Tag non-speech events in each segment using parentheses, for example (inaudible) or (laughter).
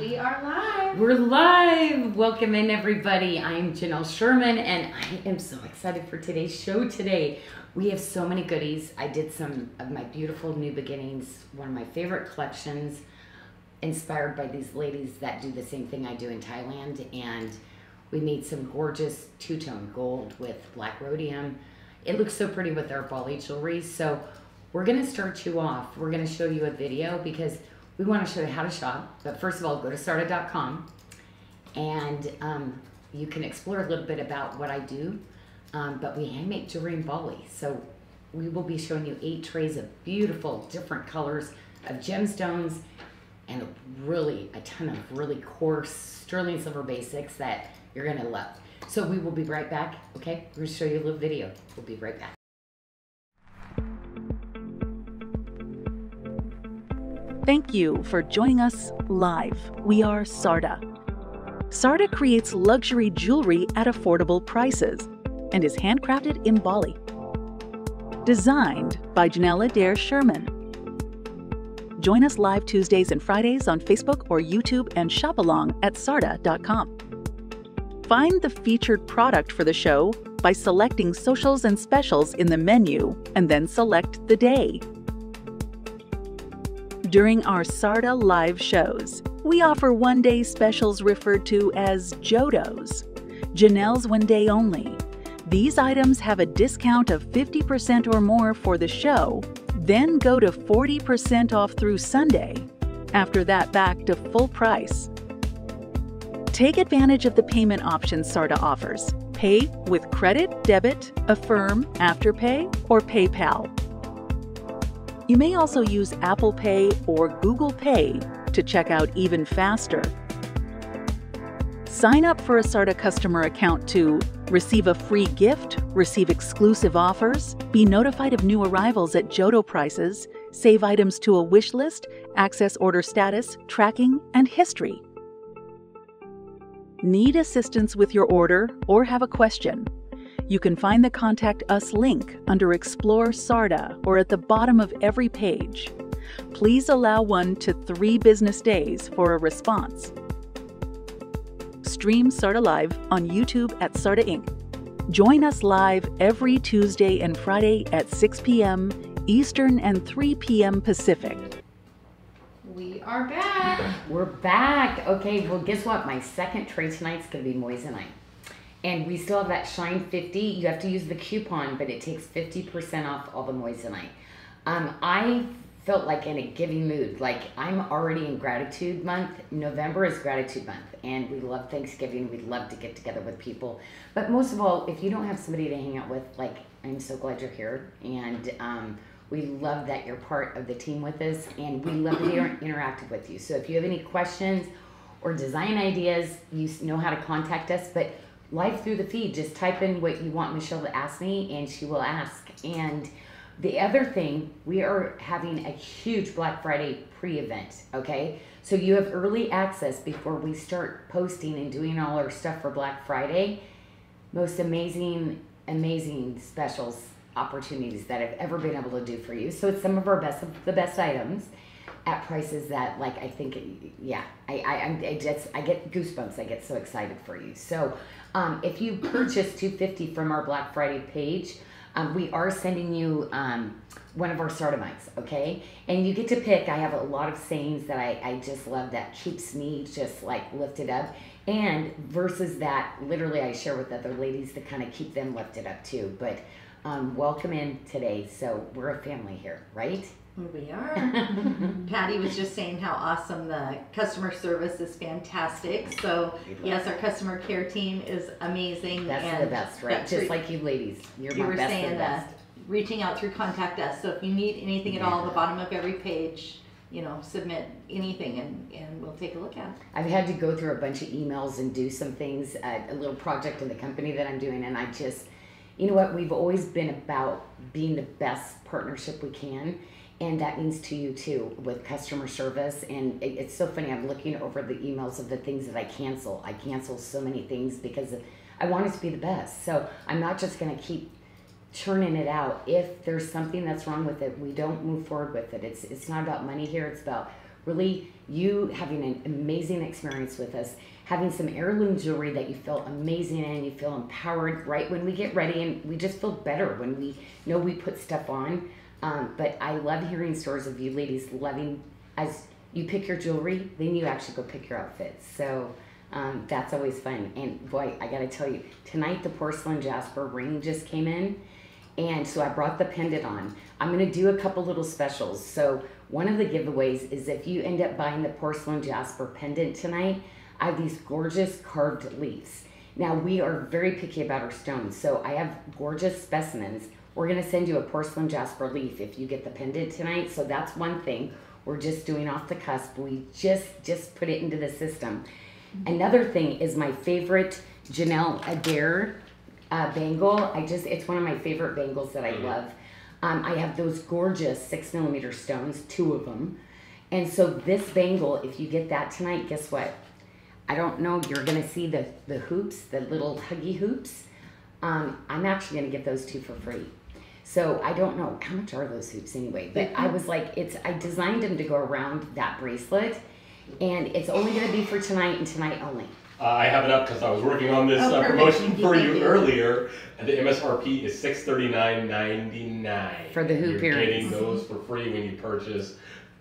We are live. We're live. Welcome in, everybody. I'm Janyl Sherman, and I am so excited for today's show today. We have so many goodies. I did some of my beautiful New Beginnings, one of my favorite collections, inspired by these ladies that do the same thing I do in Thailand. And we made some gorgeous two tone gold with black rhodium. It looks so pretty with our Bali jewelry. So, we're going to start you off. We're going to show you a video because we want to show you how to shop. But first of all, go to sarda.com and um, you can explore a little bit about what I do. Um, but we hand make jewelry in Bali. So we will be showing you eight trays of beautiful different colors of gemstones and really a ton of really coarse sterling silver basics that you're going to love. So we will be right back. Okay, we're to show you a little video. We'll be right back. Thank you for joining us live. We are Sarda. Sarda creates luxury jewelry at affordable prices and is handcrafted in Bali. Designed by Janyl Adair Sherman. Join us live Tuesdays and Fridays on Facebook or YouTube and shop along at sarda.com. Find the featured product for the show by selecting socials and specials in the menu and then select the day. During our Sarda live shows, we offer one day specials referred to as JODOs, Janyl's One Day Only. These items have a discount of 50% or more for the show, then go to 40% off through Sunday. After that, back to full price. Take advantage of the payment options Sarda offers. Pay with credit, debit, Affirm, Afterpay, or PayPal. You may also use Apple Pay or Google Pay to check out even faster. Sign up for a Sarda customer account to receive a free gift, receive exclusive offers, be notified of new arrivals at Jodo prices, save items to a wish list, access order status, tracking, and history. Need assistance with your order or have a question? You can find the Contact Us link under Explore Sarda or at the bottom of every page. Please allow one to three business days for a response. Stream Sarda Live on YouTube at Sarda Inc. Join us live every Tuesday and Friday at 6 p.m. Eastern and 3 p.m. Pacific. We are back. We're back. Okay, well, guess what? My second tray tonight's going to be moissanite. And we still have that Shine 50. You have to use the coupon, but it takes 50% off all the moissanite. Um, I felt like in a giving mood. Like I'm already in gratitude month. November is gratitude month, and we love Thanksgiving. We love to get together with people. But most of all, if you don't have somebody to hang out with, like I'm so glad you're here, and um, we love that you're part of the team with us, and we love to be (coughs) interactive with you. So if you have any questions or design ideas, you know how to contact us. But live through the feed. Just type in what you want Michelle to ask me, and she will ask. And the other thing, we are having a huge Black Friday pre event, okay? So you have early access before we start posting and doing all our stuff for Black Friday. Most amazing, amazing specials opportunities that I've ever been able to do for you. So it's some of our best, the best items at prices that like I think yeah I I I just I get goosebumps I get so excited for you so um, if you purchase 250 from our Black Friday page um, we are sending you um, one of our sardamites okay? And you get to pick. I have a lot of sayings that I, I just love that keeps me just like lifted up. And versus that literally I share with other ladies to kind of keep them lifted up too. But um, welcome in today. So we're a family here right we (laughs) are. Patty was just saying how awesome the customer service is fantastic. So yes, our customer care team is amazing. That's and the best, right? Just like you ladies, you're you my were best saying that reaching out through contact us. So if you need anything at all, the bottom of every page, you know, submit anything and, and we'll take a look at it. I've had to go through a bunch of emails and do some things, uh, a little project in the company that I'm doing, and I just, you know what, we've always been about being the best partnership we can and that means to you too with customer service. And it, it's so funny i'm looking over the emails of the things that i cancel. I cancel so many things because i want it to be the best. So i'm not just going to keep churning it out. If there's something that's wrong with it we don't move forward with it. It's it's not about money here. It's about really you having an amazing experience with us, having some heirloom jewelry that you feel amazing in, you feel empowered right when we get ready, and we just feel better when we know we put stuff on. Um, but I love hearing stories of you ladies loving as you pick your jewelry, then you actually go pick your outfits. So um, that's always fun. And boy, I gotta tell you, tonight the porcelain jasper ring just came in. And so I brought the pendant on. I'm gonna do a couple little specials. So one of the giveaways is if you end up buying the porcelain jasper pendant tonight, I have these gorgeous carved leaves. Now we are very picky about our stones, so I have gorgeous specimens. We're gonna send you a porcelain jasper leaf if you get the pendant tonight. So that's one thing we're just doing off the cusp. We just just put it into the system. Another thing is my favorite Janyl Adair uh, bangle. I just it's one of my favorite bangles that I love. Um, I have those gorgeous six millimeter stones, two of them. And so this bangle, if you get that tonight, guess what? I don't know. You're gonna see the the hoops, the little huggy hoops. Um, I'm actually gonna get those two for free. So I don't know how much are those hoops anyway. But I was like, it's I designed them to go around that bracelet, and it's only gonna be for tonight and tonight only. Uh, I have it up because I was working on this Oh, uh, promotion for you you. earlier, and the MSRP is six thirty nine ninety nine For the hoop You're getting those for free when you purchase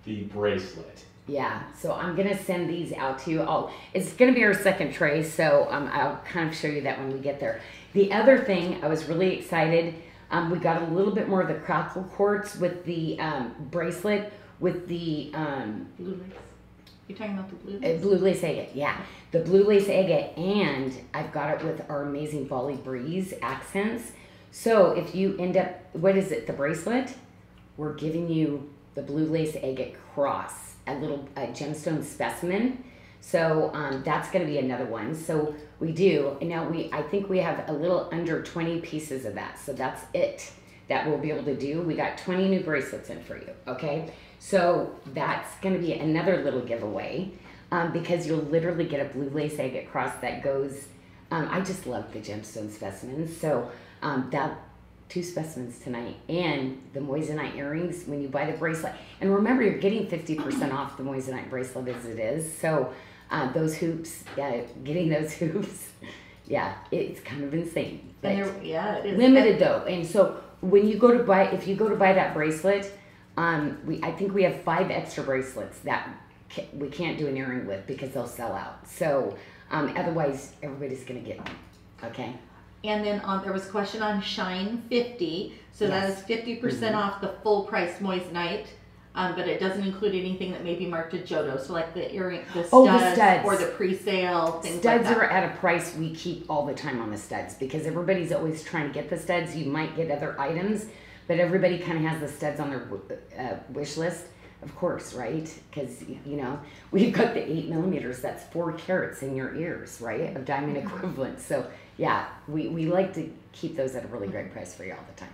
the bracelet. Yeah, so I'm gonna send these out to you. all. it's gonna be our second tray, so um, I'll kind of show you that when we get there. The other thing, I was really excited. Um, we got a little bit more of the crackle quartz with the um, bracelet with the um, Blue lace. You're talking about the blue uh, blue lace agate. Yeah, the blue lace agate, and I've got it with our amazing Bali Breeze accents. So if you end up, what is it? The bracelet? We're giving you the blue lace agate cross, a little uh, gemstone specimen. So um, that's going to be another one. So we do and now. We I think we have a little under twenty pieces of that. So that's it that we'll be able to do. We got twenty new bracelets in for you. Okay, so that's going to be another little giveaway um, because you'll literally get a blue lace agate cross that goes. Um, I just love the gemstone specimens. So um, that two specimens tonight and the moissanite earrings when you buy the bracelet. And remember, you're getting 50% off the moissanite bracelet as it is. So uh, those hoops, yeah, getting those (laughs) hoops, yeah, it's kind of insane. But yeah, it is. limited though. And so when you go to buy, if you go to buy that bracelet, um, we I think we have five extra bracelets that ca- we can't do an earring with because they'll sell out. So um, otherwise, everybody's gonna get them. Okay. And then on, there was a question on Shine 50. So that Yes. is 50% off the full price Moissanite. Um, but it doesn't include anything that may be marked at Jodo. So like the earring, the studs, Oh, the studs. or the pre-sale, things Studs like that. are at a price we keep all the time on the studs because everybody's always trying to get the studs. You might get other items, but everybody kind of has the studs on their uh, wish list, of course, right? Because you know we've got the eight millimeters. That's four carats in your ears, right? Of diamond Mm-hmm. equivalent. So yeah, we we like to keep those at a really great price for you all the time.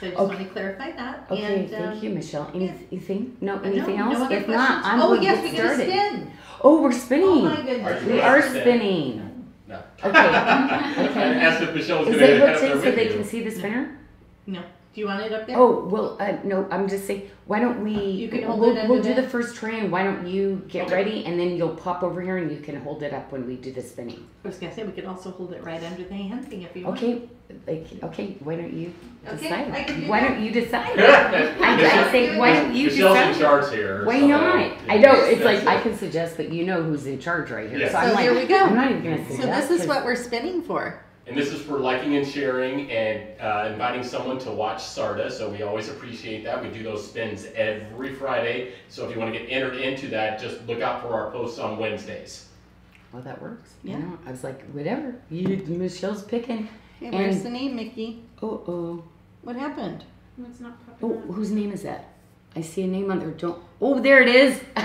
So I just Okay. want to clarify that. Okay, and, thank um, you, Michelle. Any, yeah. Anything? No, no- anything no else? other if not. I'm oh going yes, to we get get a started. spin. Oh, we're spinning. Oh my goodness. Are we are spin? spinning. No. Okay. I (laughs) Okay. asked if Michelle was Is going to it head hooked in so they can see the spinner? No. Do you want it up there? Oh well, uh, no. I'm just saying. Why don't we? You can hold we'll, it we'll do the- the first tray, and why don't you get Okay. ready, and then you'll pop over here, and you can hold it up when we do the spinning. I was gonna say we could also hold it right under the hand thing if you want. Okay. Like okay. Why don't you decide? I can do why that. don't you decide? (laughs) I, I say why don't you Michelle's in decide? charge here. Why so, not? yeah, I know it's that's like I can suggest, but you know who's in charge right here. Yes. So I'm So like, here we go. I'm not even gonna So this is what we're spinning for. And this is for liking and sharing and uh, inviting someone to watch Sarda. So we always appreciate that. We do those spins every Friday. So if you want to get entered into that, just look out for our posts on Wednesdays. Well, that works. Yeah. You know, I was like, whatever. You, Michelle's picking. Okay, And- the name, Mickey? Oh oh. What happened? It's not popping Oh, whose name is that? I see a name on there. Don't. Oh, there it is. (laughs)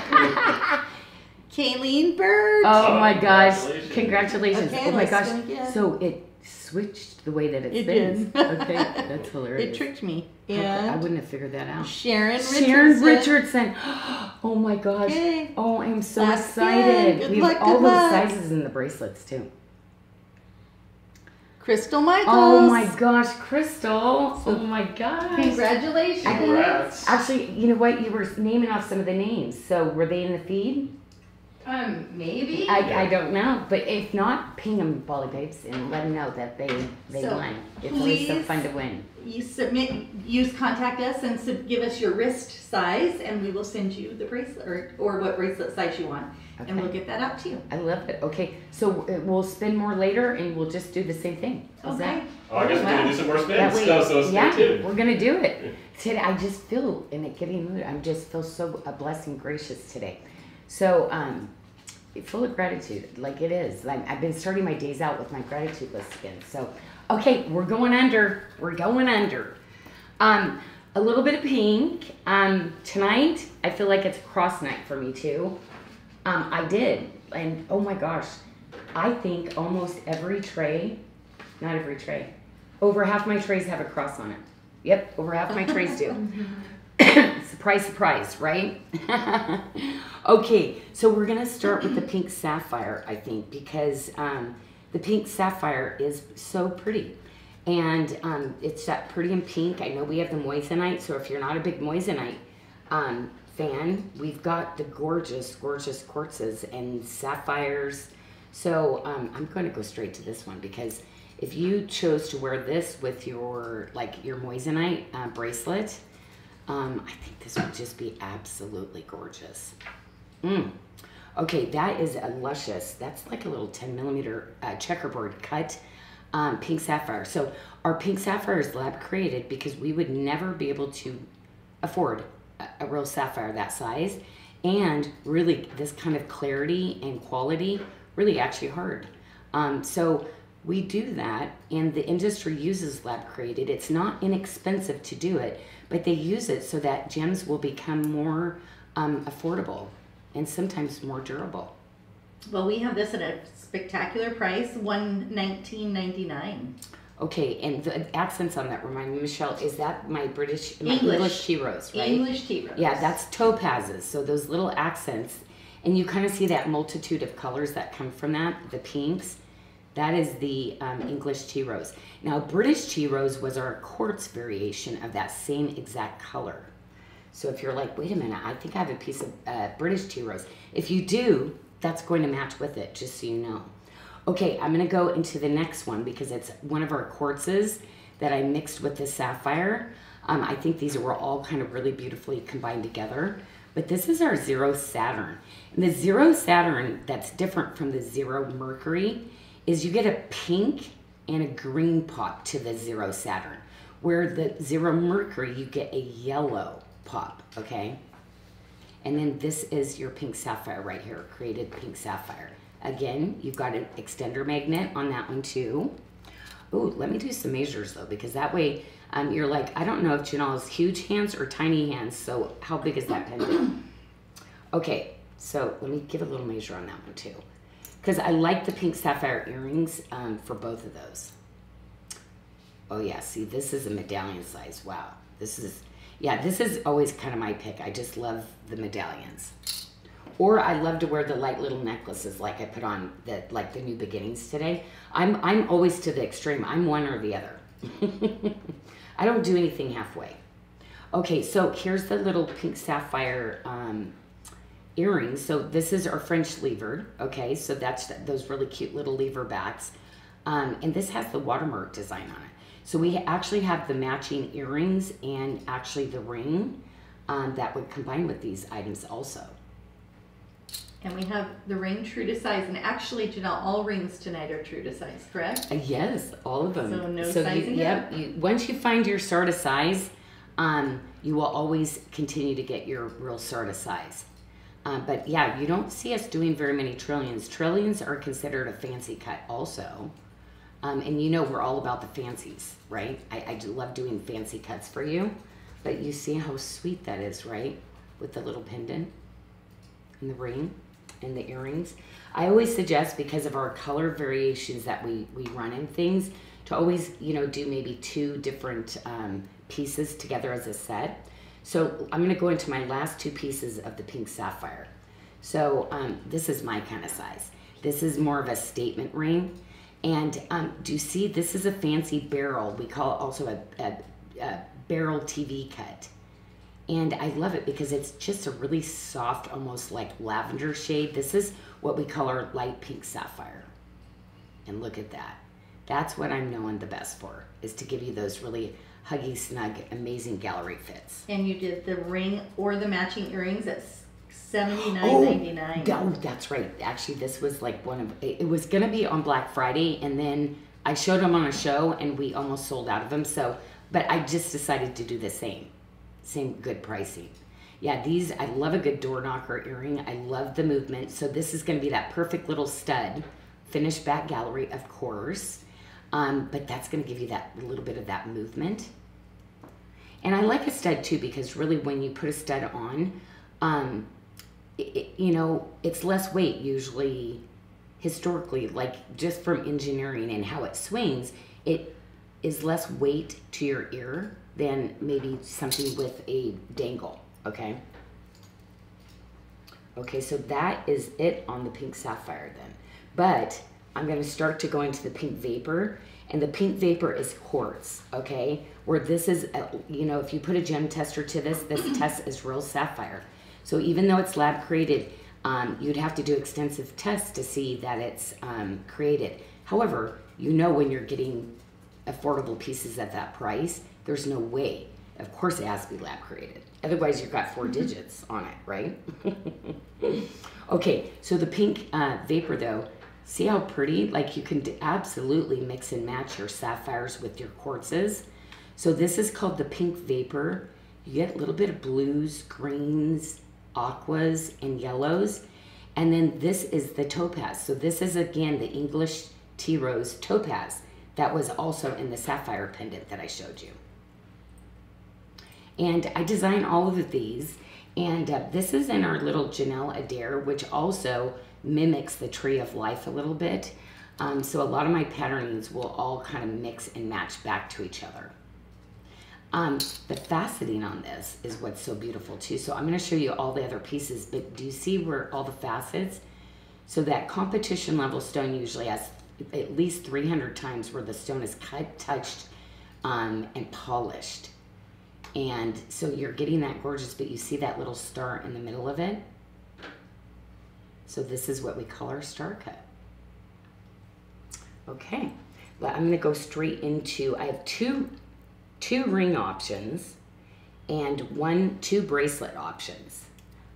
Kayleen Bird. oh Oh, my gosh! congratulations. Congratulations! Okay, oh my gosh! So it switched the way that it It spins. did. okay, that's (laughs) hilarious. it tricked me. Okay, I wouldn't have figured that out. Sharon Richardson. Sharon Richardson. (gasps) Oh my gosh! Okay. Oh, I'm so Last spin. excited. Good we luck, have all good those luck. sizes in the bracelets too. Crystal Michaels. Oh my gosh, Crystal. oh my gosh. Congratulations. Congrats. Actually, you know what? You were naming off some of the names. So were they in the feed? Um, maybe. I, I don't know. But if not, ping them, Bali Babes, and let them know that they, they So, won. It's always so please- fun to win. you submit, use contact us and sub- give us your wrist size, and we will send you the bracelet or, or what bracelet size you want, and we'll get that out to you. I love it. Okay, so uh, we'll spin more later and we'll just do the same thing. Is Okay. that? Oh, I guess we're gonna do some more That spins way, stuff, so stay yeah, tuned. we're gonna do it. Today, I just feel in a giving mood. I just feel so uh, blessed and gracious today. So, um, full of gratitude, like it is. Like I've been starting my days out with my gratitude list again. So, okay, we're going under. We're going under. Um, a little bit of pink. Um, tonight, I feel like it's a cross night for me too. Um, I did, and oh my gosh, I think almost every tray, not every tray, over half my trays have a cross on it. Yep, over half my trays do. (laughs) surprise, surprise, right? (laughs) okay, so we're gonna start with the pink sapphire, I think, because um, the pink sapphire is so pretty. And um, it's that pretty and pink. I know we have the moissanite, so if you're not a big moissanite um, fan, we've got the gorgeous, gorgeous quartzes and sapphires. So um, I'm going to go straight to this one because if you chose to wear this with your like your moissanite uh, bracelet, um, I think this would just be absolutely gorgeous. Mm. Okay, that is a luscious. That's like a little 10 millimeter uh, checkerboard cut um, pink sapphire. So our pink sapphire is lab created because we would never be able to afford a, a real sapphire that size, and really this kind of clarity and quality really actually hard. Um, so we do that, and the industry uses lab created. It's not inexpensive to do it, but they use it so that gems will become more um, affordable and sometimes more durable. Well, we have this at a spectacular price, one nineteen ninety nine. Okay, and the accents on that remind me, Michelle, is that my British, my English. English tea rose, right? English tea rose. Yeah, that's topazes. So those little accents, and you kind of see that multitude of colors that come from that, the pinks. That is the um, English tea rose. Now, British tea rose was our quartz variation of that same exact color. So if you're like, wait a minute, I think I have a piece of uh, British tea rose. If you do, that's going to match with it, just so you know. Okay, I'm going to go into the next one because it's one of our quartzes that I mixed with the sapphire. Um, I think these were all kind of really beautifully combined together. But this is our Zero Saturn. And the Zero Saturn that's different from the Zero Mercury is you get a pink and a green pop to the Zero Saturn. Where the Zero Mercury, you get a yellow pop, okay? And then this is your pink sapphire right here, created pink sapphire. Again, you've got an extender magnet on that one too. Oh, let me do some measures though, because that way um, you're like, I don't know if Janyl has huge hands or tiny hands, so how big is that pendant? (coughs) okay, so let me give a little measure on that one too. Because I like the pink sapphire earrings um, for both of those. Oh yeah, see, this is a medallion size. Wow, this is, yeah, this is always kind of my pick. I just love the medallions. Or I love to wear the light little necklaces like I put on the like the new beginnings today. I'm I'm always to the extreme. I'm one or the other. (laughs) I don't do anything halfway. Okay, so here's the little pink sapphire um, earrings. So this is our French lever. Okay, so that's those really cute little lever backs. Um, and this has the watermark design on it. So we actually have the matching earrings and actually the ring um, that would combine with these items also. And we have the ring true to size. And actually, Janyl, all rings tonight are true to size, correct? Uh, Yes, all of them. So no you, sizing Yep. You, once you find your sort of size, um, you will always continue to get your real sort of size. Um, but yeah, you don't see us doing very many trillions. Trillions are considered a fancy cut also. Um, and you know we're all about the fancies, right? I, I do love doing fancy cuts for you. But you see how sweet that is, right? With the little pendant and the ring and the earrings. I always suggest because of our color variations that we, we run in things to always, you know, do maybe two different um, pieces together as a set. So I'm going to go into my last two pieces of the pink sapphire. So um, this is my kind of size. This is more of a statement ring. And um, do you see this is a fancy barrel? We call it also a, a, a barrel TV cut. And I love it because it's just a really soft, almost like lavender shade. This is what we call our light pink sapphire. And look at that. That's what I'm known the best for, is to give you those really huggy, snug, amazing gallery fits. And you did the ring or the matching earrings at seventy nine ninety nine. Oh, that's right. Actually, this was like one of it was gonna be on Black Friday, and then I showed them on a show, and we almost sold out of them. So, but I just decided to do the same, same good pricing. Yeah, these I love a good door knocker earring. I love the movement. So this is gonna be that perfect little stud, finished back gallery, of course. Um, but that's gonna give you that little bit of that movement. And I like a stud too because really when you put a stud on, um, it, you know, it's less weight usually historically, like just from engineering and how it swings, it is less weight to your ear than maybe something with a dangle, okay? Okay, so that is it on the pink sapphire then. But I'm gonna start to go into the pink vapor and the pink vapor is quartz, okay? Where this is, you know, if you put a gem tester to this, this (clears throat) test is real sapphire. So even though it's lab created, um, you'd have to do extensive tests to see that it's um, created. However, you know when you're getting affordable pieces at that price, there's no way. Of course, it has to be lab created. Otherwise, you've got 4 mm-hmm. digits on it, right? (laughs) okay, so the pink uh, vapor, though, see how pretty? Like you can absolutely mix and match your sapphires with your quartzes. So this is called the pink vapor. You get a little bit of blues, greens, aquas, and yellows. And then this is the topaz. So this is again the English tea rose topaz that was also in the sapphire pendant that I showed you. And I design all of these. And uh, this is in our little Janyl Adair, which also mimics the tree of life a little bit. Um, so a lot of my patterns will all kind of mix and match back to each other. Um, the faceting on this is what's so beautiful too. So I'm going to show you all the other pieces, but do you see where all the facets? So that competition level stone usually has at least 300 times where the stone is cut, touched, um, and polished. And so you're getting that gorgeous, but you see that little star in the middle of it? So this is what we call our star cut. Okay, but I'm gonna go straight into, I have two two ring options and one, two bracelet options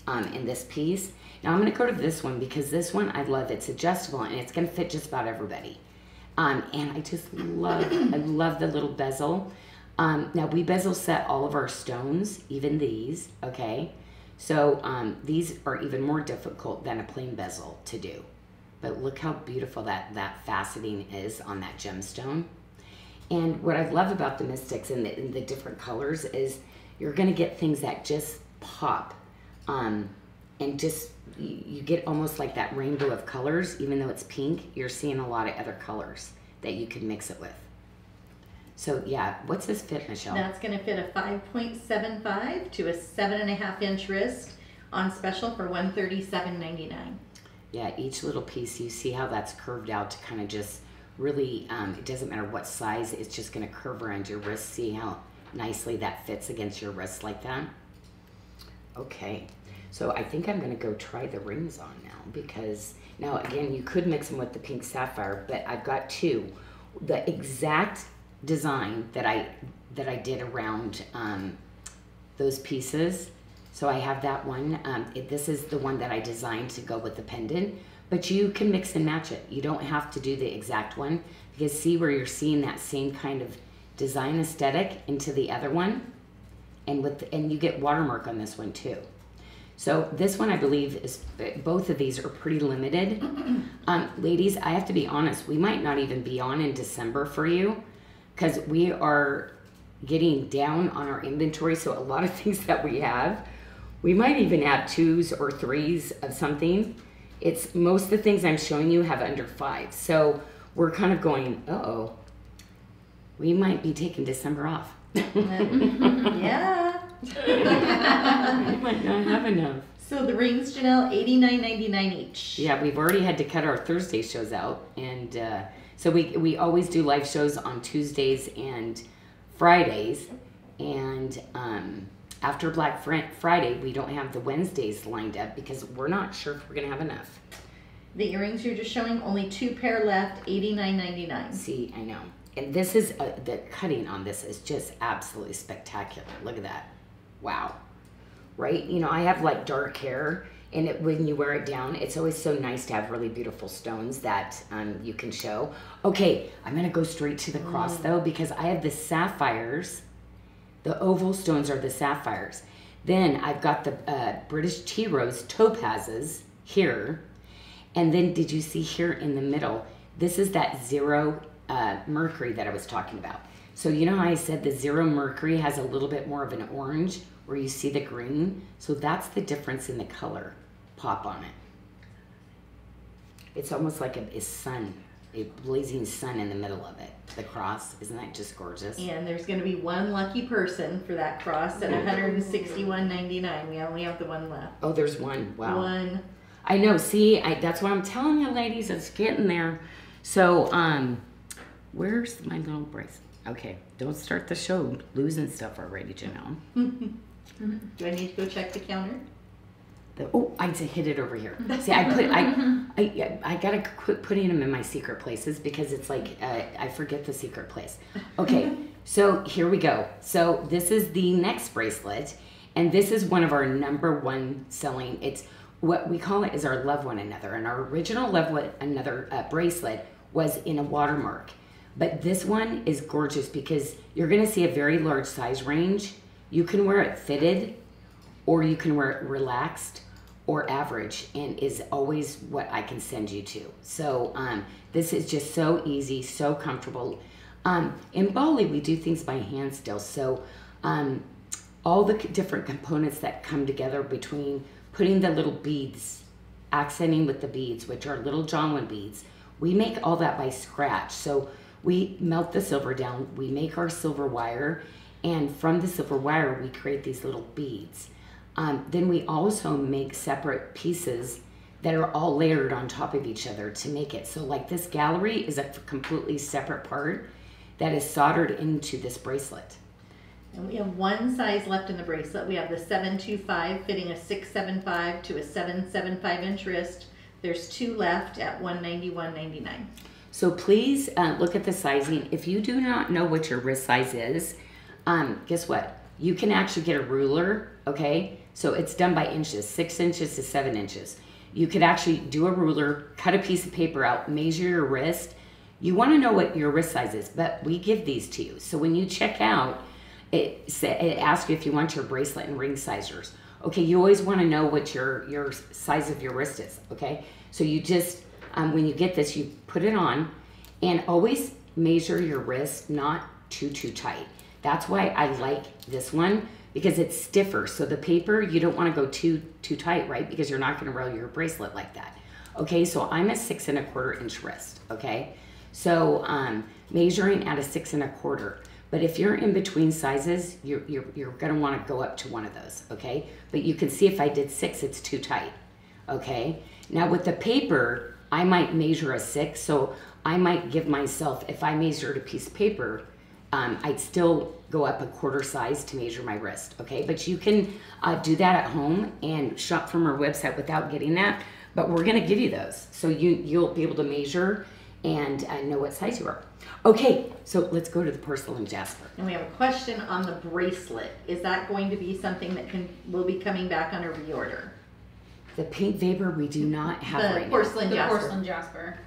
um, in this piece. Now I'm gonna go to this one because this one I love. It's adjustable and it's gonna fit just about everybody. Um, and I just love, I love the little bezel. Um, now we bezel set all of our stones, even these, okay? So um, these are even more difficult than a plain bezel to do. But look how beautiful that, that faceting is on that gemstone. And what I love about the Mystics and the, the different colors is you're going to get things that just pop. Um, and just, you, you get almost like that rainbow of colors. Even though it's pink, you're seeing a lot of other colors that you can mix it with. So yeah, what's this fit, Michelle? That's going to fit a 5.75 to a seven and a half inch wrist on special for 137.99. Yeah, each little piece, you see how that's curved out to kind of just really, um, it doesn't matter what size, it's just gonna curve around your wrist. See how nicely that fits against your wrist like that? Okay, so I think I'm gonna go try the rings on now because now again, you could mix them with the pink sapphire, but I've got two. The exact design that I that I did around um, those pieces. So I have that one. Um, it, this is the one that I designed to go with the pendant but you can mix and match it. You don't have to do the exact one because see where you're seeing that same kind of design aesthetic into the other one and with and you get watermark on this one too. So this one I believe is both of these are pretty limited. (clears throat) Um, ladies, I have to be honest, we might not even be on in December for you because we are getting down on our inventory. So a lot of (laughs) things that we have, we might even have twos or threes of something it's most of the things I'm showing you have under five. So we're kind of going, oh, we might be taking December off. (laughs) yeah. (laughs) we might not have enough. So the rings, Janyl, eighty nine ninety nine each. Yeah, we've already had to cut our Thursday shows out, and uh, So we we always do live shows on Tuesdays and Fridays, and um, after Black Fri- Friday, we don't have the Wednesdays lined up because we're not sure if we're gonna have enough. The earrings you're just showing, only two pair left, eighty nine ninety nine. See, I know, and this is uh, the cutting on this is just absolutely spectacular. Look at that, wow, right? You know, I have like dark hair. And it, when you wear it down, it's always so nice to have really beautiful stones that um, you can show. Okay, I'm gonna go straight to the cross though because I have the sapphires. The oval stones are the sapphires. Then I've got the uh, British tea rose topazes here. And then did you see here in the middle? This is that zero uh, mercury that I was talking about. So you know how I said the zero mercury has a little bit more of an orange where you see the green? So that's the difference in the color pop on it. It's almost like a, a sun, a blazing sun in the middle of it. The cross, isn't that just gorgeous? And there's gonna be one lucky person for that cross at hundred and sixty one ninety nine. We only have the one left. Oh, there's one. Wow. One. I know. See, I, that's what I'm telling you, ladies. It's getting there. So, um, where's my little bracelet? Okay, don't start the show losing stuff already, Janyl. (laughs) Do I need to go check the counter? The, oh, I just hid it over here. (laughs) See, I put I I I gotta quit putting them in my secret places because it's like uh, I forget the secret place. Okay, (laughs) so here we go. So this is the next bracelet, and this is one of our number one selling. It's what we call it is our love one another, and our original love one another uh, bracelet was in a watermark, but this one is gorgeous because you're gonna see a very large size range. You can wear it fitted or you can wear relaxed or average and is always what I can send you to. So um, this is just so easy, so comfortable. Um, in Bali, we do things by hand still. So um, all the different components that come together between putting the little beads, accenting with the beads, which are little Jonwin beads, we make all that by scratch. So we melt the silver down, we make our silver wire, and from the silver wire, we create these little beads. Um, then we also make separate pieces that are all layered on top of each other to make it. So, like this gallery is a completely separate part that is soldered into this bracelet. And we have one size left in the bracelet. We have the seven two five fitting a six seven five to a seven seven five inch wrist. There's two left at one ninety one ninety nine. So please uh, look at the sizing. If you do not know what your wrist size is, um, guess what? You can actually get a ruler, okay? So it's done by inches, six inches to seven inches. You could actually do a ruler, cut a piece of paper out, measure your wrist. You want to know what your wrist size is, but we give these to you. So when you check out, it, it asks you if you want your bracelet and ring sizers. Okay, you always want to know what your your size of your wrist is. Okay, so you just um, when you get this, you put it on, and always measure your wrist not too too tight. That's why I like this one because it's stiffer. So the paper you don't want to go too too tight, right? Because you're not going to roll your bracelet like that. Okay, so I'm a six and a quarter inch wrist. Okay, so um, measuring at a six and a quarter. But if you're in between sizes, you're, you're, you're gonna wanna go up to one of those, okay? But you can see if I did six, it's too tight, okay? Now with the paper, I might measure a six, so I might give myself, if I measured a piece of paper, um, I'd still go up a quarter size to measure my wrist, okay? But you can uh, do that at home and shop from our website without getting that. But we're gonna give you those, so you you'll be able to measure and uh, know what size you are. Okay, so let's go to the porcelain jasper. And we have a question on the bracelet. Is that going to be something that can will be coming back on a reorder? The pink vapor we do not have The right now. porcelain The jasper, porcelain jasper.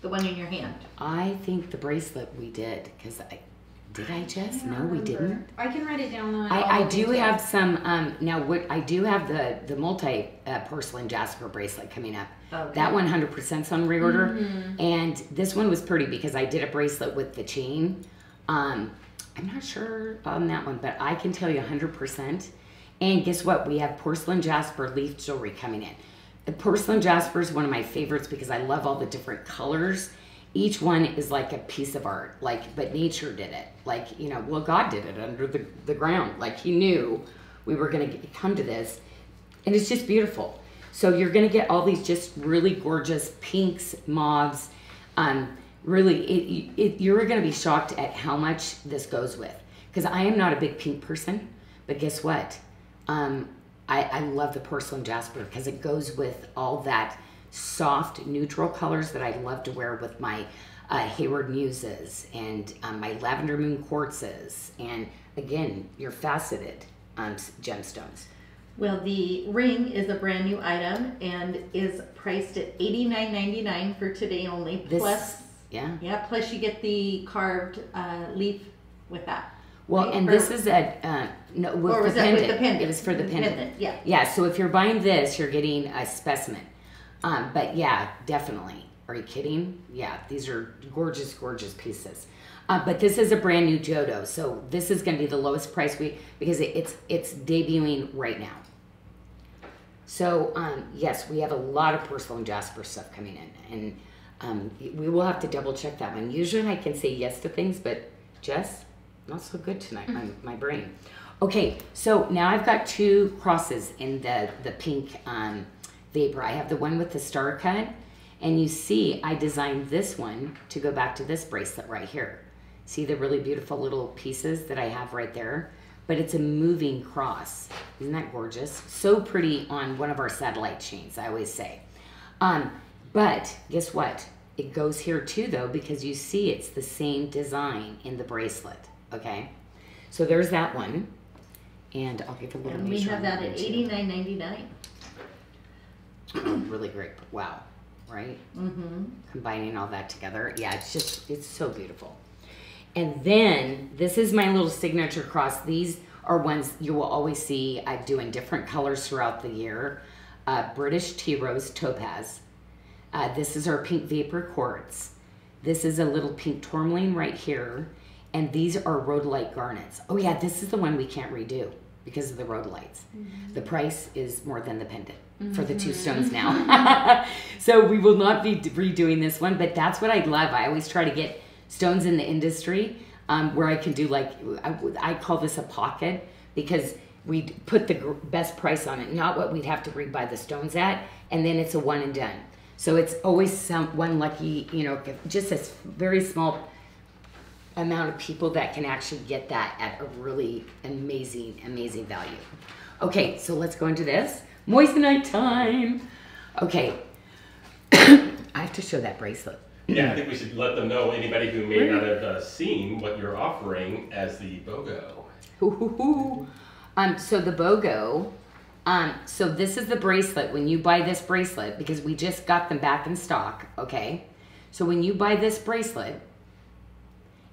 the one in your hand. I think the bracelet we did because I did I just I no don't we didn't. I can write it down. I, I do have some um now what I do have the the multi uh, porcelain jasper bracelet coming up. Okay. That one hundred percent on reorder, Mm-hmm. and this one was pretty because I did a bracelet with the chain. Um, I'm not sure on that one, but I can tell you hundred percent. And guess what? We have porcelain jasper leaf jewelry coming in. The porcelain jasper is one of my favorites because I love all the different colors. Each one is like a piece of art, like but nature did it. Like you know, well God did it under the the ground. Like He knew we were going to come to this, and it's just beautiful. So you're going to get all these just really gorgeous pinks, mauves. Um, really, it, it you're going to be shocked at how much this goes with. Because I am not a big pink person, but guess what? Um, I, I love the porcelain jasper because it goes with all that soft neutral colors that I love to wear with my uh, Hayward Muses and um, my Lavender Moon Quartzes, and again, your faceted um, gemstones. Well, the ring is a brand new item and is priced at eighty nine ninety nine for today only. This, plus, yeah. yeah, plus you get the carved uh, leaf with that. Well, right? and Or- this is a uh, no with or the was that pendant. with the pendant? It was for the pendant. pendant, yeah. Yeah. So if you're buying this, you're getting a specimen. Um, but yeah, definitely. Are you kidding? Yeah, these are gorgeous, gorgeous pieces. Uh, but this is a brand new Jodo, so this is going to be the lowest price we because it, it's it's debuting right now. So um, yes, we have a lot of porcelain jasper stuff coming in, and um, we will have to double check that one. Usually I can say yes to things, but Jess, not so good tonight. My, (laughs) my brain. Okay, so now I've got two crosses in the the pink um, Vapor. I have the one with the star cut. And you see, I designed this one to go back to this bracelet right here. See the really beautiful little pieces that I have right there? But it's a moving cross. Isn't that gorgeous? So pretty on one of our satellite chains, I always say. Um, but guess what? It goes here too, though, because you see it's the same design in the bracelet, okay? So there's that one. And I'll give a little And we have that at $89.99 really great wow right mm-hmm. combining all that together yeah it's just it's so beautiful and then this is my little signature cross these are ones you will always see uh, i do in different colors throughout the year uh, british tea rose topaz uh, this is our pink vapor quartz this is a little pink tourmaline right here and these are rhodolite garnets. Oh yeah, this is the one we can't redo because of the rhodolites. Mm-hmm. The price is more than the pendant for the two stones now. (laughs) so we will not be redoing this one, but that's what I love. I always try to get stones in the industry um, where I can do like, I, I call this a pocket because we put the best price on it, not what we'd have to rebuy the stones at, and then it's a one and done. So it's always some one lucky, you know, just a very small amount of people that can actually get that at a really amazing, amazing value. Okay, so let's go into this. Moissanite time. Okay, (coughs) I have to show that bracelet. Yeah, I think we should let them know, anybody who may not have uh, seen what you're offering as the BOGO. Um, so the BOGO, um, so this is the bracelet. When you buy this bracelet, because we just got them back in stock, okay? So when you buy this bracelet,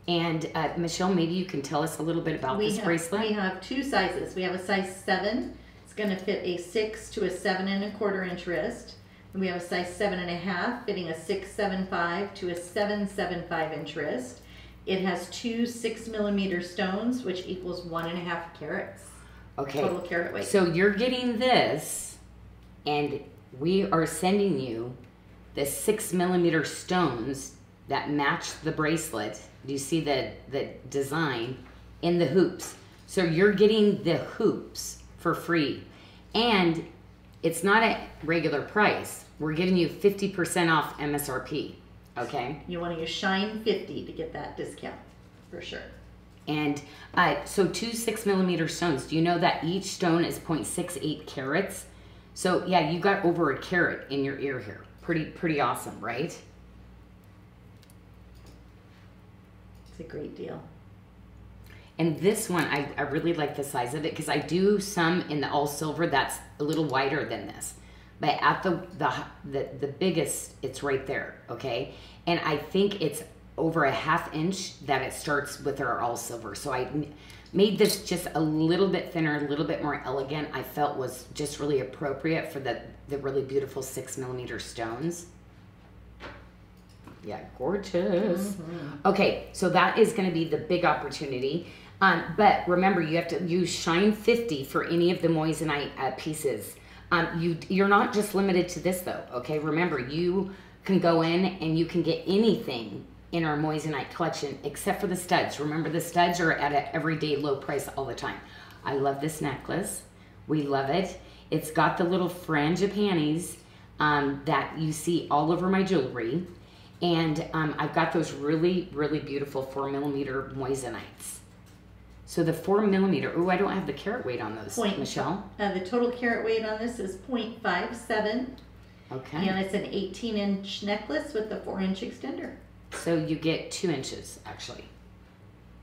and uh, Michelle, maybe you can tell us a little bit about We this have, bracelet. we have two sizes. We have a size seven. Going to fit a six to a seven and a quarter inch wrist. And we have a size seven and a half, fitting a six seven five to a seven seven five inch wrist. It has two six millimeter stones, which equals one and a half carats Okay. total carat weight. So you're getting this, and we are sending you the six millimeter stones that match the bracelet. Do you see the the design in the hoops? So you're getting the hoops for free, and it's not at regular price. We're giving you fifty percent off MSRP. Okay. you want to use Shine 50 to get that discount for sure. And uh, so two six millimeter stones. Do you know that each stone is 0.68 carats? So yeah, you got over a carat in your ear here. Pretty pretty awesome, right? It's a great deal. And this one, I, I really like the size of it because I do some in the all silver that's a little wider than this. But at the, the the the biggest, it's right there, okay? And I think it's over a half inch that it starts with our all silver. So I made this just a little bit thinner, a little bit more elegant. I felt was just really appropriate for the the really beautiful six millimeter stones. Yeah, gorgeous. Mm-hmm. Okay, so that is going to be the big opportunity. Um, but remember, you have to use Shine 50 for any of the moissanite uh, pieces. Um, you you're not just limited to this though. Okay, remember you can go in and you can get anything in our moissanite collection except for the studs. Remember, the studs are at an everyday low price all the time. I love this necklace. We love it. It's got the little frangipanies um, that you see all over my jewelry. And um, I've got those really, really beautiful four millimeter moissanites. So the four millimeter, oh, I don't have the carat weight on those, Point. Michelle. Uh, the total carat weight on this is 0.57, Okay. and it's an 18 inch necklace with a 4 inch extender. So you get two inches, actually.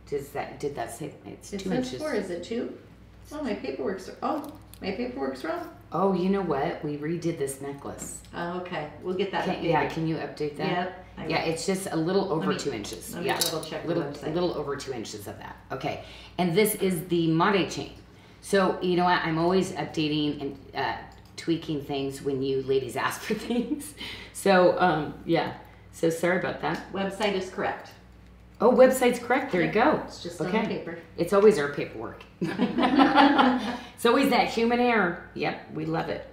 Does that, did that say, it's It two says inches? four, is it two? Oh, my paperwork's, oh, my paperwork's wrong. Oh, you know what? We redid this necklace. Oh, okay, we'll get that Can, yeah, can you update that? I Yeah, will. it's just a little over me- two inches. let me yeah, double check little, website. little over two inches of that. Okay, and this is the Made chain. So you know what? I'm always updating and uh, tweaking things when you ladies ask for (laughs) things. So um, yeah. So sorry about that. Website is correct. Oh, website's correct. There you go. It's just okay. the paper. It's always our paperwork. (laughs) it's always that human error. Yep, we love it.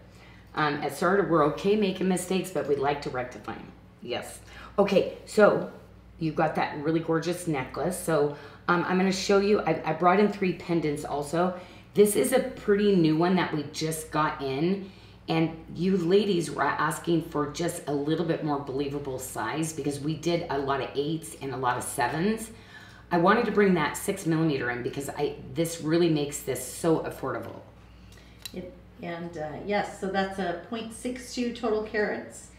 Um, at Sarda, we're okay making mistakes, but we like to rectify them. Yes. Okay, so you've got that really gorgeous necklace. So um, I'm going to show you. I, I brought in three pendants also. This is a pretty new one that we just got in. And you ladies were asking for just a little bit more believable size because we did a lot of eights and a lot of sevens. I wanted to bring that six millimeter in because I this really makes this so affordable. It, and uh, yes, so that's a 0.62 total carats.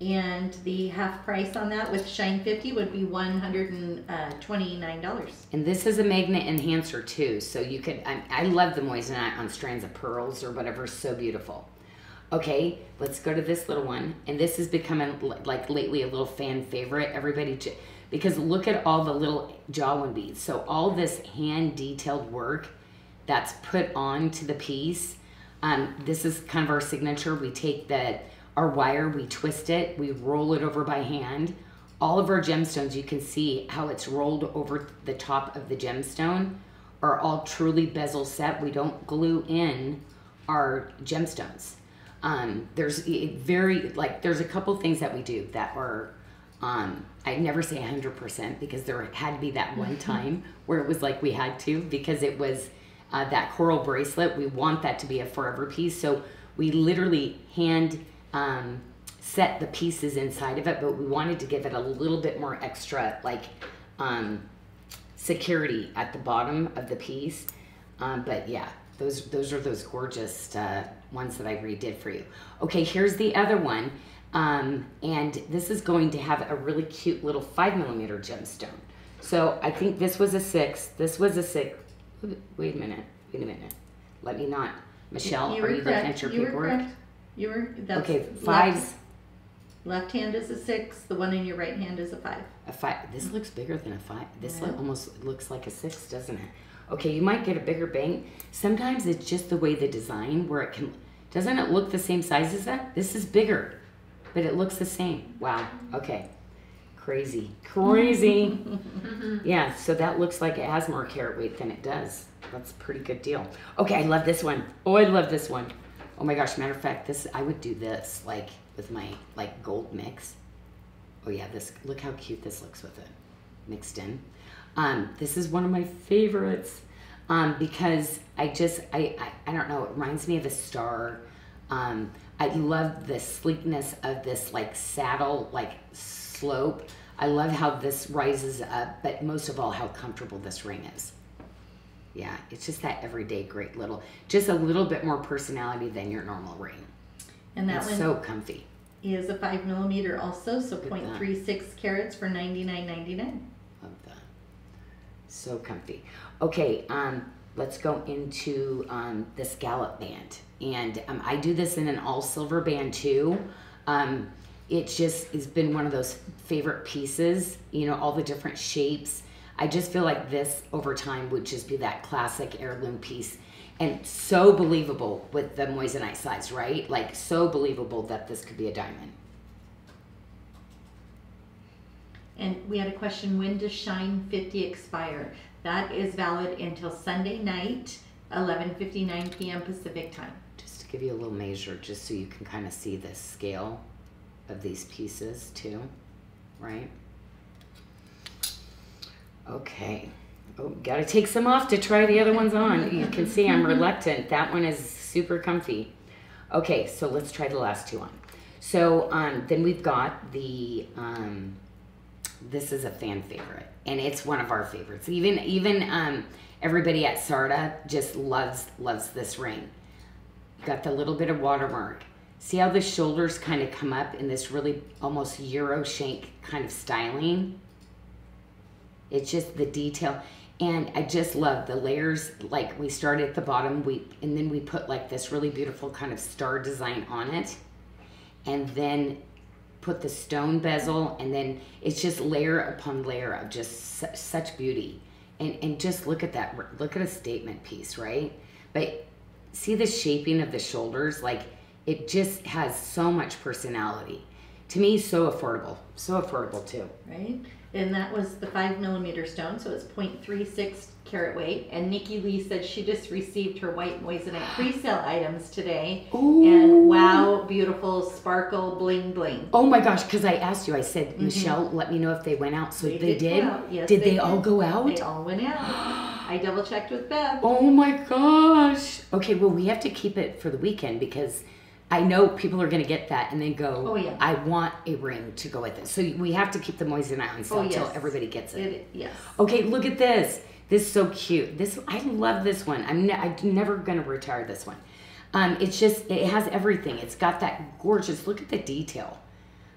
And the half price on that with Shine 50 would be $129. And this is a magnet enhancer too, so you could. I, I love the moissanite on strands of pearls or whatever, so beautiful. Okay, let's go to this little one, and this is becoming li- like lately a little fan favorite. Everybody, because look at all the little jawline beads. So all this hand detailed work that's put onto the piece. Um, this is kind of our signature. We take the our wire, we twist it, we roll it over by hand. All of our gemstones, you can see how it's rolled over the top of the gemstone, are all truly bezel set. We don't glue in our gemstones. Um, there's very like there's a couple things that we do that are um, I never say 100% because there had to be that one time where it was like we had to because it was uh, that coral bracelet. We want that to be a forever piece. So we literally hand um, set the pieces inside of it, but we wanted to give it a little bit more extra like um, security at the bottom of the piece. Um, but yeah, those those are those gorgeous uh, ones that I redid for you. Okay, here's the other one. Um, and this is going to have a really cute little five millimeter gemstone. So I think this was a six. This was a six. Wait a minute. Wait a minute. Let me not. Michelle, you are were you looking at your you were paperwork? correct. You were, that's Okay, left- fives. Left hand is a six, the one in your right hand is a five. A five. This looks bigger than a five. This Yeah. almost looks like a six, doesn't it? Okay, you might get a bigger bang. Sometimes it's just the way the design where it can. Doesn't it look the same size as that? This is bigger, but it looks the same. Wow. Okay. Crazy. Crazy. (laughs) yeah. So that looks like it has more carat weight than it does. That's a pretty good deal. Okay, I love this one. Oh, I love this one. Oh my gosh. Matter of fact, this I would do this like with my like gold mix. Oh yeah, this look how cute this looks with it mixed in. Um, this is one of my favorites um, because I just I, I I don't know. It reminds me of a star. Um, I love the sleekness of this like saddle like slope. I love how this rises up, but most of all, how comfortable this ring is. Yeah, it's just that everyday great little, just a little bit more personality than your normal ring. And that it's one so comfy. is a five millimeter also, so at that. 0.36 carats for $99.99. Love that. So comfy. Okay, um, let's go into um, the scallop band. And um, I do this in an all silver band too. Um, it just has been one of those favorite pieces, you know, all the different shapes. I just feel like this over time would just be that classic heirloom piece. And so believable with the moissanite size, right? Like so believable that this could be a diamond. And we had a question, when does Shine 50 expire? That is valid until Sunday night, 11:59 p.m. Pacific time. just to give you a little measure, just so you can kind of see the scale of these pieces too, right? Okay. Oh, gotta take some off to try the other ones on. You can see I'm reluctant. That one is super comfy. Okay, so let's try the last two on. So um, then we've got the um, this is a fan favorite, and it's one of our favorites. Even even um, everybody at Sarda just loves loves this ring. Got the little bit of watermark. See how the shoulders kind of come up in this really almost Euro shank kind of styling. It's just the detail. And I just love the layers. Like we started at the bottom, we and then we put like this really beautiful kind of star design on it. And then put the stone bezel and then it's just layer upon layer of just su- such beauty. And and just look at that. Look at a statement piece, right? But see the shaping of the shoulders like it just has so much personality. To me, so affordable. So affordable too. right? And that was the five millimeter stone, so it's 0.36 carat weight. And Nikki Lee said she just received her white moissanite pre-sale items today. And wow, beautiful sparkle bling bling. Oh my gosh, because I asked you, I said, mm-hmm. Michelle, let me know if they went out. So They they, did did. Yes, did they they, all go out? They all went out. I double checked with Bev. (gasps) Oh my gosh. Okay, well, we have to keep it for the weekend because I know people are going to get that and then go, Oh, yeah. I want a ring to go with it. So we have to keep the moissanite on sale Oh, until yes. everybody gets it. It, yes. Okay, look at this. This is so cute. This I love this one. I'm, ne- I'm never gonna retire this one. Um, it's just it has everything. It's got that gorgeous. Look at the detail,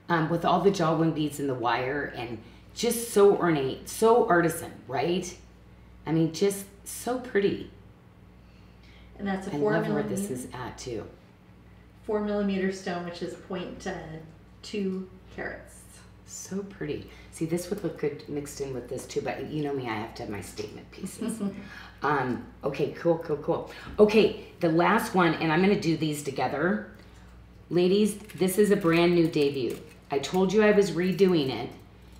um, with all the jawbone beads and the wire, and just so ornate, so artisan, right? I mean, just so pretty. And that's a four I love where this is at too. four millimeter stone, which is 0.2 carats. So pretty. See, this would look good mixed in with this too, but you know me, I have to have my statement pieces. (laughs) um, okay, cool, cool, cool. Okay, the last one, and I'm gonna do these together. Ladies, this is a brand new debut. I told you I was redoing it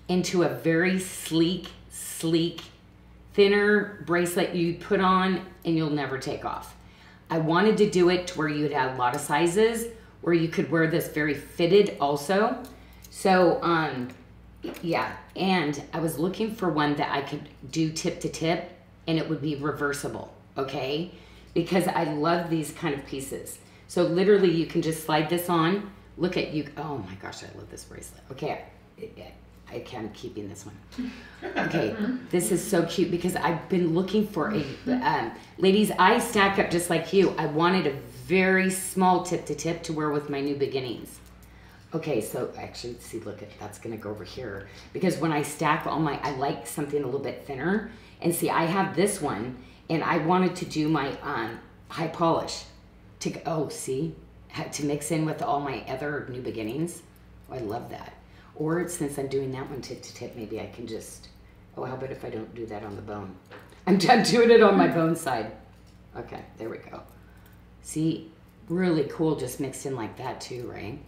into a very sleek, sleek, thinner bracelet you'd put on and you'll never take off. I wanted to do it to where you'd have a lot of sizes, where you could wear this very fitted also. So, um, yeah, and I was looking for one that I could do tip to tip and it would be reversible, okay? Because I love these kind of pieces. So literally you can just slide this on. Look at you. Oh my gosh, I love this bracelet. Okay, I, I can't keeping this one. Okay, (laughs) this is so cute because I've been looking for a, um, ladies, I stack up just like you. I wanted a very small tip to tip to wear with my new beginnings. Okay, so actually, see, look at that's gonna go over here because when I stack all my, I like something a little bit thinner. And see, I have this one, and I wanted to do my um, high polish to oh, see, to mix in with all my other new beginnings. Oh, I love that. Or since I'm doing that one tip to tip, maybe I can just. Oh, how about if I don't do that on the bone? (laughs) I'm, I'm doing it on my bone side. Okay, there we go. See, really cool, just mixed in like that too, right?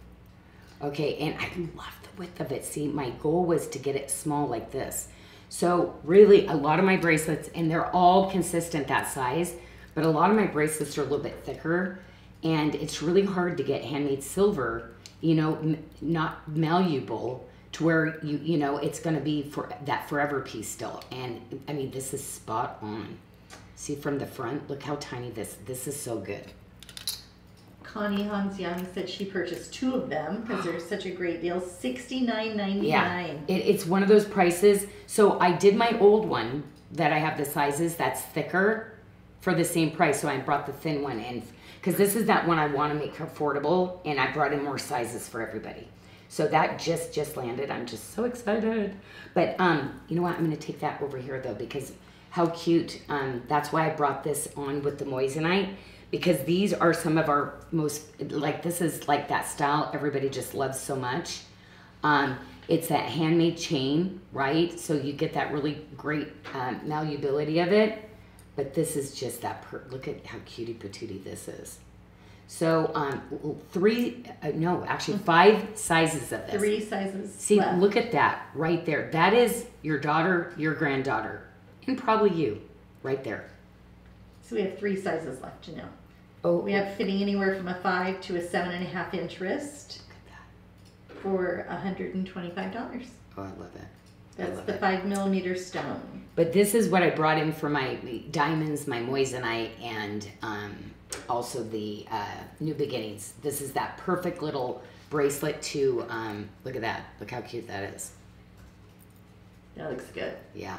Okay, and I love the width of it. See, my goal was to get it small like this. So really, a lot of my bracelets, and they're all consistent that size, but a lot of my bracelets are a little bit thicker, and it's really hard to get handmade silver, you know, not malleable to where you, you know, it's going to be for that forever piece still. And I mean, this is spot on. See from the front, look how tiny this. This is so good. Connie Hansiani said she purchased two of them because they're such a great deal. Sixty nine ninety nine. It, it's one of those prices. So I did my old one that I have the sizes that's thicker for the same price. So I brought the thin one in because this is that one I want to make affordable, and I brought in more sizes for everybody. So that just just landed. I'm just so excited. But um, you know what? I'm gonna take that over here though because how cute. Um, that's why I brought this on with the moissanite because these are some of our most like this is like that style everybody just loves so much. Um, it's that handmade chain, right? So you get that really great um, malleability of it. But this is just that. Per- look at how cutie patootie this is. So um, three, uh, no, actually five sizes of this. Three sizes. See, left. look at that right there. That is your daughter, your granddaughter, and probably you, right there. So we have three sizes left to know. Oh, We have fitting anywhere from a five to a seven and a half inch wrist look at for hundred and twenty five dollars. Oh, I love it. That's love the it. five millimeter stone. But this is what I brought in for my diamonds, my moissanite, and um, also the uh, new beginnings. This is that perfect little bracelet to um, look at that. Look how cute that is. That looks good. Yeah.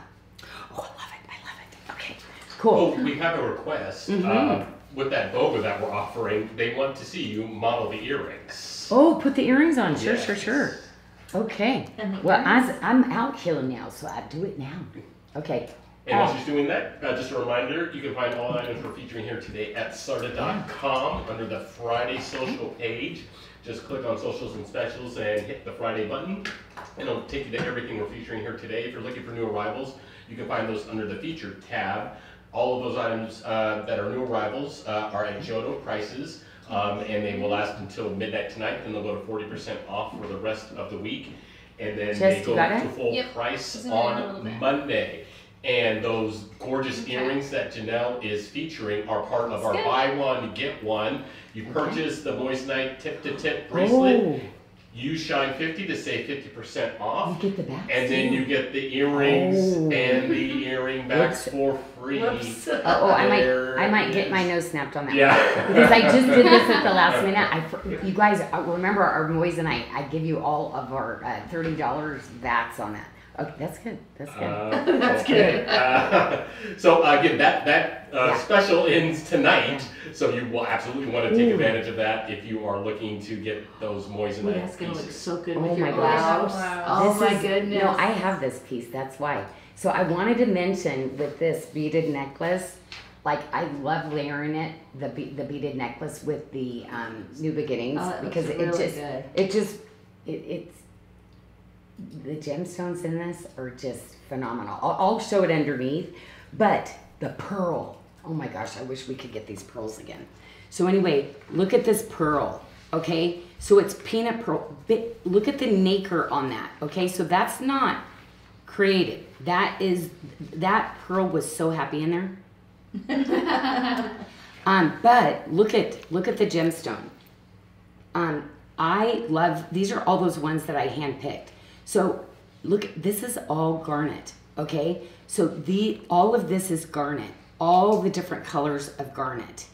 Oh, I love it. I love it. Okay. Cool. Oh, we have a request. Mhm. Uh, with that BOGO that we're offering, they want to see you model the earrings. Oh, put the earrings on. Sure, sure, Yes. sure. Okay. Well, earrings. as I'm out here now, so I do it now. Okay. And while Oh. she's doing that, uh, just a reminder, you can find all the items we're featuring here today at sarda.com under the Friday social page. Just click on socials and specials and hit the Friday button, and it'll take you to everything we're featuring here today. If you're looking for new arrivals, you can find those under the featured tab. All of those items uh, that are new arrivals uh, are at Jodo prices, um, and they will last until midnight tonight, Then they'll go to 40% off for the rest of the week. And then Jess, they go got it? to full Yep. price It's in there in a little on. Monday. And those gorgeous Okay. earrings that Janyl is featuring are part of our Good. buy one, get one. You purchase the Moissanite tip to tip bracelet, Oh, you shine 50 to save 50% you off. get the back. And then you get the earrings Oh. and the earring backs for free. Whoops. Oh, oh, I might, I might get my nose snapped on that. Yeah. Because I just did this at the last (laughs) minute. I, you guys uh, remember our boys and I I give you all of our uh, thirty dollars VATs on that. Okay, that's good. That's good. Uh, (laughs) That's okay. Uh, (laughs) so again, that that uh, Yeah. special ends tonight. So you will absolutely want to take Ooh. advantage of that if you are looking to get those Ooh, moissanite that's gonna look so good Oh with your my gosh. blouse. Wow. Oh This my is- goodness. No, I have this piece. That's why. So I wanted to mention with this beaded necklace, like I love layering it, the be- the beaded necklace with the um, New Beginnings Oh, because it really just good. it just it, it's the gemstones in this are just phenomenal. I'll, I'll show it underneath, but the pearl. Oh my gosh, I wish we could get these pearls again. So anyway, look at this pearl. Okay, so it's peanut pearl. Look at the nacre on that. Okay, so that's not created. That is that pearl was so happy in there. (laughs) um, but look at look at the gemstone. Um, I love these are all those ones that I handpicked. So look, this is all garnet. Okay, so the all of this is garnet. All the different colors of garnet.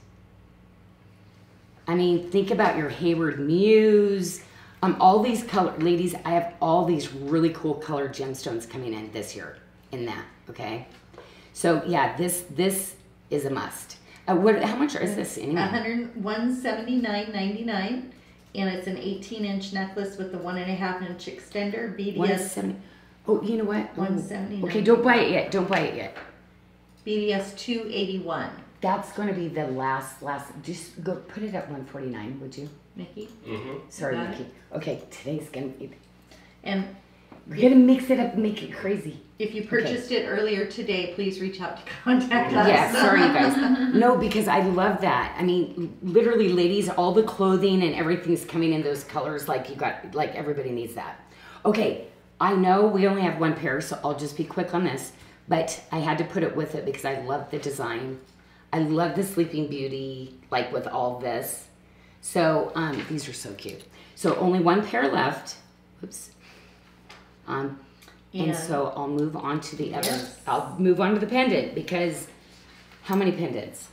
I mean, think about your Hayward Muse. Um, all these color, ladies. I have all these really cool colored gemstones coming in this year. In that, okay. So yeah, this this is a must. Uh, what? How much is this anyway? 100, 179.99 and it's an 18 inch necklace with the one and a half inch extender One BDS seventy. Oh, you know what? Oh, 179. Okay, don't buy it yet. Don't buy it yet. BDS 281 That's going to be the last last. Just go put it at one forty nine, would you? Mickey Mhm. Sorry, Got it. Nikki. Okay, today's gonna be. and We're gonna mix it up, and make it crazy. if you purchased it earlier today please reach out to contact us Yeah, sorry, you guys. (laughs) No, because I love that. I mean, literally, ladies, all the clothing and everything's coming in those colors. Like you got, like everybody needs that. Okay, I know we only have one pair, so I'll just be quick on this. But I had to put it with it because I love the design. I love the Sleeping Beauty, like with all this. So um, these are so cute. So only one pair left. Oops. Um, and And- so I'll move on to the other. Yes. I'll move on to the pendant because how many pendants?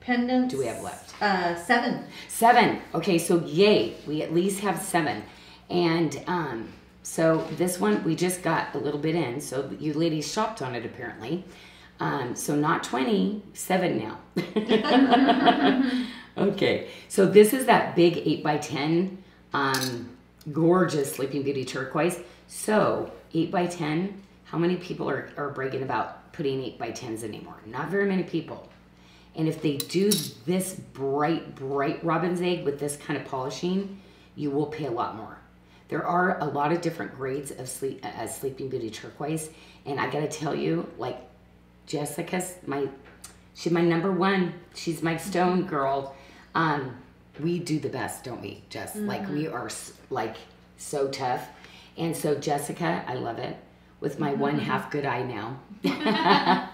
pendants Do we have left? uh seven Seven. Okay, so yay, we at least have seven. And um, so this one we just got a little bit in. So you ladies shopped on it apparently. Um, so not 20, seven now. (laughs) (laughs) okay, so this is that big 8 by 10 um, gorgeous Sleeping Beauty turquoise. So 8 by 10 how many people are, are bragging about putting 8 by 10s anymore? Not very many people. And if they do this bright, bright robin's egg with this kind of polishing, you will pay a lot more. There are a lot of different grades of sleep uh, Sleeping Beauty turquoise, and I gotta tell you, like Jessica's my, she's my number one. She's my stone girl. Um, we do the best, don't we, Jess? Like we mm-hmm. are like so tough, and so Jessica, I love it. With my one mm-hmm. half good eye now, (laughs)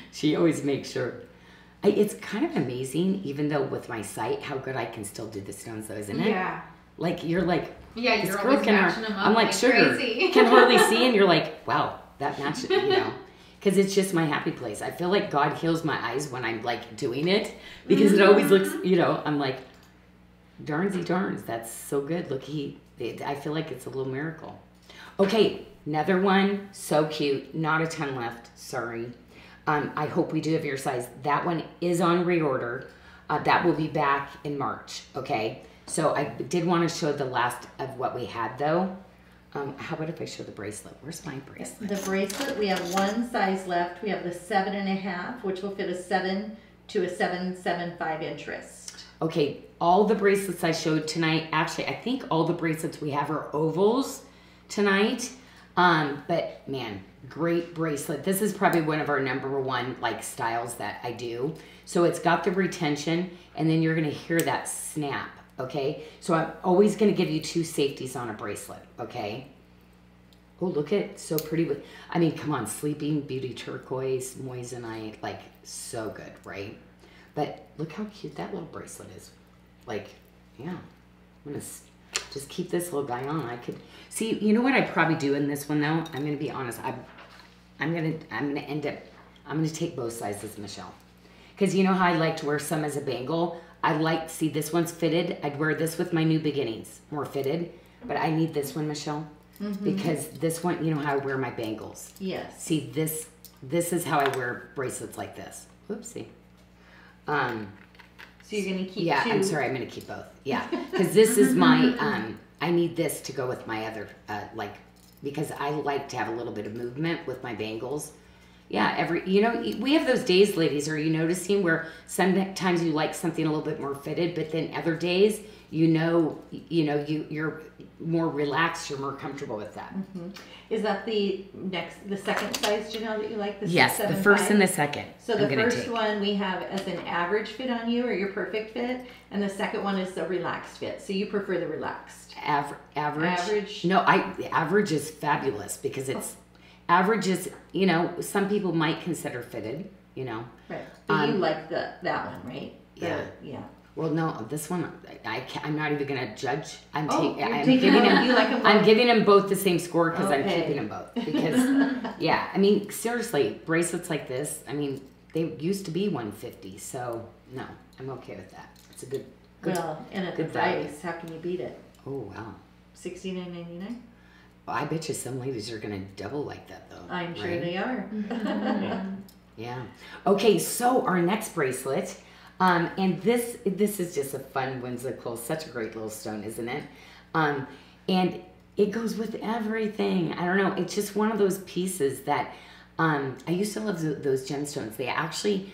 (laughs) she always makes sure. I, it's kind of amazing, even though with my sight, how good I can still do the stones, though, isn't it? Yeah. Like you're like, Yeah, this you're girl can. up I'm like, like sugar crazy. can hardly (laughs) see, and you're like, wow, that matches, you know. Because it's just my happy place. I feel like God heals my eyes when I'm like doing it because it mm-hmm. always looks, you know, I'm like, darnsy darns, that's so good. Look, he, I feel like it's a little miracle. Okay, another one, so cute. Not a ton left. Sorry. Um, I hope we do have your size. That one is on reorder. Uh, that will be back in March. Okay. So I did want to show the last of what we had though. Um, how about if I show the bracelet? Where's my bracelet? The bracelet, we have one size left. We have the seven and a half, which will fit a seven to a seven, seven, five inch wrist. Okay, all the bracelets I showed tonight, actually, I think all the bracelets we have are ovals tonight. Um, but man, great bracelet. This is probably one of our number one like styles that I do. So it's got the retention and then you're gonna hear that snap, okay? So I'm always gonna give you two safeties on a bracelet, okay? Oh, look at so pretty with, I mean, come on, Sleeping Beauty Turquoise, Moissanite, like so good, right? But look how cute that little bracelet is. Like, yeah, I'm gonna just keep this little guy on. I could see. You know what I probably do in this one though. I'm gonna be honest. I'm I'm gonna I'm gonna end up. I'm gonna take both sizes, Michelle. Because you know how I like to wear some as a bangle. I like see this one's fitted. I'd wear this with my new beginnings, more fitted. But I need this one, Michelle, mm-hmm. because this one, you know how I wear my bangles. Yes. See this this is how I wear bracelets like this. Whoopsie. Um So you're gonna keep yeah, two. I'm sorry, I'm gonna keep both. Yeah. (laughs) Because this is my um I need this to go with my other uh like because I like to have a little bit of movement with my bangles. Yeah, every you know, we have those days, ladies, are you noticing where sometimes you like something a little bit more fitted, but then other days you know you know you you're more relaxed, you're more comfortable with that. Is that the next, the second size, Janyl, that you like? The Yes, six, the first five? and the second. So the first take. one we have as an average fit on you or your perfect fit, and the second one is the relaxed fit. So you prefer the relaxed. Aver- average. Average. No, I the average is fabulous because it's average is you know some people might consider fitted. You know, Right. But you Um, like the that one, right? The- yeah. Yeah. Well, no, this one I, I can't, I'm not even gonna judge. I'm Oh, taking. you're I'm taking giving them- them. you like 'em I'm both? giving them both the same score because I'm Okay. keeping them both (laughs) because yeah. I mean, seriously, bracelets like this. I mean, they used to be 150, so no, I'm okay with that. It's a good. good Well, and at the good value. price, how can you beat it? oh wow. Sixty nine ninety nine. I bet you some ladies are gonna double like that though. I'm sure right? they are. (laughs) Yeah. Okay, so our next bracelet, um, and this this is just a fun whimsical, such a great little stone, isn't it? Um, and it goes with everything. I don't know. It's just one of those pieces that um, I used to love th- those gemstones. They actually,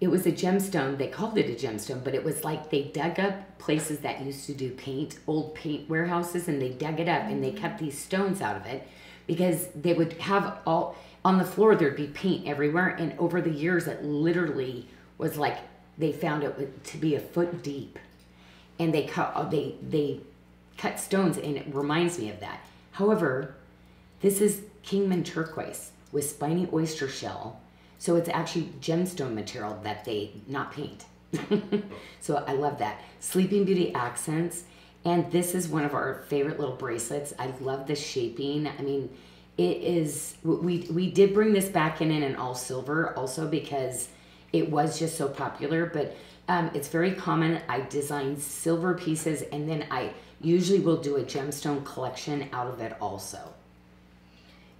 it was a gemstone. They called it a gemstone, but it was like they dug up places that used to do paint, old paint warehouses, and they dug it up and they kept these stones out of it because they would have all on the floor. There'd be paint everywhere, and over the years, it literally was like they found it to be a foot deep, and they cut uh, they they cut stones, and it reminds me of that. However, this is Kingman turquoise with spiny oyster shell. So it's actually gemstone material that they not paint. (laughs) so I love that. Sleeping Beauty accents. And this is one of our favorite little bracelets. I love the shaping. I mean, it is we we did bring this back in in an all silver also because it was just so popular, but um, it's very common. I design silver pieces and then I usually will do a gemstone collection out of it also.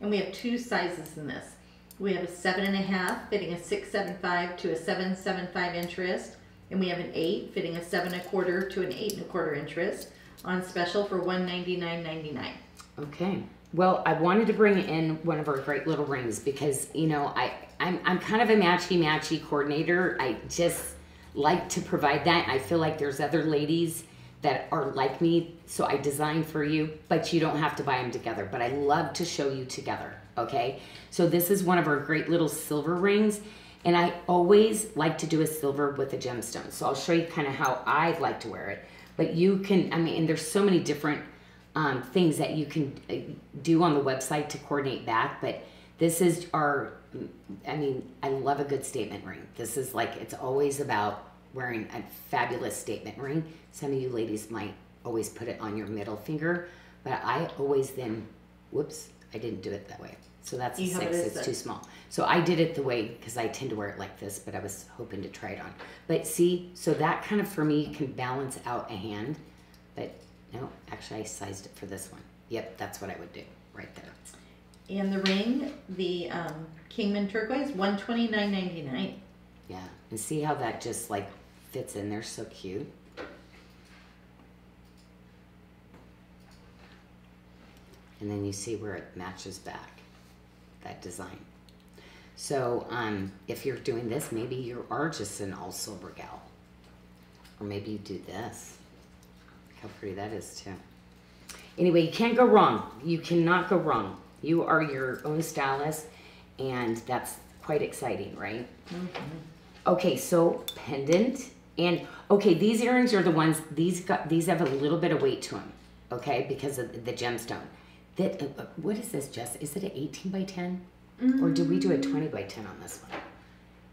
And we have two sizes in this. We have a seven and a half fitting a six seven five to a seven seven five inch wrist, and we have an eight fitting a seven and a quarter to an eight and a quarter inch wrist on special for one ninety nine ninety nine. Okay. Well, I wanted to bring in one of our great little rings because you know I I'm I'm kind of a matchy matchy coordinator. I just like to provide that. I feel like there's other ladies that are like me, so I design for you, but you don't have to buy them together. But I love to show you together. Okay. So this is one of our great little silver rings. And I always like to do a silver with a gemstone. So I'll show you kind of how I like to wear it. But you can, I mean, and there's so many different um, things that you can uh, do on the website to coordinate back. But this is our, I mean, I love a good statement ring. This is like, it's always about wearing a fabulous statement ring. Some of you ladies might always put it on your middle finger, but I always then, whoops, I didn't do it that way. So that's a You six, it's too small. So I did it the way, because I tend to wear it like this, but I was hoping to try it on. But see, so that kind of for me can balance out a hand. But no, actually I sized it for this one. Yep, that's what I would do right there. And the ring, the um, Kingman turquoise, one twenty nine ninety nine. Yeah, and see how that just like fits in there so cute. And then you see where it matches back, that design. So um, if you're doing this, maybe you are just an all silver gal. Or maybe you do this. How pretty that is too. Anyway, you can't go wrong. You cannot go wrong. You are your own stylist, and that's quite exciting, right? Okay, so pendant and okay, these earrings are the ones these got these have a little bit of weight to them, okay, because of the gemstone. That uh, uh, what is this, Jess? Is it an 18 by 10, or do we do a 20 by 10 on this one?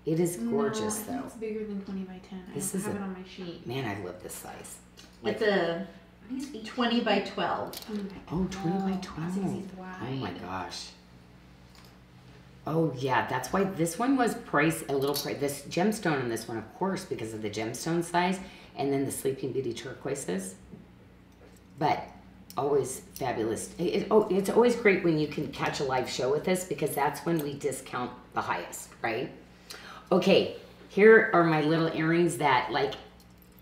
It is gorgeous no, I though. It's bigger than 20 by 10. I This don't is have a- it on my sheet. Man, I love this size. It's a twenty by twelve. Oh, my Oh, 20 by 12. Oh my gosh. Oh yeah, that's why this one was priced a little price. This gemstone on this one, of course, because of the gemstone size, and then the Sleeping Beauty turquoises. But always fabulous. It, it- oh, it's always great when you can catch a live show with us because that's when we discount the highest, right? Okay, here are my little earrings that like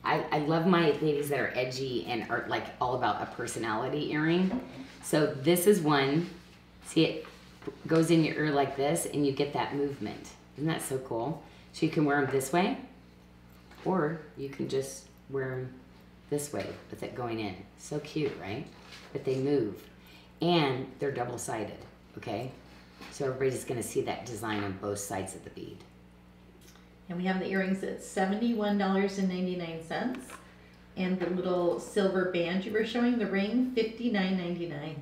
I, I love my ladies that are edgy and are like all about a personality earring. So this is one. See it goes in your ear like this and you get that movement. Isn't that so cool? So you can wear them this way or you can just wear them this way with it going in. So cute, right? But they move and they're double sided. Okay. So everybody's going to see that design on both sides of the bead. And we have the earrings at seventy-one dollars and ninety-nine cents. And the little silver band you were showing, the ring, fifty-nine ninety-nine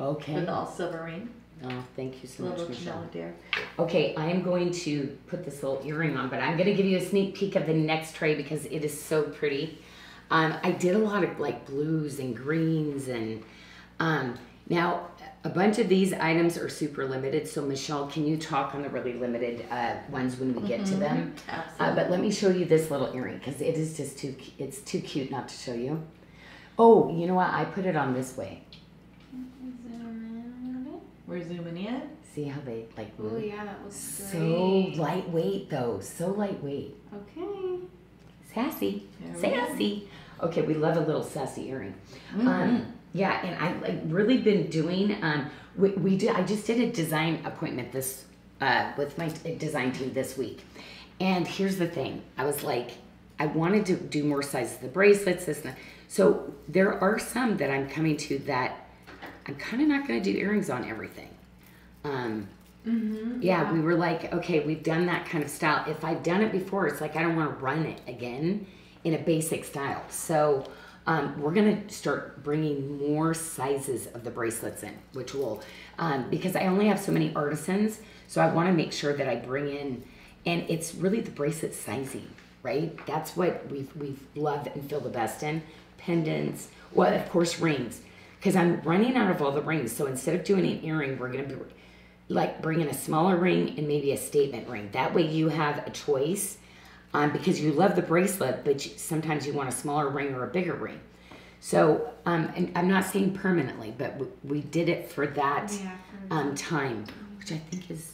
Okay. with all silver ring. Oh, thank you so much, Little Michelle. Janyl Okay, I am going to put this little earring on, but I'm going to give you a sneak peek of the next tray because it is so pretty. Um, I did a lot of like blues and greens, and um, now a bunch of these items are super limited. So, Michelle, can you talk on the really limited uh, ones when we get to them? Uh, but let me show you this little earring because it is just too it's too cute not to show you. Oh, you know what? I put it on this way. Zoom in a. We're zooming in. See how they like Oh, yeah, that was So great. lightweight though, so lightweight. Okay. Sassy. There we. Sassy. Okay, we love a little sassy earring. Mm-hmm. Um, yeah, and I like really been doing. Um, we, we did. I just did a design appointment this uh, with my design team this week, and here's the thing. I was like, I wanted to do more sizes of the bracelets. This, and that. so there are some that I'm coming to that I'm kind of not going to do earrings on everything. Um, Mm-hmm. yeah, we were like, okay, we've done that kind of style. If I've done it before, it's like I don't want to run it again in a basic style. So um, we're gonna start bringing more sizes of the bracelets in, which will, um, because I only have so many artisans, so I want to make sure that I bring in, and it's really the bracelet sizing, right? That's what we've we've loved and feel the best in pendants. Well, of course, rings, because I'm running out of all the rings. So instead of doing an earring, we're gonna be like bringing a smaller ring and maybe a statement ring. That way you have a choice um, because you love the bracelet, but you, sometimes you want a smaller ring or a bigger ring. So, um, and I'm not saying permanently, but we, we did it for that Yeah. um, time, which I think is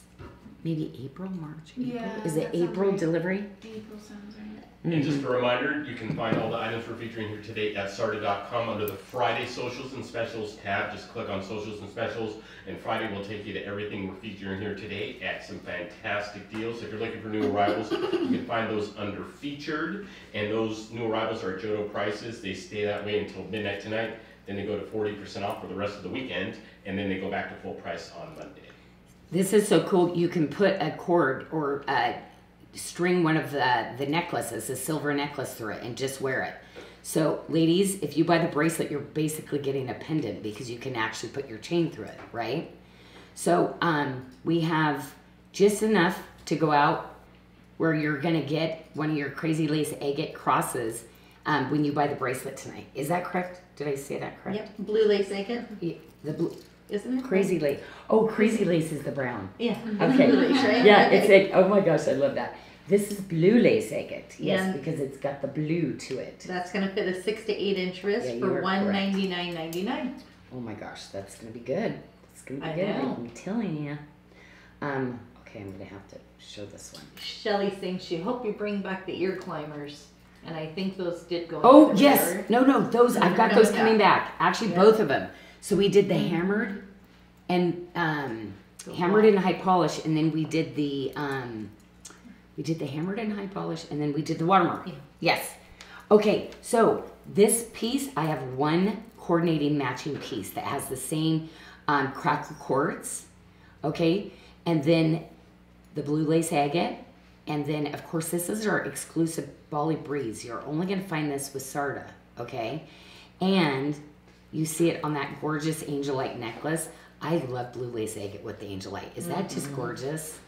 maybe April, March. April. Yeah, is it April delivery? April sounds right. And just a reminder, you can find all the items we're featuring here today at Sarda.com under the Friday Socials and Specials tab. Just click on Socials and Specials, and Friday will take you to everything we're featuring here today at some fantastic deals. If you're looking for new arrivals, you can find those under Featured, and those new arrivals are at Jodo prices. They stay that way until midnight tonight, then they go to 40% off for the rest of the weekend, and then they go back to full price on Monday. This is so cool. You can put a cord or uh, string one of the, the necklaces, a silver necklace through it, and just wear it. So, ladies, if you buy the bracelet, you're basically getting a pendant because you can actually put your chain through it, right? So, um, we have just enough to go out where you're gonna get one of your crazy lace agate crosses um, when you buy the bracelet tonight. Is that correct? Did I say that correct? Yep, blue lace agate, Yeah, the blue, isn't it? crazy lace. Oh, crazy lace is the brown. Yeah. Okay. Blue lace, right? Yeah, it's like oh my gosh, I love that. This is blue lace agate. Yes, Yeah. because it's got the blue to it. That's gonna fit a six to eight inch wrist Yeah, for are one correct. ninety nine ninety nine. Oh my gosh, that's gonna be good. It's gonna be I good. know. I'm telling you. Um, okay, I'm gonna have to show this one. Shelly saying she hope you bring back the ear climbers, and I think those did go. Oh yes, mirror. no, no, those I've got They're those coming coming back. Actually, Yeah. both of them. So we did the hammered and um, hammered and high polish, and then we did the um, we did the hammered and high polish, and then we did the watermark. Yeah. Yes. Okay, so this piece I have one coordinating matching piece that has the same um, crackle quartz. Okay, and then the blue lace agate. And then, of course, this is our exclusive Bali Breeze. You're only going to find this with Sarda, okay? And you see it on that gorgeous Angelite necklace. I love blue lace agate with the Angelite. Is that just gorgeous?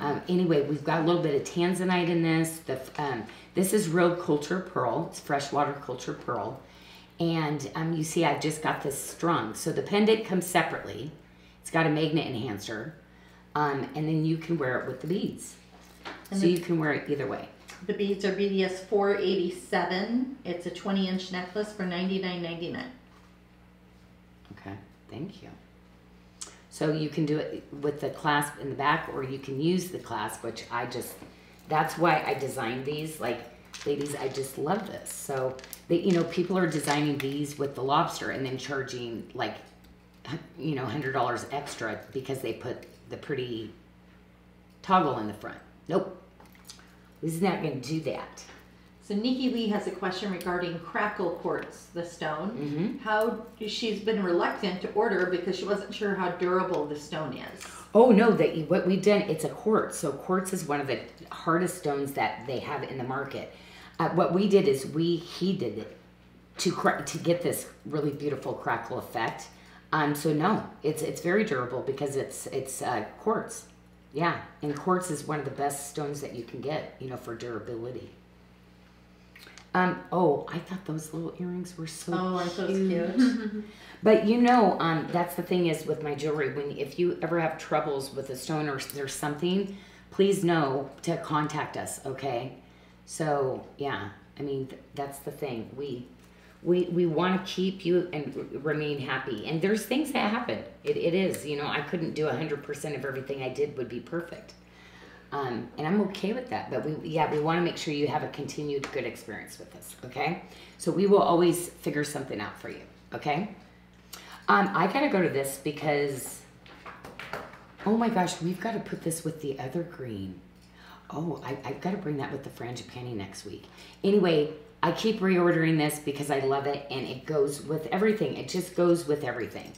Um, anyway, we've got a little bit of tanzanite in this. The um, This is real culture pearl. It's freshwater culture pearl. And um, you see I've just got this strung. So the pendant comes separately. It's got a magnet enhancer. Um, and then you can wear it with the beads. And so the- you can wear it either way. The beads are BDS 487. It's a 20 inch necklace for 99.99. Thank you. So you can do it with the clasp in the back, or you can use the clasp, which I just, that's why I designed these. Like, ladies, I just love this. So, they, you know, people are designing these with the lobster and then charging like, you know, $100 extra because they put the pretty toggle in the front. Nope. This is not going to do that. So Nikki Lee has a question regarding crackle quartz, the stone. Mm-hmm. How she's been reluctant to order because she wasn't sure how durable the stone is. Oh no, that what we've done, it's a quartz. So quartz is one of the hardest stones that they have in the market. Uh, what we did is we heated it to cra- to get this really beautiful crackle effect. Um, so no, it's it's very durable because it's it's uh, quartz. Yeah, and quartz is one of the best stones that you can get, you know, for durability. Um, oh, I thought those little earrings were so Oh, aren't those cute. cute? (laughs) But you know, um, that's the thing is with my jewelry. When if you ever have troubles with a stone or there's something, please know to contact us. Okay. So yeah, I mean th- that's the thing. We we we want to keep you and r- remain happy. And there's things that happen. It, it is. You know, I couldn't do hundred percent of everything I did would be perfect. Um, and I'm okay with that. But we, yeah, we want to make sure you have a continued good experience with this. Okay. So we will always figure something out for you. Okay. Um, I gotta go to this because, oh my gosh, we've got to put this with the other green. Oh, I, I've got to bring that with the frangipani next week. Anyway, I keep reordering this because I love it and it goes with everything. It just goes with everything.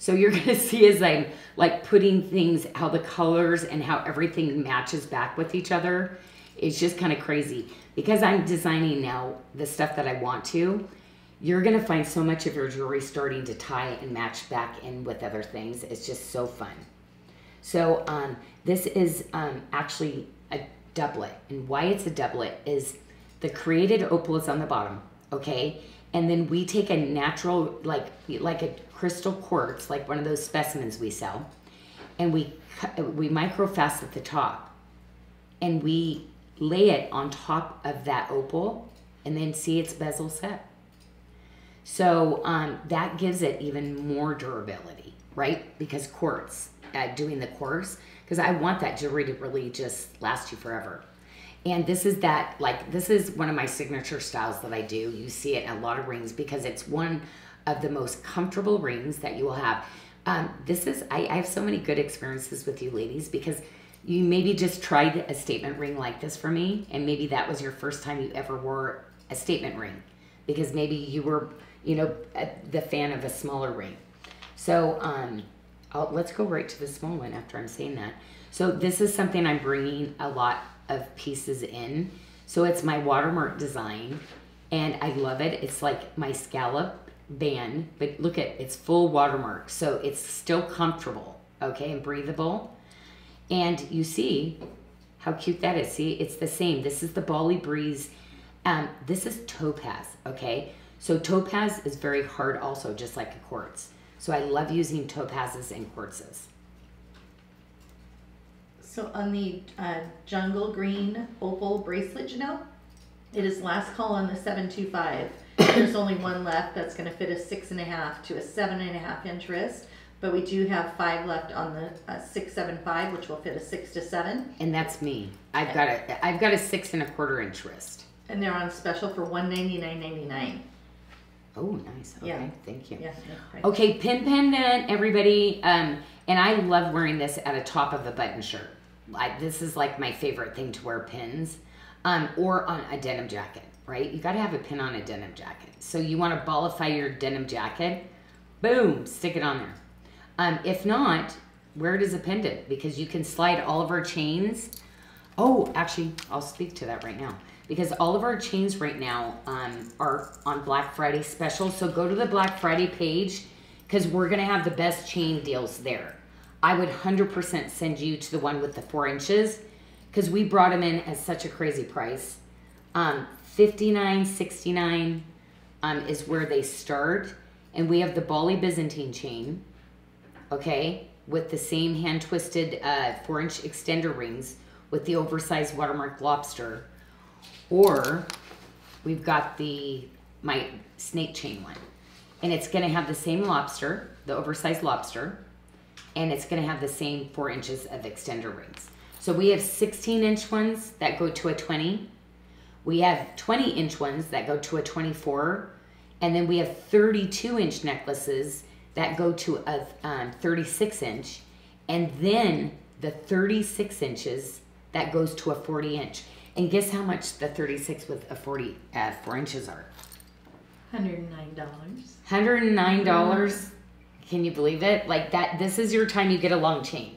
So you're (laughs) gonna see as I'm like putting things, how the colors and how everything matches back with each other. It's just kind of crazy because I'm designing now the stuff that I want to. You're gonna find so much of your jewelry starting to tie and match back in with other things. It's just so fun. So um, this is um, actually a doublet, and why it's a doublet is the created opal is on the bottom, okay, and then we take a natural like like a crystal quartz, like one of those specimens we sell, and we we microfast at the top, and we lay it on top of that opal, and then see its bezel set. So um, that gives it even more durability, right? Because quartz, uh, doing the quartz, because I want that jewelry to really just last you forever. And this is that, like, this is one of my signature styles that I do. You see it in a lot of rings because it's one of the most comfortable rings that you will have. Um, this is, I, I have so many good experiences with you ladies because you maybe just tried a statement ring like this for me, and maybe that was your first time you ever wore a statement ring because maybe you were, you know, the fan of a smaller ring. So um, I'll, let's go right to the small one after I'm saying that. So this is something I'm bringing a lot of pieces in. So it's my watermark design, and I love it. It's like my scallop band, but look at it's full watermark, so it's still comfortable, okay, and breathable. And you see how cute that is. See, it's the same. This is the Bali Breeze. Um, this is topaz, okay? So topaz is very hard also, just like a quartz. So I love using topazes and quartzes. So on the uh, jungle green opal bracelet, Janyl, it is last call on the 725. There's only one left that's gonna fit a six and a half to a seven and a half inch wrist. But we do have five left on the uh, six, seven, five, which will fit a six to seven. And that's me. I've got a I've got a six and a quarter inch wrist. And they're on special for one ninety nine ninety nine. Oh, nice. Okay, Yeah. thank you. Yeah. right. Okay, pin pendant, everybody. Um, and I love wearing this at a top of a button shirt. Like this is like my favorite thing to wear pins, um, or on a denim jacket. Right? You got to have a pin on a denim jacket. So you want to ballify your denim jacket. Boom, stick it on there. Um, if not, wear it as a pendant because you can slide all of our chains. Oh, actually, I'll speak to that right now because all of our chains right now um, are on Black Friday special. So go to the Black Friday page because we're gonna have the best chain deals there. I would 100% send you to the one with the four inches because we brought them in at such a crazy price. Um, 59, 69 um, is where they start, and we have the Bali Byzantine chain okay, with the same hand twisted uh, four inch extender rings with the oversized watermark lobster, or we've got the my snake chain one, and it's gonna have the same lobster, the oversized lobster, and it's gonna have the same four inches of extender rings. So we have 16 inch ones that go to a 20. We have 20 inch ones that go to a 24. And then we have 32 inch necklaces that go to a um, 36 inch. And then the 36 inches that goes to a 40 inch. And guess how much the 36 with a 40 uh, 4 inches are? Hundred and nine dollars. 109. dollars Can you believe it? Like that this is your time you get a long chain.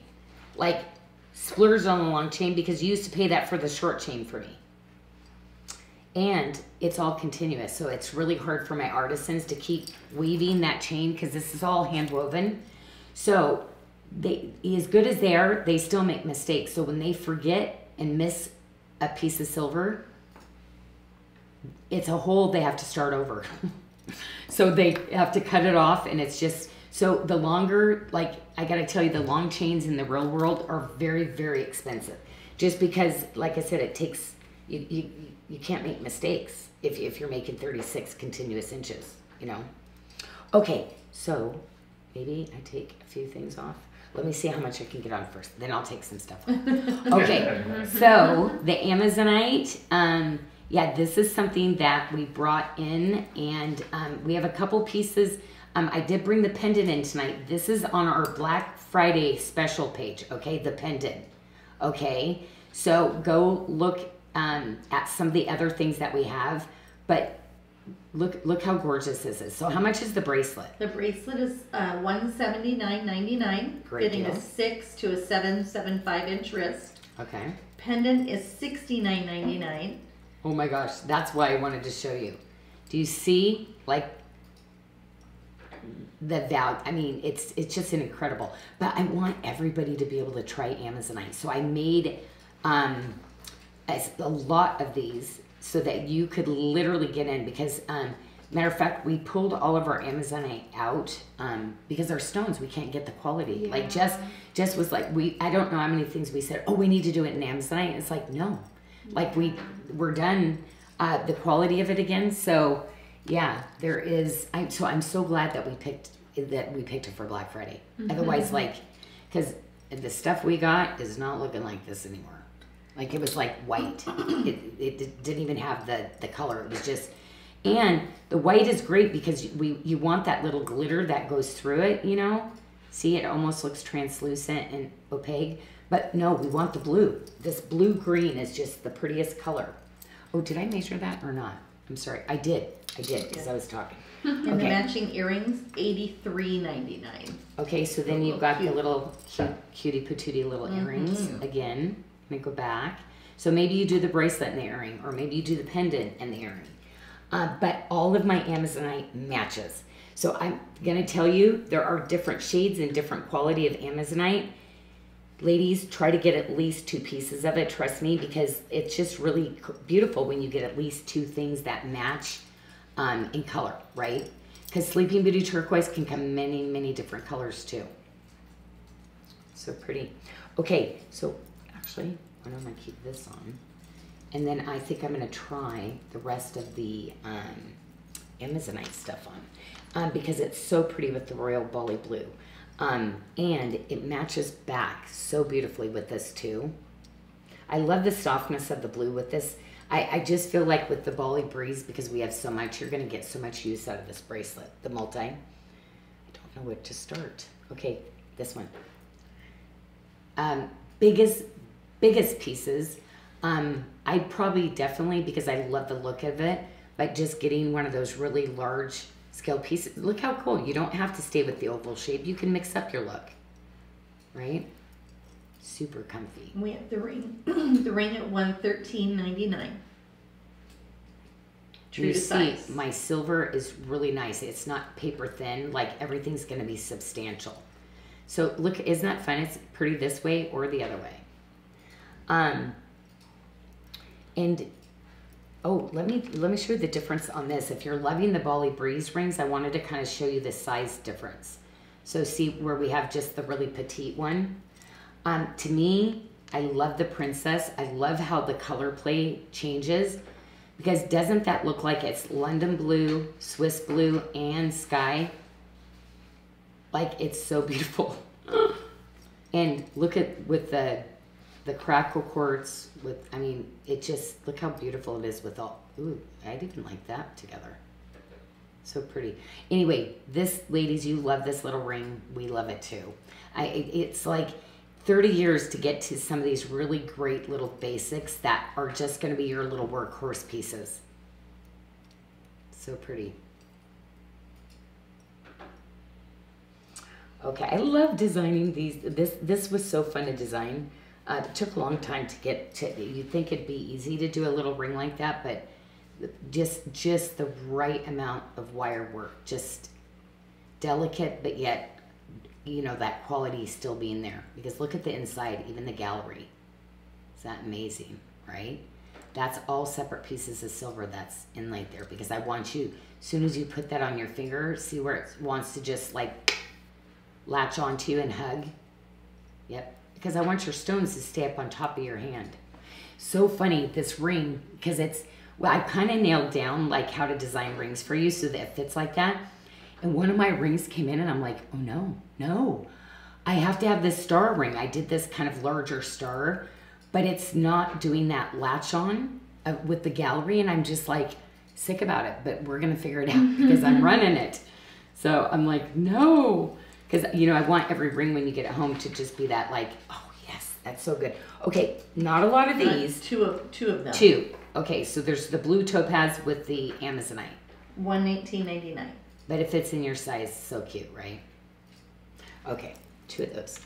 Like splurge on the long chain because you used to pay that for the short chain for me. And it's all continuous, so it's really hard for my artisans to keep weaving that chain because this is all hand woven. So they as good as they are, they still make mistakes. So when they forget and miss a piece of silver, it's a hole they have to start over. (laughs) so they have to cut it off and it's just so the longer like I got to tell you the long chains in the real world are very very expensive. Just because like I said it takes you you, you can't make mistakes if if you're making 36 continuous inches, you know. Okay, so maybe I take a few things off. Let me see how much I can get on first. Then I'll take some stuff off. (laughs) Okay, so the Amazonite, um, yeah, this is something that we brought in, and um, we have a couple pieces. Um, I did bring the pendant in tonight. This is on our Black Friday special page, okay? The pendant, okay? So go look um, at some of the other things that we have, but look look how gorgeous this is. So how much is the bracelet? The bracelet is uh, one seventy nine ninety nine, Great fitting deal. a six to a seven seven five inch wrist. Okay. Pendant is sixty nine ninety nine. Oh my gosh, that's why I wanted to show you. Do you see like the value? I mean, it's it's just an incredible. But I want everybody to be able to try Amazonite. So I made um a, a lot of these so that you could literally get in because um matter of fact we pulled all of our amazonite out um because our stones. We can't get the quality. Like jess jess was like we i don't know how many things we said oh we need to do it in amazonite it's like no. Like we we're done uh the quality of it again. So yeah there is i'm so i'm so glad that we picked that we picked it for black friday. Otherwise like because the stuff we got is not looking like this anymore like it was like white. it, it di- didn't even have the the color. It was just, and the white is great because we you want that little glitter that goes through it. You know, see it almost looks translucent and opaque. But no, we want the blue. This blue green is just the prettiest color. Oh, did I measure that or not? I'm sorry. I did. I did because I was talking. (laughs) And the matching earrings, eighty three ninety nine. Okay, so then you've got the little cute, cutie patootie little mm-hmm. earrings again. Go back. So maybe you do the bracelet and the earring, or maybe you do the pendant and the earring. Uh, but all of my Amazonite matches. So I'm gonna tell you there are different shades and different quality of Amazonite. Ladies, try to get at least two pieces of it. Trust me, because it's just really beautiful when you get at least two things that match um, in color, right? Because Sleeping Beauty turquoise can come many, many different colors too. So pretty. Okay, so actually, why don't I keep this on? And then I think I'm gonna try the rest of the um, Amazonite stuff on um, because it's so pretty with the royal Bali blue. Um, and it matches back so beautifully with this too. I love the softness of the blue with this. I, I just feel like with the Bali Breeze, because we have so much, you're going to get so much use out of this bracelet, the multi. I don't know where to start. Okay, this one. Um, biggest, biggest pieces. Um, I'd probably definitely, because I love the look of it, but just getting one of those really large scale pieces. Look how cool. You don't have to stay with the oval shape. You can mix up your look, right? Super comfy. We have the ring, (clears throat) the ring at one thirteen ninety nine. True you to see, size. my silver is really nice. It's not paper thin. Like everything's going to be substantial. So look, isn't that fun? It's pretty this way or the other way. Um, and oh, let me let me show you the difference on this. If you're loving the Bali Breeze rings, I wanted to kind of show you the size difference. So see where we have just the really petite one. Um, to me, I love the princess. I love how the color play changes because doesn't that look like it's London blue, Swiss blue, and sky? Like it's so beautiful. (gasps) and look at with the the crackle quartz with I mean it just look how beautiful it is with all ooh I didn't like that together. So pretty. Anyway, this ladies, you love this little ring. We love it too. I it, it's like 30 years to get to some of these really great little basics that are just going to be your little workhorse pieces. So pretty. Okay, I love designing these. This this was so fun to design. Uh, it took a long time to get to. You think it'd be easy to do a little ring like that, but just just the right amount of wire work, just delicate, but yet you know that quality still being there. Because look at the inside, even the gallery. Is that amazing, right? That's all separate pieces of silver that's inlaid there because I want you, as soon as you put that on your finger, see where it wants to just like latch onto you and hug. Because I want your stones to stay up on top of your hand. So funny, this ring, because it's, well, I kind of nailed down like how to design rings for you so that it fits like that. And one of my rings came in and I'm like, oh no, no. I have to have this star ring. I did this kind of larger star, but it's not doing that latch on uh, with the gallery. And I'm just like sick about it, but we're going to figure it out (laughs) because I'm (laughs) running it. So I'm like, no. Because, you know, I want every ring when you get it home to just be that like, oh yes, that's so good. Okay, not a lot of these. Two of two of them. Two. Okay, so there's the blue topaz with the Amazonite. One eighteen ninety nine. But it fits in your size, so cute, right? Okay, two of those.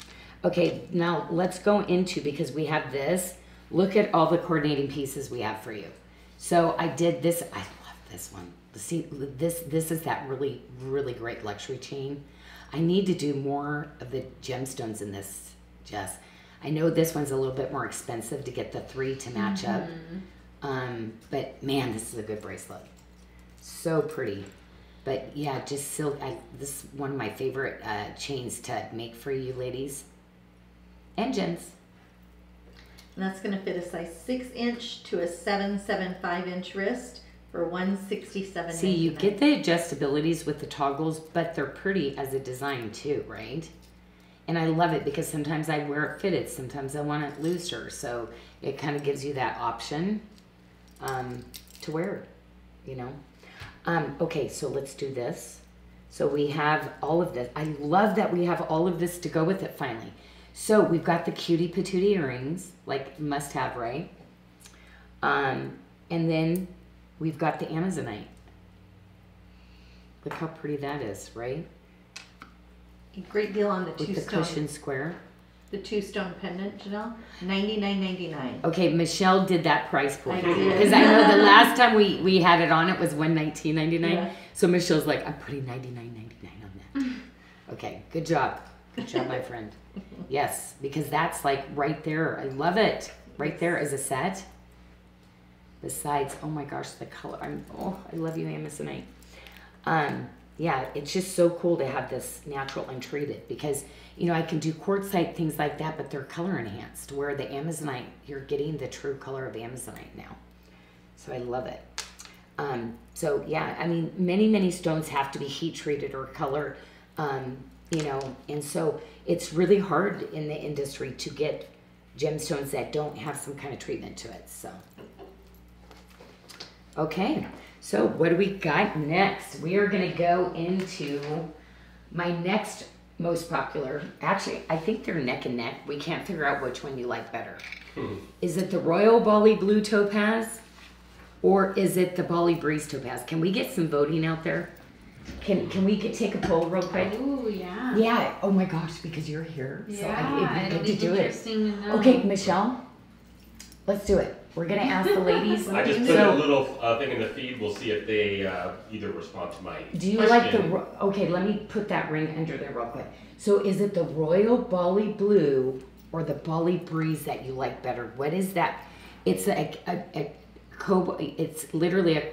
Okay, now let's go into, because we have this, look at all the coordinating pieces we have for you. So I did this, I love this one. See, this, this is that really, really great luxury chain. I need to do more of the gemstones in this, Jess. I know this one's a little bit more expensive to get the three to match up. Um, but man, this is a good bracelet. So pretty. But yeah, just silk. I, this is one of my favorite uh, chains to make for you ladies and gents. And that's gonna fit a size six inch to a seven seven five inch wrist for one sixty seven. See, you get the adjustabilities with the toggles, but they're pretty as a design too, right? And I love it because sometimes I wear it fitted, sometimes I want it looser. So it kind of gives you that option um, to wear you know? Um, okay, so let's do this. So we have all of this. I love that we have all of this to go with it finally. So we've got the cutie patootie earrings, like must have, right? Um, and then we've got the Amazonite. Look how pretty that is, right? A great deal on the With two the stone, cushion square. the two stone pendant, Janyl. Ninety nine ninety nine. Okay, Michelle did that price point I because I know the (laughs) last time we we had it on it was one nineteen ninety nine. Yeah. So Michelle's like, I'm putting ninety nine ninety nine on that. (laughs) okay, good job, good job, my friend. (laughs) Yes, because that's like right there. I love it. Right there is a set. Besides, oh my gosh, the color. I'm oh, I love you, Amazonite. Um, yeah, it's just so cool to have this natural untreated because you know I can do quartzite things like that, but they're color enhanced. Where the Amazonite, you're getting the true color of Amazonite now. So I love it. Um, so yeah, I mean, many many stones have to be heat treated or color, um, you know, and so it's really hard in the industry to get gemstones that don't have some kind of treatment to it. So okay, so what do we got next? We are gonna go into my next most popular. Actually, I think they're neck and neck. We can't figure out which one you like better. Hmm. Is it the Royal Bali Blue Topaz? Or is it the Bali Breeze Topaz? Can we get some voting out there? Can can we get, take a poll real quick? Ooh, yeah. Yeah. Oh my gosh, because you're here, so I, it'll it'd be be good to do it. to. Okay, Michelle, let's do it. We're gonna ask the ladies. I just put So- a little uh, thing in the feed. We'll see if they uh, either respond to my. Do you like the? Okay, let me put that ring under there real quick. So, is it the Royal Bali Blue or the Bali Breeze that you like better? What is that? It's a a, a cobalt. It's literally a,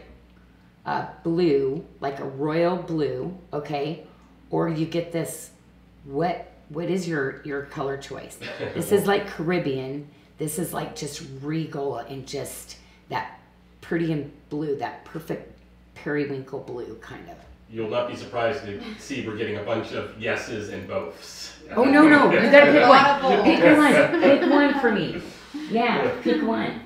a blue, like a royal blue. Okay, or you get this. What what is your your color choice? (laughs) This is like Caribbean. This is like just regal and just that pretty and blue, that perfect periwinkle blue kind of. You'll not be surprised to see we're getting a bunch of yeses and boths. Oh no no! You gotta pick one. Pick one. Pick one for me. Yeah, pick one.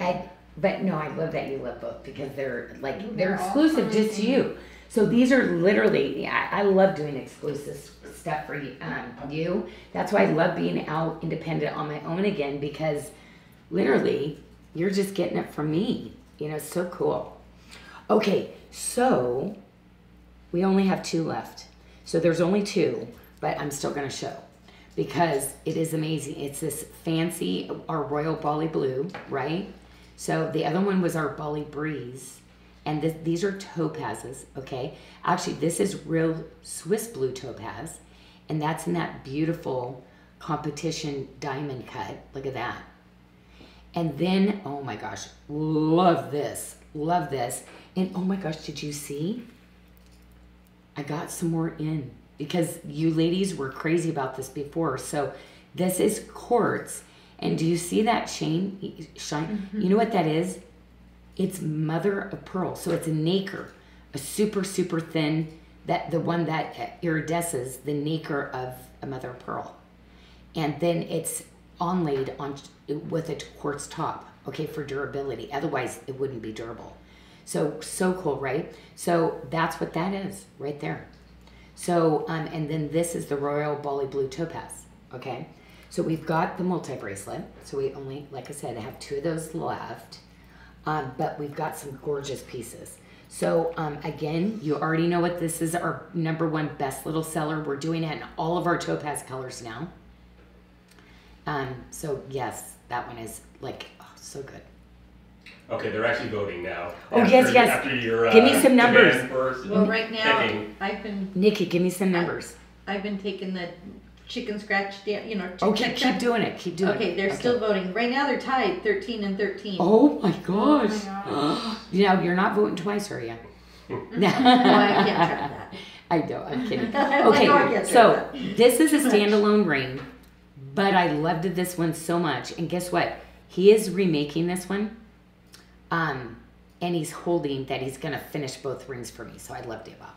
I, but no, I love that you love both because they're like they're they're exclusive just to you. So these are literally. I, I love doing exclusive stuff for you. Um, you. That's why I love being out independent on my own again because literally you're just getting it from me. You know, it's so cool. Okay, so we only have two left. So there's only two, but I'm still going to show because it is amazing. It's this fancy, our Royal Bali Blue, right? So the other one was our Bali Breeze. And this, these are topazes, okay? Actually, this is real Swiss blue topaz. And that's in that beautiful competition diamond cut. Look at that. And then, oh my gosh, love this. Love this. And oh my gosh, did you see? I got some more in because you ladies were crazy about this before. So this is quartz. And do you see that chain shine? Mm-hmm. You know what that is? It's mother of pearl. So it's a nacre, a super, super thin, that the one that iridesces, the nacre of a mother of pearl. And then it's onlaid on with a quartz top, okay, for durability. Otherwise, it wouldn't be durable. So, so cool, right? So that's what that is right there. So, um, and then this is the Royal Bali Blue Topaz, okay? So we've got the multi bracelet. So we only, like I said, have two of those left. Um, but we've got some gorgeous pieces. So um, again, you already know what this is our number one best little seller. We're doing it in all of our topaz colors now. Um, so yes, that one is like oh, so good. Okay, they're actually voting now. Oh, After- yes, yes. After your uh, Give me some numbers. Well, right now, picking. I've been, Nikki, give me some numbers. I've been taking the chicken scratch, da- you know. Oh, check, keep, check, keep doing it. Keep doing it. Okay, they're still voting. Right now, they're tied, thirteen and thirteen. Oh my Oh gosh. my gosh. (gasps) you know, you're not voting twice, are you? (laughs) no, I can't track that. (laughs) (laughs) I know, I'm kidding. Okay, know I can't so this is a standalone ring, but I loved this one so much. And guess what? He is remaking this one. Um, and he's holding that he's gonna finish both rings for me. So I loved it about.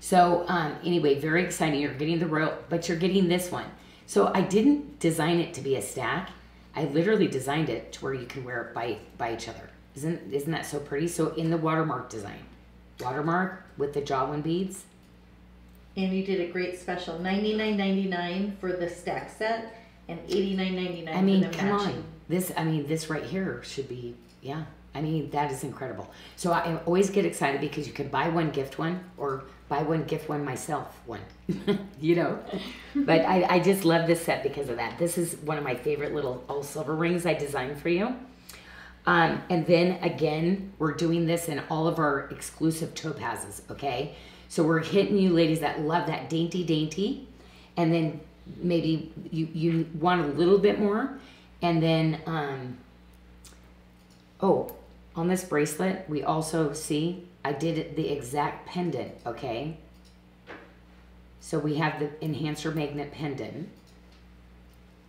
So um, anyway, very exciting. You're getting the royal, but you're getting this one. So I didn't design it to be a stack. I literally designed it to where you can wear it by by each other. Isn't isn't that so pretty? So in the watermark design, watermark with the jawline beads. And you did a great special, ninety nine ninety nine for the stack set, and eighty nine ninety nine I mean, for the come matching. on. This, I mean, this right here should be, yeah. I mean, that is incredible. So I always get excited because you can buy one, gift one, or buy one, gift one myself one. (laughs) you know? but I, I just love this set because of that. This is one of my favorite little all silver rings I designed for you. Um, and then again, we're doing this in all of our exclusive topazes, okay? So we're hitting you ladies that love that dainty, dainty. And then maybe you, you want a little bit more. And then, um, oh, on this bracelet, we also see I did the exact pendant, okay? So we have the enhancer magnet pendant.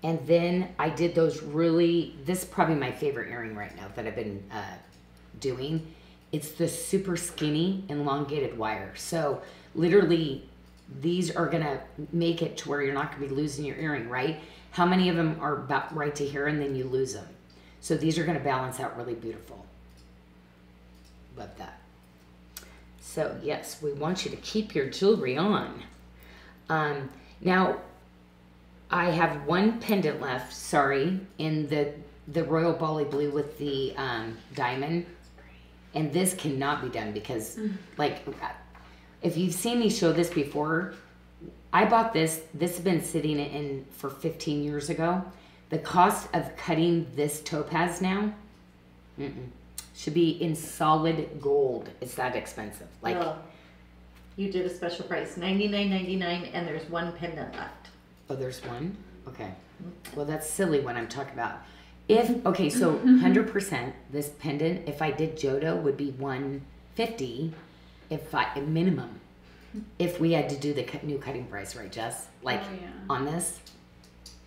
And then I did those really, this is probably my favorite earring right now that I've been uh, doing it's the super skinny elongated wire. So literally, these are gonna make it to where you're not gonna be losing your earring, right? How many of them are about right to here and then you lose them? So these are gonna balance out really beautiful. Love that. So yes, we want you to keep your jewelry on. Um, now, I have one pendant left. Sorry, in the the royal Bali blue with the um, diamond, and this cannot be done because, like, if you've seen me show this before, I bought this. This has been sitting in for 15 years ago. The cost of cutting this topaz now mm-mm, should be in solid gold. It's that expensive. Like, you did a special price, ninety nine ninety nine, and there's one pendant left. Oh, there's one? Okay. Mm-hmm. Well, that's silly when I'm talking about. If, okay, so (laughs) 100%, this pendant, if I did Jodo, would be 150 if I, minimum. If we had to do the new cutting price, right, Jess? Like, Oh, yeah. on this?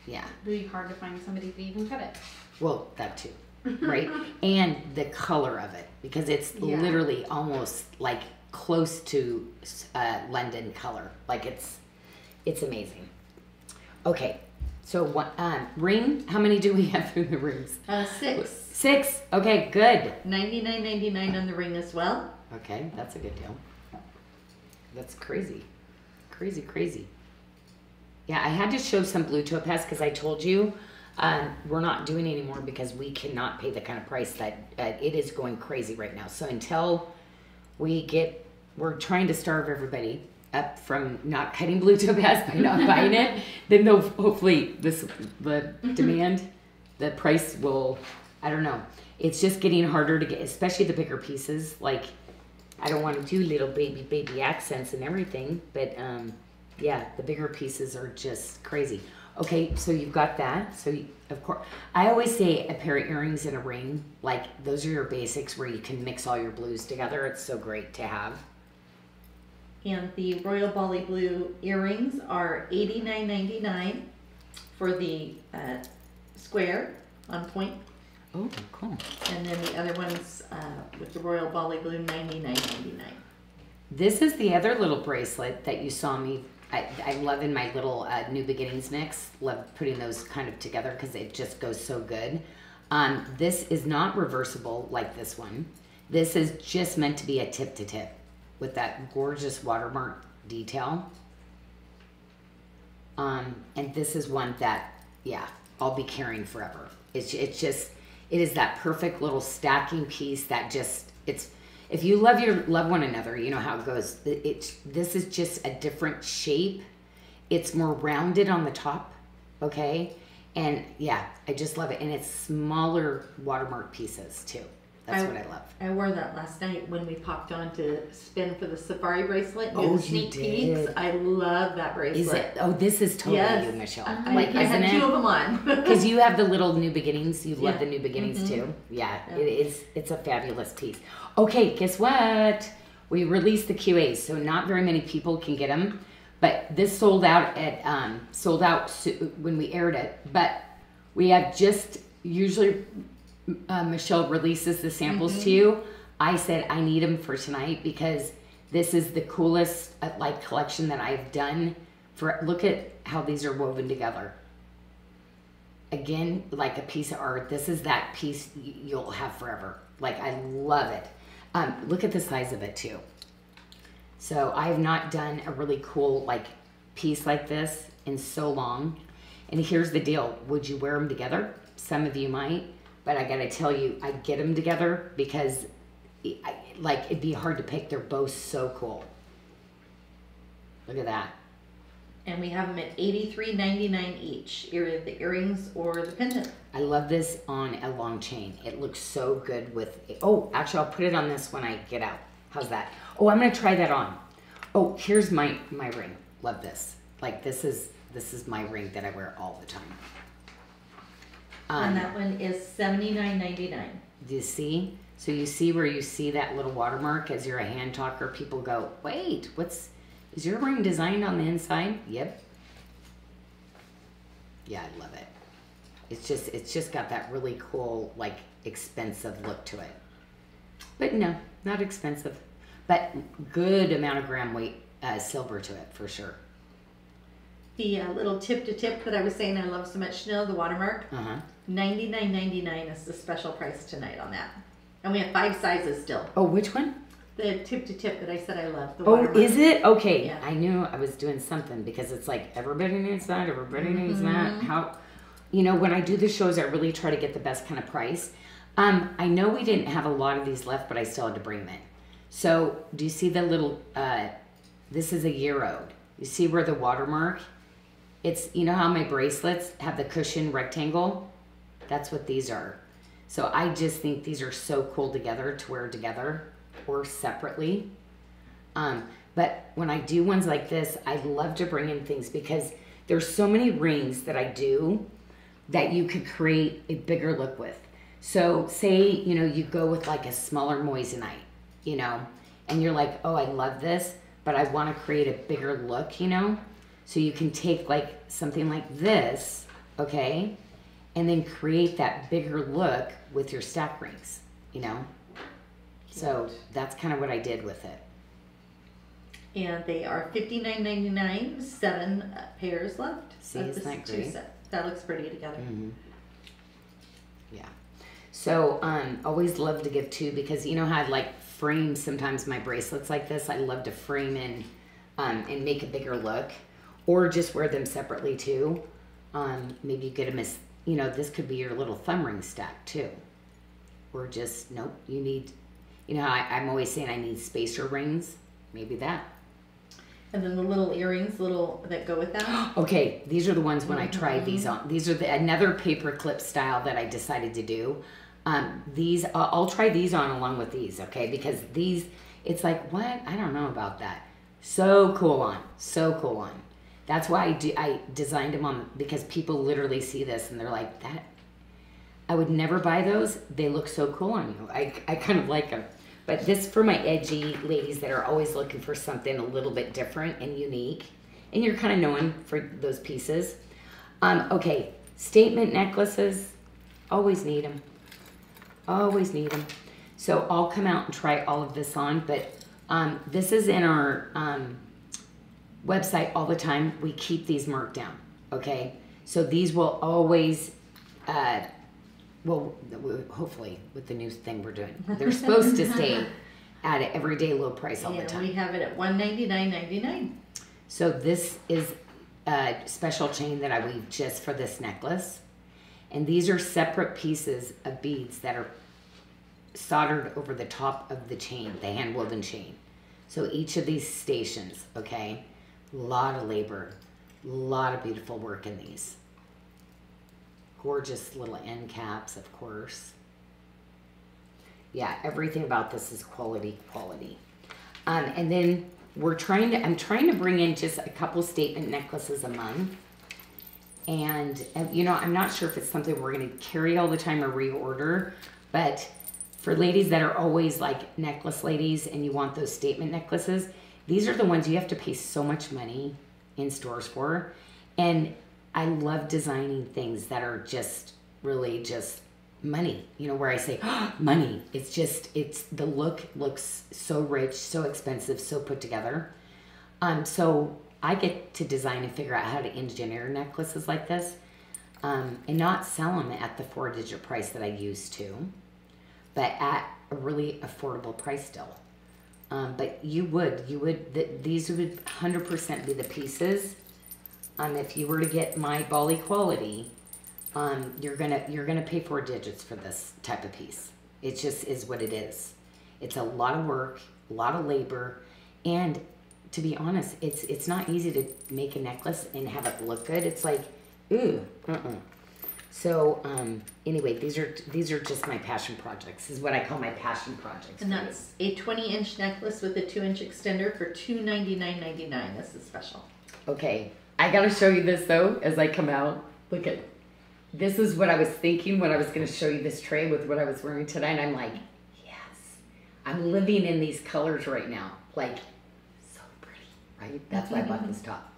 Yeah. It'd be hard to find somebody to even cut it. Well, that too, right? and the color of it, because it's Yeah. literally almost like close to uh, London color. Like it's, it's amazing. Okay, so what um, ring? How many do we have in the rings? Uh, six. Six. Okay, good. Ninety nine ninety nine on the ring as well. Okay, that's a good deal. That's crazy, crazy, crazy. Yeah, I had to show some blue topaz because I told you um, we're not doing anymore because we cannot pay the kind of price that uh, it is going crazy right now. So until we get, we're trying to starve everybody up from not cutting blue topaz by not (laughs) buying it. Then they'll hopefully this the demand, the price will. I don't know. It's just getting harder to get, especially the bigger pieces. Like I don't want to do little baby baby accents and everything, but um, yeah, the bigger pieces are just crazy. Okay, so you've got that. So you, of course, I always say a pair of earrings and a ring. Like those are your basics where you can mix all your blues together. It's so great to have. And the Royal Bali Blue earrings are eighty nine ninety nine for the uh, square on point, Oh, cool. and then the other ones uh, with the Royal Bali Blue ninety nine ninety nine. This is the other little bracelet that you saw me. I, I love in my little uh, New Beginnings mix. Love putting those kind of together because it just goes so good. Um, this is not reversible like this one. This is just meant to be a tip to tip with that gorgeous watermark detail. Um, and this is one that, yeah, I'll be carrying forever. It's, it's just, it is that perfect little stacking piece that just, it's, if you love your, love one another, you know how it goes. It's, this is just a different shape. It's more rounded on the top, okay? And yeah, I just love it. And it's smaller watermark pieces too. That's I- what I love. I wore that last night when we popped on to spin for the safari bracelet. Oh, the you sneak did. peeks. I love that bracelet. Is it? Oh, this is totally Yes. you, Michelle. I, like, I isn't had two of them on. (laughs) Because you have the little new beginnings. You love the new beginnings Mhm. too. Yeah, Yeah. it is. It's a fabulous piece. Okay, guess what? We released the QAs, so not very many people can get them. But this sold out at um, sold out when we aired it. But we have just usually uh, Michelle releases the samples to you. I said I need them for tonight because this is the coolest uh, like collection that I've done. For look at how these are woven together. Again, like a piece of art. This is that piece you'll have forever. Like I love it. Um, look at the size of it too. So I have not done a really cool like piece like this in so long. And here's the deal: Would you wear them together? Some of you might, but I gotta tell you, I get them together because, I, like, it'd be hard to pick. They're both so cool. Look at that. and we have them at eighty three ninety nine each, either the earrings or the pendant. I love this on a long chain. It looks so good with. it. Oh, actually, I'll put it on this when I get out. How's that? Oh, I'm gonna try that on. Oh, here's my my ring. Love this. Like this is this is my ring that I wear all the time. Um, and that one is seventy nine ninety nine. Do you see? So you see where you see that little watermark as you're a hand talker, people go, wait, what's, is your ring designed on the inside? Yep. Yeah, I love it. It's just, it's just got that really cool, like, expensive look to it. But no, not expensive, but good amount of gram weight uh, silver to it for sure. The uh, little tip to tip that I was saying I love so much, Janyl, the watermark, Uh huh. Ninety nine ninety nine is the special price tonight on that. And we have five sizes still. Oh, which one? The tip to tip that I said I love. The Oh, is it? Okay. Yeah. I knew I was doing something because it's like everybody needs that, everybody needs Mm-hmm. that. How, you know, when I do the shows, I really try to get the best kind of price. Um, I know we didn't have a lot of these left, but I still had to bring them in. So, do you see the little, uh, this is a year old. You see where the watermark? It's, you know how my bracelets have the cushion rectangle? That's what these are. So I just think these are so cool together to wear together or separately. Um, but when I do ones like this, I love to bring in things because there's so many rings that I do that you could create a bigger look with. So say, you know, you go with like a smaller moissanite, you know, and you're like, oh, I love this, but I want to create a bigger look, you know? So you can take like something like this, okay, and then create that bigger look with your stack rings, you know? So that's kind of what I did with it. And they are fifty nine ninety nine. Seven pairs left. See, isn't that great? That looks pretty together. Yeah. So um always love to give two because you know how I like frame sometimes my bracelets like this. I love to frame in um and make a bigger look. Or just wear them separately too. Um maybe you get them as you know, this could be your little thumb ring stack too. Or just nope, you need you know, I, I'm always saying I need spacer rings. Maybe that. And then the little earrings, little that go with that. (gasps) Okay, these are the ones when I tried these on. These are the another paper clip style that I decided to do. Um, these I'll, I'll try these on along with these, okay? Because these, it's like what I don't know about that. So cool on, so cool on. That's why I do. I designed them on because people literally see this and they're like that. I would never buy those. They look so cool on you. I I kind of like them. But this for my edgy ladies that are always looking for something a little bit different and unique. And you're kind of known for those pieces. Um, okay, statement necklaces, always need them. Always need them. So I'll come out and try all of this on, but um, this is in our um, website all the time. We keep these marked down, okay? So these will always, uh, well, hopefully with the new thing we're doing, they're supposed to stay (laughs) at an everyday low price all the And time. we have it at one ninety nine ninety nine. So this is a special chain that I weave just for this necklace. And these are separate pieces of beads that are soldered over the top of the chain, the hand woven chain. So each of these stations, okay, a lot of labor, a lot of beautiful work in these. Gorgeous little end caps, of course. Yeah, everything about this is quality, quality. Um, and then we're trying to, I'm trying to bring in just a couple statement necklaces a month. And, you know, I'm not sure if it's something we're going to carry all the time or reorder, but for ladies that are always like necklace ladies and you want those statement necklaces, these are the ones you have to pay so much money in stores for. And I love designing things that are just really just money, you know, where I say money. It's just, it's the look looks so rich, so expensive, so put together. Um, so I get to design and figure out how to engineer necklaces like this um, and not sell them at the four digit price that I used to, but at a really affordable price still. Um, but you would, you would, th- these would 100% be the pieces. Um, if you were to get my Bali quality, um, you're gonna you're gonna pay four digits for this type of piece. It just is what it is. It's a lot of work, a lot of labor, and to be honest, it's it's not easy to make a necklace and have it look good. It's like, ooh, uh-uh. So um, anyway, these are these are just my passion projects. This is what I call my passion projects. And that's a twenty inch necklace with a two inch extender for two ninety nine ninety nine. This is special. Okay, I gotta show you this though as I come out. Look at this is what I was thinking when I was gonna show you this tray with what I was wearing today, and I'm like, yes, I'm living in these colors right now. Like, so pretty, right? That's why I bought this top.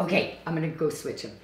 Okay, I'm gonna go switch them.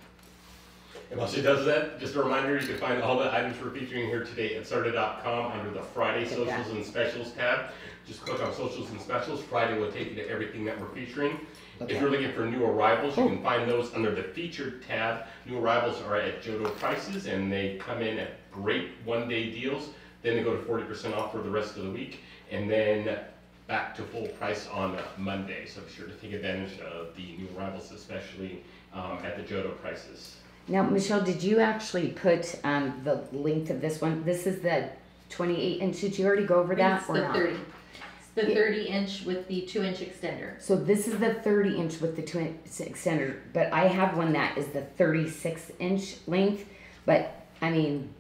And while she does that, just a reminder, you can find all the items we're featuring here today at Sarda.com under the Friday. Socials and Specials tab. Just click on Socials and Specials. Friday will take you to everything that we're featuring. Okay. If you're looking for new arrivals, you can find those under the featured tab. New arrivals are at Jodo prices and they come in at great one-day deals. Then they go to forty percent off for the rest of the week and then back to full price on Monday. So be sure to take advantage of the new arrivals, especially um, at the Jodo prices. Now, Michelle, did you actually put um, the length of this one? This is the 28 inch. Did you already go over that It's or the not? thirty. It's the Yeah. thirty inch with the two inch extender. So this is the 30 inch with the twin extender, but I have one that is the 36 inch length. But I mean,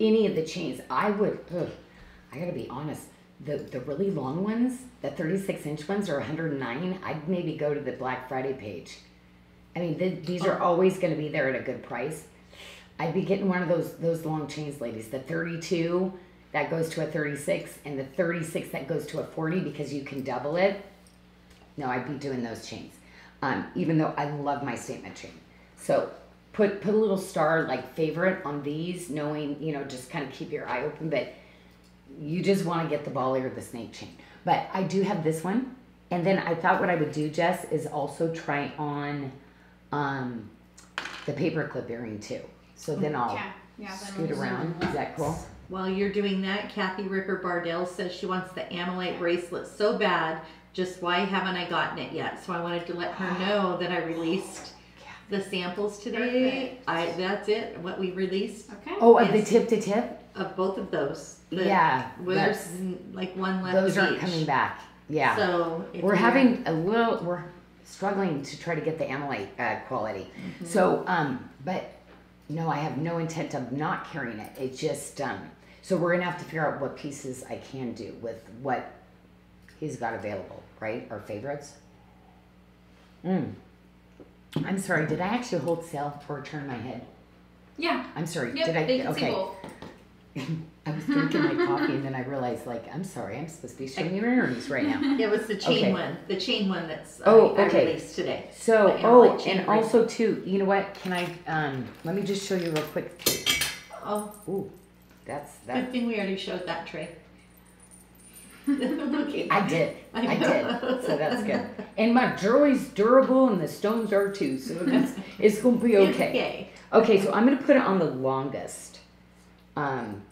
any of the chains, I would. Ugh, I gotta be honest. The the really long ones, the 36 inch ones, are 109. I'd maybe go to the Black Friday page. I mean, th- these are always going to be there at a good price. I'd be getting one of those those long chains, ladies. The 32 that goes to a 36, and the 36 that goes to a 40 because you can double it. No, I'd be doing those chains. Um, even though I love my statement chain. So put put a little star like favorite on these, knowing you know just kind of keep your eye open. But you just want to get the Bali or the snake chain. But I do have this one, and then I thought what I would do, Jess, is also try on um, the paperclip earring too. So then I'll Yeah, yeah. then scoot we'll- around. Is that cool? While you're doing that, Kathy Ripper Bardell says she wants the Ammolite bracelet so bad. Just why haven't I gotten it yet? So I wanted to let her know that I released the samples today. Perfect. I that's it. What we released Okay. Oh, of the Yes. tip to tip. of both of those. The- Yeah, well, there's that's- mm, like one left. Those of aren't each. coming back. Yeah. So if we're you're- having a little we're struggling to try to get the ammolite uh, quality so um but no i have no intent of not carrying it it just um so we're gonna have to figure out what pieces i can do with what he's got available right our favorites mm. i'm sorry did i actually hold sale or turn my head Yeah. i'm sorry Yep. did i okay. (laughs) i was drinking my coffee and then i realized like i'm sorry i'm supposed to be showing your earrings right now It was the chain Okay. one. The chain one that's uh, Oh, I okay. released today. So, The oh, chain and also too, you know what? Can I? Um, let me just show you real quick. Oh, Ooh, that's good that. thing we already showed that tray. (laughs) okay. I did. I I know. did. So that's good. And my jewelry's durable, and the stones are too. So it's it's gonna be okay. Okay. Okay, so I'm gonna put it on the longest. Um,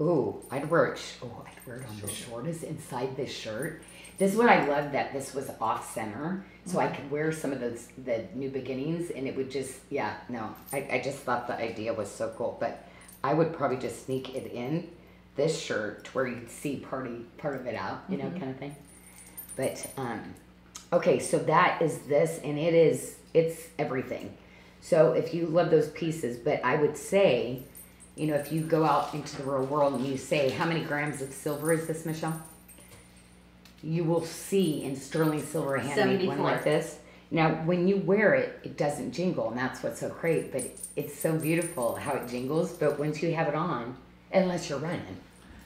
ooh, I'd wear it. Oh, I'd wear it on the shortest inside this shirt. This is what I love that this was off center, so I could wear some of those the new beginnings, and it would just yeah no. I, I just thought the idea was so cool, but I would probably just sneak it in this shirt to where you could see party part of it out, you know, kind of thing. But um, okay, so that is this, and it is it's everything. So if you love those pieces, but I would say, you know, if you go out into the real world and you say, how many grams of silver is this, Michelle? You will see in sterling silver a handmade one like this. Now, when you wear it, it doesn't jingle, and that's what's so great. But it's so beautiful how it jingles. But once you have it on, unless you're running,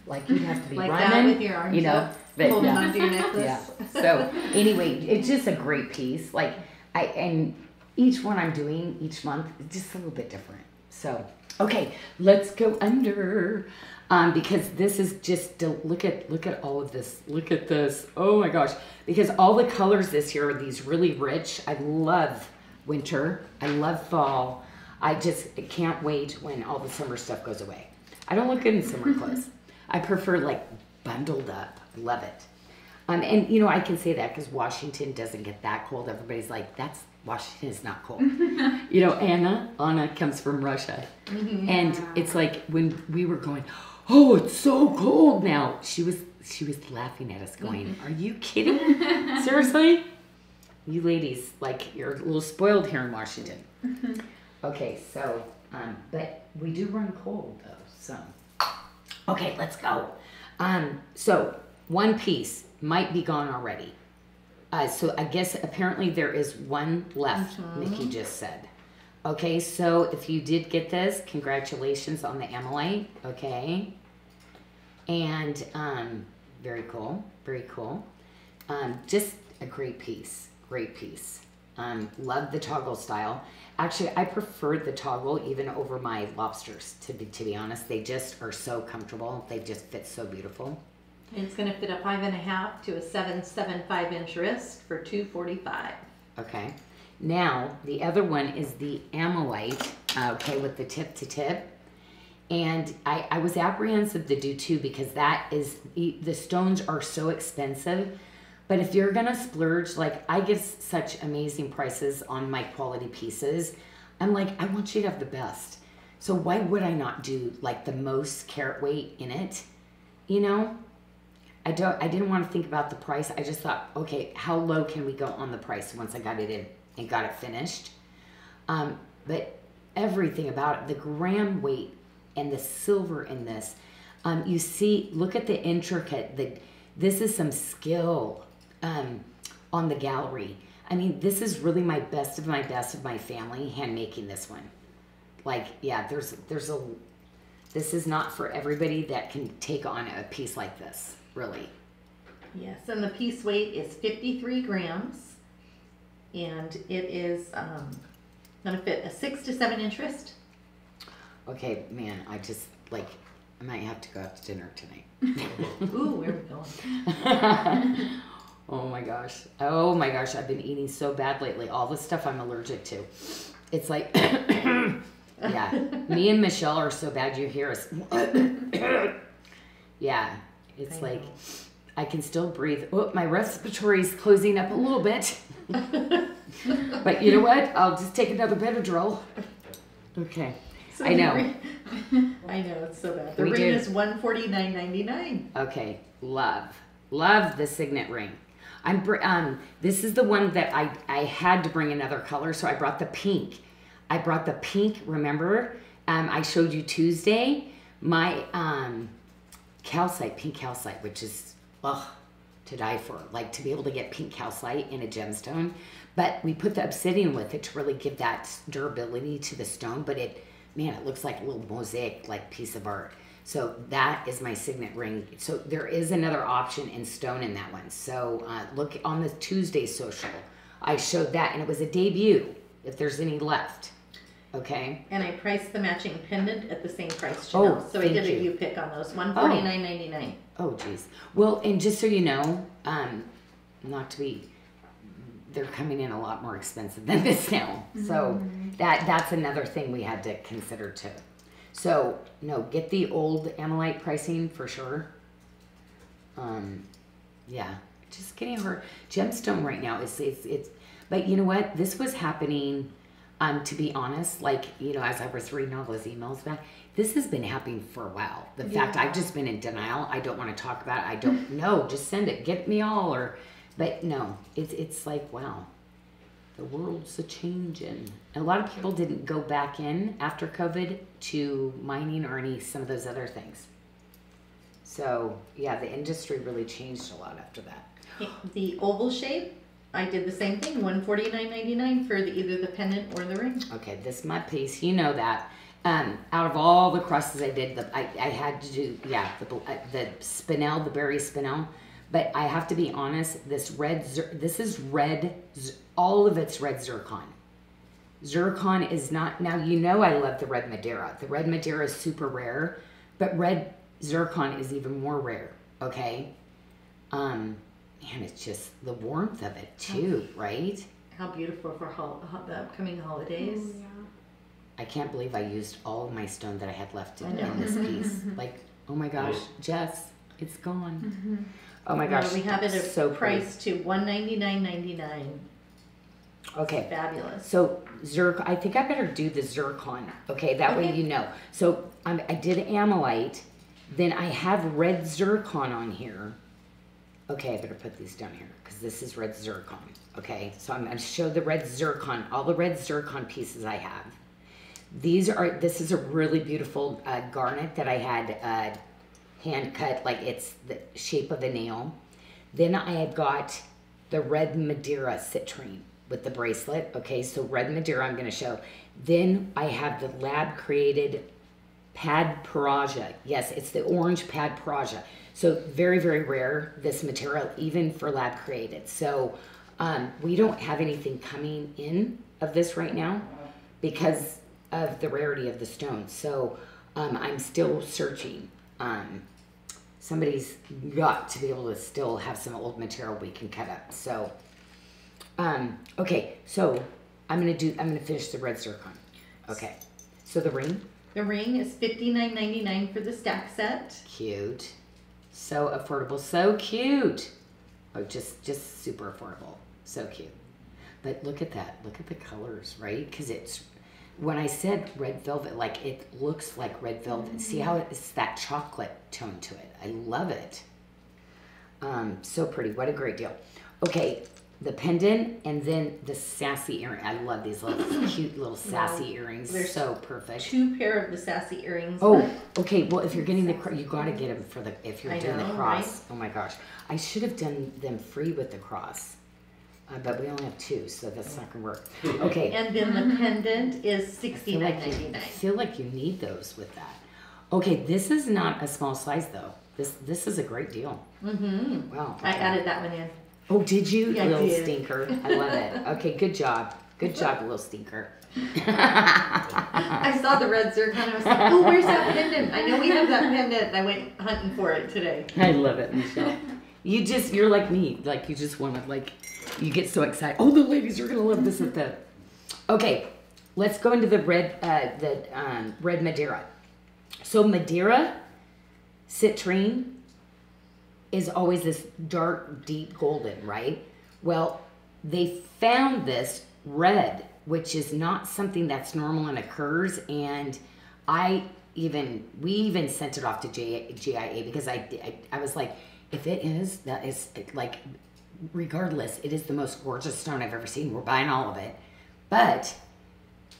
like you'd have to be Like that running, with your arms you know. up, But holding no. onto your necklace. Yeah. So anyway, it's just a great piece. Like I and each one I'm doing each month is just a little bit different. So okay, let's go under. Um, because this is just look at look at all of this. Look at this. Oh my gosh! Because all the colors this year are these really rich. I love winter. I love fall. I just can't wait when all the summer stuff goes away. I don't look good in summer (laughs) clothes. I prefer like bundled up. Love it. Um, and you know, I can say that because Washington doesn't get that cold. Everybody's like, "That's Washington is not cold." you know, Anna, Anna comes from Russia, and it's like when we were going, "Oh, it's so cold now." She was she was laughing at us, going, "Are you kidding? (laughs) Seriously?" You ladies, like you're a little spoiled here in Washington. Okay, so, um, but we do run cold though, so. Okay, let's go. Um, so one piece might be gone already. Uh, so I guess apparently there is one left, Mickey just said. Okay, so if you did get this, congratulations on the Ammolite, okay? And um, very cool, very cool. Um, just a great piece, great piece. Um, love the toggle style. Actually, I prefer the toggle even over my lobsters. To be to be honest, they just are so comfortable. They just fit so beautiful. It's gonna fit a five and a half to a seven, seven, five inch wrist for two forty-five. Okay. Now the other one is the Ammolite. uh, Okay, with the tip to tip. And I, I was apprehensive to do two because that is the stones are so expensive. But if you're gonna splurge, like I give such amazing prices on my quality pieces, I'm like, I want you to have the best. So why would I not do like the most carat weight in it? You know? I don't I didn't want to think about the price. I just thought, okay, how low can we go on the price once I got it in and got it finished? Um, but everything about it, the gram weight and the silver in this, um, you see, look at the intricate. The this is some skill um, on the gallery. I mean, this is really my best of my best of my family hand making this one. Like, yeah, there's there's a this is not for everybody that can take on a piece like this, really. Yes, and the piece weight is fifty-three grams. And it is, um, gonna fit a six to seven inch wrist. Okay, man, I just like I might have to go out to dinner tonight. (laughs) Ooh, where are we going? (laughs) oh my gosh. Oh my gosh, I've been eating so bad lately. All the stuff I'm allergic to. It's like (coughs) Yeah. Me and Michelle are so bad you hear us. (coughs) yeah. It's I like know. I can still breathe. Oh, my respiratory's closing up a little bit. (laughs) but you know what? I'll just take another Benadryl. Okay. So I know. (laughs) I know, it's so bad. The We ring do. is one forty-nine ninety-nine. Okay, love, love the signet ring. I'm br- um. This is the one that I I had to bring another color, so I brought the pink. I brought the pink. Remember, um, I showed you Tuesday my um, calcite, pink calcite, which is ugh to die for. Like to be able to get pink calcite in a gemstone, but we put the obsidian with it to really give that durability to the stone. But it, man, it looks like a little mosaic like piece of art. So that is my signet ring. So there is another option in stone in that one. So uh, look on the Tuesday social. I showed that, and it was a debut. If there's any left, okay. And I priced the matching pendant at the same price, Oh, Janyl. So I did a you. you pick on those, one forty-nine ninety-nine. Oh, geez. Well, and just so you know, um, not to be, they're coming in a lot more expensive than (laughs) this now. So that that's another thing we had to consider too. So no, get the old Ammolite pricing for sure. Um, yeah, just getting her gemstone right now. is it's it's. But you know what? This was happening. Um, to be honest, like you know, as I was reading all those emails back, this has been happening for a while. The fact I've just been in denial. I don't want to talk about it. I don't (laughs) know. Just send it. Get me all or, but no, it's it's like wow, the world's a changing. A lot of people didn't go back in after COVID to mining or any some of those other things. So yeah, the industry really changed a lot after that. The oval shape, I did the same thing, one forty-nine ninety-nine for the, either the pendant or the ring. Okay, this is my piece. You know that. Um, out of all the crosses I did, the, I, I had to do yeah the uh, the spinel, the berry spinel. But I have to be honest. This red, this is red. All of it's red zircon. Zircon is not now. You know I love the red Madeira. The red Madeira is super rare, but red zircon is even more rare. Okay. Um, man, it's just the warmth of it too, right? How beautiful for hol- ho- the upcoming holidays. Oh, yeah. I can't believe I used all of my stone that I had left I in, this piece. (laughs) Like, oh my gosh, Jess, it's gone. Oh my Well, gosh, We have it at so pretty. price to one ninety-nine ninety-nine. Okay, Fabulous. so zircon. I think I better do the zircon. Okay, that way you know. So um, I did ammolite, then I have red zircon on here. Okay, I better put these down here because this is red zircon. Okay, so I'm to show the red zircon, all the red zircon pieces I have. These are, this is a really beautiful uh, garnet that I had uh, hand cut, like it's the shape of a nail. Then I had got the red Madeira citrine with the bracelet. Okay, so red Madeira I'm to show. Then I have the lab created padparadscha. Yes, it's the orange padparadscha. So very, very rare, this material, even for lab created. So Um, we don't have anything coming in of this right now because of the rarity of the stone. So um, I'm still searching. Um, somebody's got to be able to still have some old material we can cut up. So, um, okay, so I'm gonna do. I'm gonna finish the red zircon. Okay, so the ring, The ring is fifty nine ninety nine for the stack set. cute, so affordable, so cute. Oh, just just super affordable, so cute. But look at that. Look at the colors, right? Because it's when I said red velvet, like it looks like red velvet. See how it's that chocolate tone to it. I love it. Um, so pretty. What a great deal. Okay, the pendant and then the sassy earring. I love these little (clears throat) cute little sassy earrings. They're so perfect. Two pair of the sassy earrings. Oh, okay. Well, if you're getting the, cro- you gotta get them for the if you're I doing the know, cross. Oh my gosh, I should have done them free with the cross, uh, but we only have two, so that's not gonna work. (laughs) Okay. And then the (laughs) pendant is I sixty feel nine like you, I feel like you need those with that. Okay, this is not a small size though. This this is a great deal. Mm-hmm. Wow. I added that one in. Oh, did you, Yeah, I little did. stinker? I love it. Okay, good job. Good job, little stinker. I saw the red zircon. I was like, oh, where's that pendant? I know we have that pendant. And I went hunting for it today. I love it, Michelle. You just you're like me. Like you just want to like you get so excited. Oh, the ladies are gonna love this at the. Okay, let's go into the red uh, the um, red Madeira. So Madeira citrine is always this dark, deep golden, right? Well, they found this red, which is not something that's normal and occurs. And I even, we even sent it off to GIA because I, I, I was like, if it is, that is like, regardless, it is the most gorgeous stone I've ever seen. We're buying all of it. But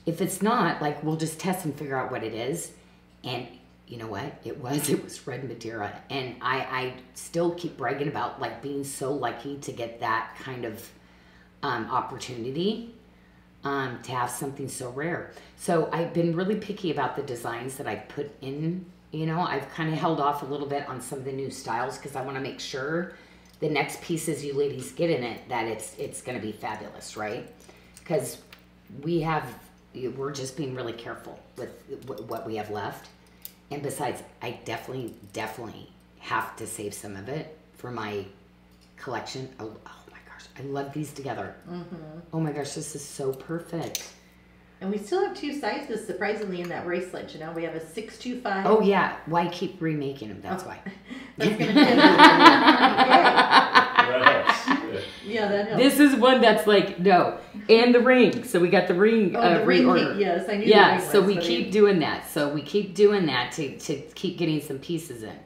if it's not, like, we'll just test and figure out what it is. And you know what? It was. It was red Madeira, and I I still keep bragging about like being so lucky to get that kind of um, opportunity um, to have something so rare. So I've been really picky about the designs that I put in. You know, I've kind of held off a little bit on some of the new styles because I want to make sure the next pieces you ladies get in it that it's it's going to be fabulous, right? Because we have we're just being really careful with what we have left. And besides, I definitely, definitely have to save some of it for my collection. Oh, oh my gosh, I love these together. Mm-hmm. Oh my gosh, this is so perfect. And we still have two sizes, surprisingly, in that bracelet. You know, we have a six two five. Oh yeah, why keep remaking them? That's Oh. why. (laughs) That's gonna. (laughs) That helps. (laughs) Yeah. yeah, that helps. This is one that's like no, and the ring. So we got the ring. oh, uh, the ring reorder. yes, I knew. Yeah, the ring so we but I- keep doing that. So we keep doing that to to keep getting some pieces in.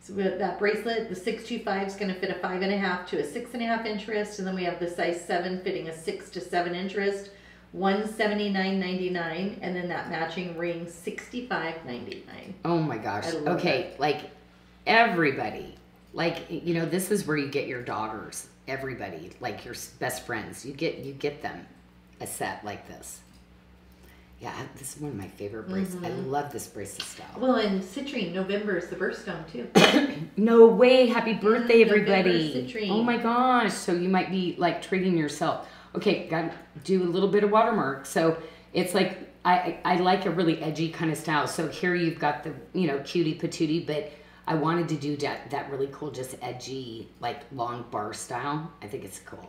So with that bracelet, the six two five is going to fit a five and a half to a six and a half inch wrist, and then we have the size seven fitting a six to seven inch wrist, one seventy nine ninety nine, and then that matching ring sixty five ninety nine. Oh my gosh. I love Okay, like everybody, like you know, this is where you get your daughters. Everybody, like your best friends, you get you get them a set like this. Yeah, this is one of my favorite bracelets. I mm-hmm. love this bracelet style. Well, and citrine November is the birthstone too. (coughs) No way! Happy birthday, November everybody! citrine. Oh my gosh! So you might be like treating yourself. Okay, got to do a little bit of watermark. So it's like I I I like a really edgy kind of style. So here you've got the you know cutie patootie, but I wanted to do that that really cool, just edgy like long bar style. I think it's cool.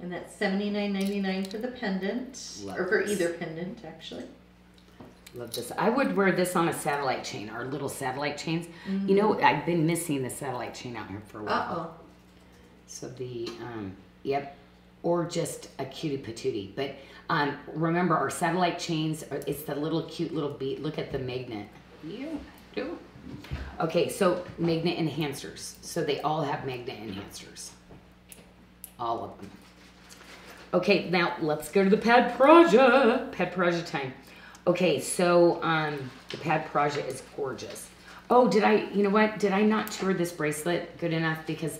And that's seventy nine ninety nine for the pendant, Love or for this. either pendant actually. Love this. I would wear this on a satellite chain, our little satellite chains. You know, I've been missing the satellite chain out here for a while. Uh oh. So the um, yep, or just a cutie patootie. But um, remember our satellite chains. are- It's the little cute little bead. Look at the magnet. You do. Okay, so magnet enhancers. So they all have magnet enhancers. All of them. Okay, now let's go to the Padparadscha. Pad Praja time. Okay, so um, the Padparadscha is gorgeous. Oh, did I, you know what? Did I not tour this bracelet good enough? Because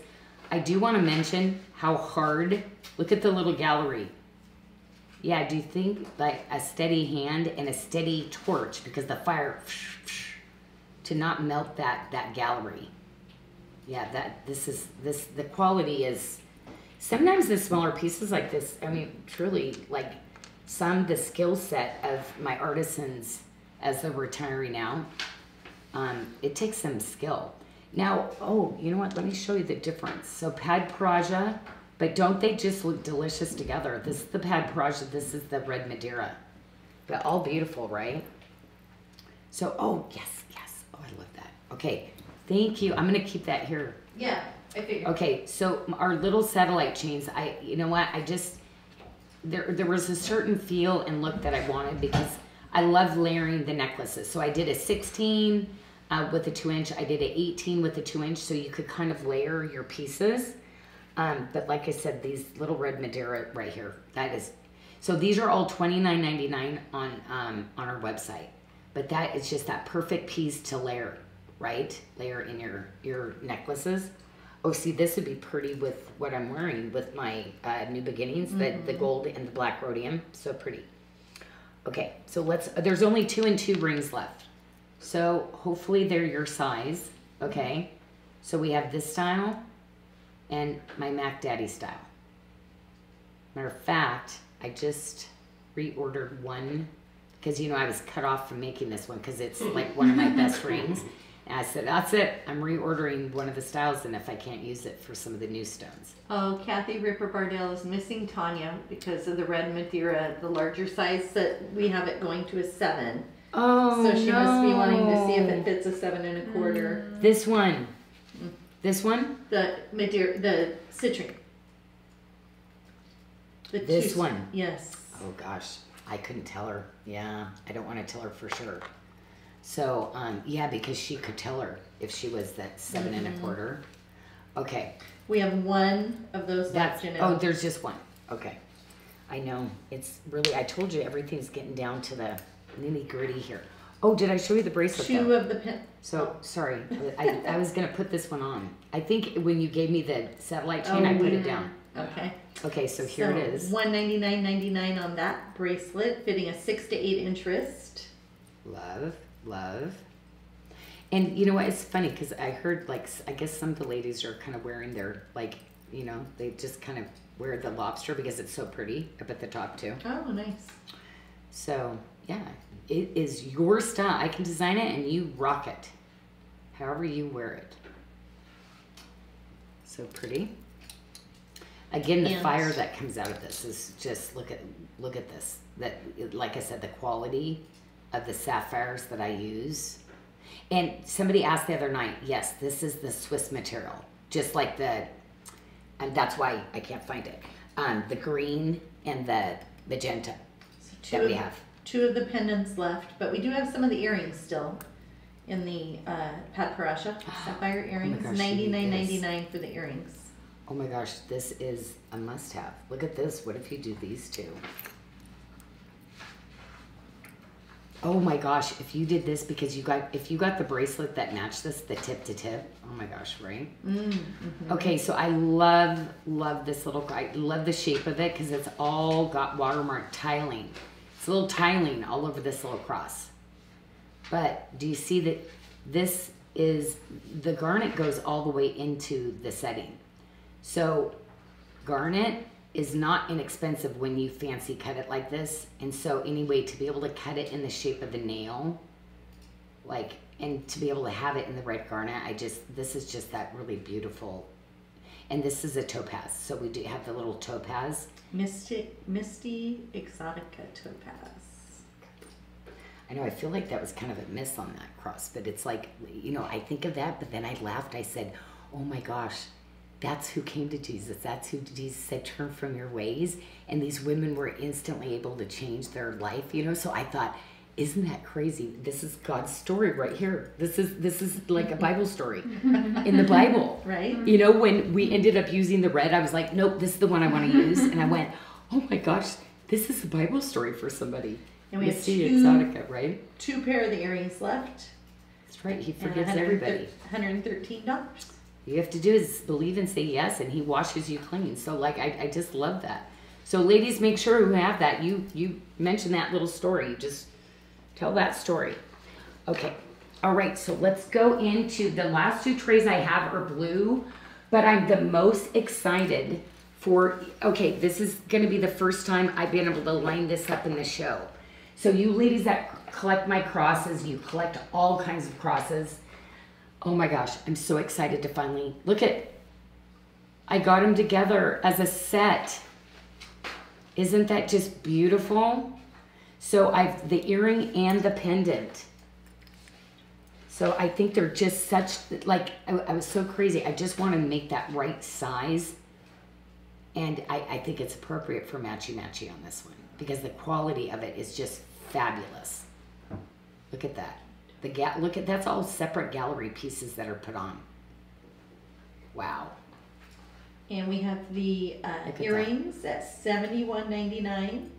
I do want to mention how hard, look at the little gallery. Yeah, do you think like a steady hand and a steady torch because the fire to not melt that that gallery. Yeah, that this is this the quality is sometimes the smaller pieces like this, I mean, truly, like some the skill set of my artisans as they're retiring now, um, it takes some skill. Now, oh, you know what? Let me show you the difference. So padparadscha, but don't they just look delicious together? This is the padparadscha. This is the red Madeira. But all beautiful, right? So, oh, yes, yes. Oh, I love that. Okay, thank you. I'm going to keep that here. Yeah, I figured. Okay, so our little satellite chains, I, you know what, I just, there, there was a certain feel and look that I wanted because I love layering the necklaces. So I did a 16 uh, with a two inch, I did an 18 with a two inch, so you could kind of layer your pieces. Um, but like I said, these little red Madeira right here, that is, so these are all $29.99 on, um, on our website. But that is just that perfect piece to layer, right? Layer in your, your necklaces. Oh, see, this would be pretty with what I'm wearing with my uh, new beginnings, the, the gold and the black rhodium. So pretty. Okay, so let's, there's only two and two rings left. So hopefully they're your size. Okay, so we have this style and my Mac Daddy style. Matter of fact, I just reordered one because you know I was cut off from making this one because it's like one of my best (laughs) rings. And I said, that's it. I'm reordering one of the styles, and if I can't use it for some of the new stones. Oh, Kathy Ripper Bardell is missing Tanya because of the red Madeira, the larger size that we have it going to a seven. Oh, So she must be wanting to see if it fits a seven and a quarter. Mm. This one. Mm. This one? The Madeira, the citrine. The This two- one? Yes. Oh gosh, I couldn't tell her. Yeah, I don't want to tell her for sure. So, um, yeah, because she could tell her if she was that 7 and a quarter. Okay, We have one of those that's left, oh, there's just one. Okay, I know it's really. I told you everything's getting down to the nitty gritty here. Oh, did I show you the bracelet? Two though? of the pin. So sorry, I, I was gonna put this one on. I think when you gave me the satellite chain, I Oh, put it down. Okay. Okay, so here it is. One ninety nine ninety nine on that bracelet, fitting a six to eight inch wrist. Love, love. And you know what? It's funny because I heard like I guess some of the ladies are kind of wearing their like you know they just kind of wear the lobster because it's so pretty up at the top too. Oh, nice. So yeah, it is your style. I can design it and you rock it, however you wear it. So pretty. Again, the And- fire that comes out of this is just look at look at this. That like I said, the quality of the sapphires that I use. And somebody asked the other night, yes, this is the Swiss material, just like the, and that's why I can't find it. Um, the green and the magenta So two that we of- have. Two of the pendants left, but we do have some of the earrings still in the uh, Padparadscha (gasps) sapphire earrings. Oh gosh, you Ninety nine ninety nine for the earrings. Oh my gosh, this is a must-have. Look at this. What if you do these two? Oh my gosh, if you did this because you got if you got the bracelet that matched this, the tip to tip. Oh my gosh, right? Mm-hmm. Okay, so I love love this little. I love the shape of it because it's all got watermark tiling. It's a little tiling all over this little cross. But do you see that this is the garnet goes all the way into the setting. So garnet is not inexpensive when you fancy cut it like this. And so anyway, to be able to cut it in the shape of the nail, like and to be able to have it in the red garnet, I just this is just that really beautiful. And this is a topaz. So we do have the little topaz. Mystic Misty Exotica Topaz. I know I feel like that was kind of a miss on that cross, but it's like you know, I think of that, but then I laughed. I said, "Oh my gosh, that's who came to Jesus. That's who Jesus said, turn from your ways. And these women were instantly able to change their life, you know? So I thought, isn't that crazy? This is God's story right here. This is this is like a Bible story in the Bible. (laughs) Right? You know, when we ended up using the red, I was like, nope, this is the one I want to use. And I went, oh my gosh, this is a Bible story for somebody. And we have Misty two- Exotica, right? Two pair of the earrings left. That's right. He forgives 130 everybody. $113. You have to do is believe and say yes, and he washes you clean. So like I, I just love that. So ladies, make sure who have that. You you mention that little story. You just tell that story. Okay. All right. So let's go into the last two trays I have are blue, but I'm the most excited for okay, this is going to be the first time I've been able to line this up in the show. So you ladies that collect my crosses, you collect all kinds of crosses. Oh my gosh, I'm so excited to finally look at. I got them together as a set. Isn't that just beautiful? So I've the earring and the pendant. So I think they're just such like I, I was so crazy. I just want to make that right size, and I, I think it's appropriate for matchy matchy on this one because the quality of it is just fabulous. Look at that. The ga- look at that's all separate gallery pieces that are put on. Wow. And we have the uh, Look at earrings at seventy-one ninety-nine,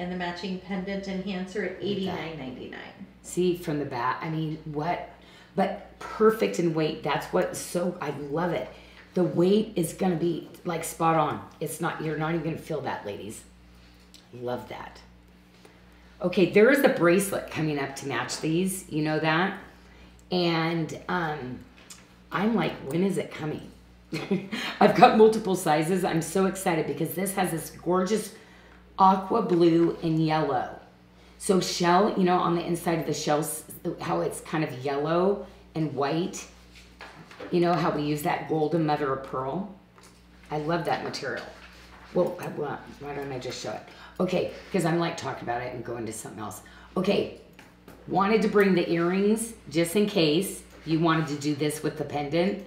and the matching pendant enhancer at eighty-nine ninety-nine. See from the back. I mean, what? But perfect in weight. That's what so I love it. The weight is gonna be like spot on. It's not. You're not even gonna feel that, ladies. Love that. Okay, there is a bracelet coming up to match these. You know that, and um, I'm like, when is it coming? (laughs) I've got multiple sizes. I'm so excited because this has this gorgeous aqua blue and yellow. So shell, you know, on the inside of the shells, how it's kind of yellow and white. You know how we use that golden mother of pearl. I love that material. Well, I, well, why don't I just show it? Okay, because I'm like talking about it and going to something else. Okay, wanted to bring the earrings just in case you wanted to do this with the pendant.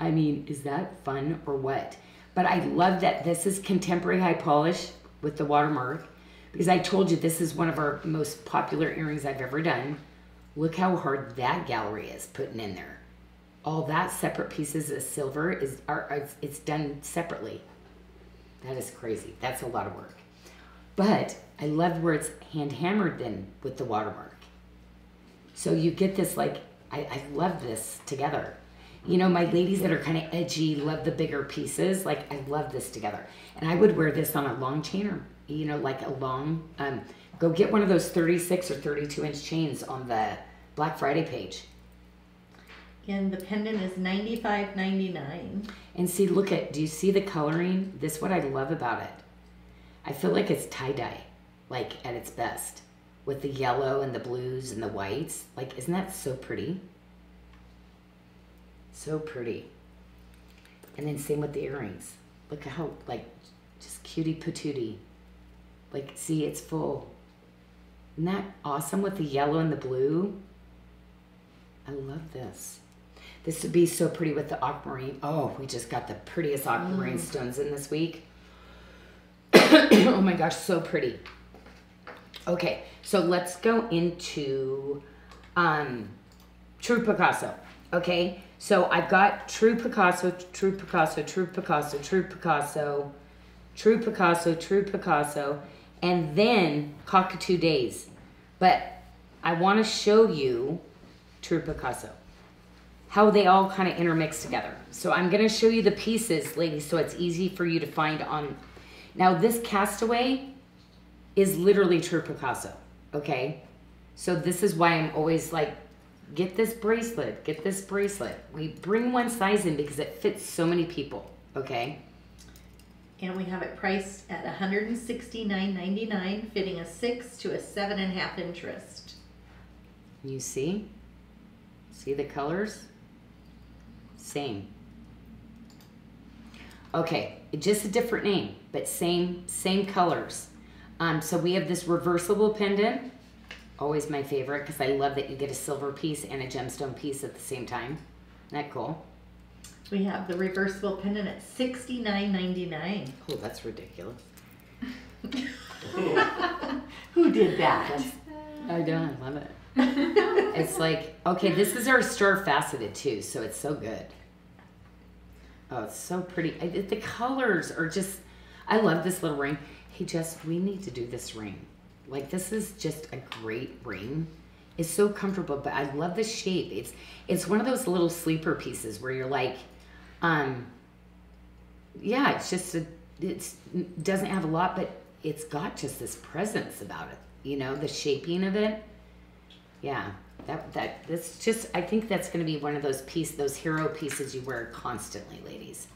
I mean, is that fun or what? But I love that this is contemporary high polish with the watermark because I told you this is one of our most popular earrings I've ever done. Look how hard that gallery is putting in there. All that separate pieces of silver is are, it's done separately. That is crazy. That's a lot of work. But I love where it's hand hammered then with the watermark. So you get this like I, I love this together. You know, my ladies that are kind of edgy love the bigger pieces. Like I love this together. And I would wear this on a long chain or you know, like a long um go get one of those 36 or 32 inch chains on the Black Friday page. And the pendant is ninety-five ninety-nine. And see, look at, do you see the coloring? This is what I love about it. I feel like it's tie-dye, like at its best. With the yellow and the blues and the whites. Like, isn't that so pretty? So pretty. And then same with the earrings. Look at how, like, just cutie patootie. Like, see, it's full. Isn't that awesome with the yellow and the blue? I love this. This would be so pretty with the aquamarine. Oh, we just got the prettiest aquamarine mm. stones in this week. (coughs) oh my gosh, so pretty. Okay, so let's go into um, True Picasso. Okay, so I've got True Picasso, True Picasso, True Picasso, True Picasso, True Picasso, True Picasso, and then Cockatoo Days. But I want to show you True Picasso how they all kind of intermix together. So I'm going to show you the pieces, ladies, so it's easy for you to find on. Now this castaway is literally true Picasso, okay? So this is why I'm always like, get this bracelet, get this bracelet. We bring one size in because it fits so many people, okay? And we have it priced at hundred and sixty-nine ninety-nine, fitting a six to a seven and a half inch wrist. You see? See the colors? Same. Okay, just a different name, but same same colors. Um, so we have this reversible pendant, always my favorite because I love that you get a silver piece and a gemstone piece at the same time. Isn't that cool? We have the reversible pendant at sixty-nine ninety-nine. Oh, that's ridiculous. (laughs) Who did that? I know, I love it. it's like okay, this is our star faceted too, so it's so good. Oh, it's so pretty. I, the colors are just. I love this little ring. Hey, Jess, we need to do this ring. Like this is just a great ring. It's so comfortable, but I love the shape. It's it's one of those little sleeper pieces where you're like, um. Yeah, it's just a. It's doesn't have a lot, but it's got just this presence about it. You know, the shaping of it yeah that that that's just i think that's going to be one of those piece those hero pieces you wear constantly ladies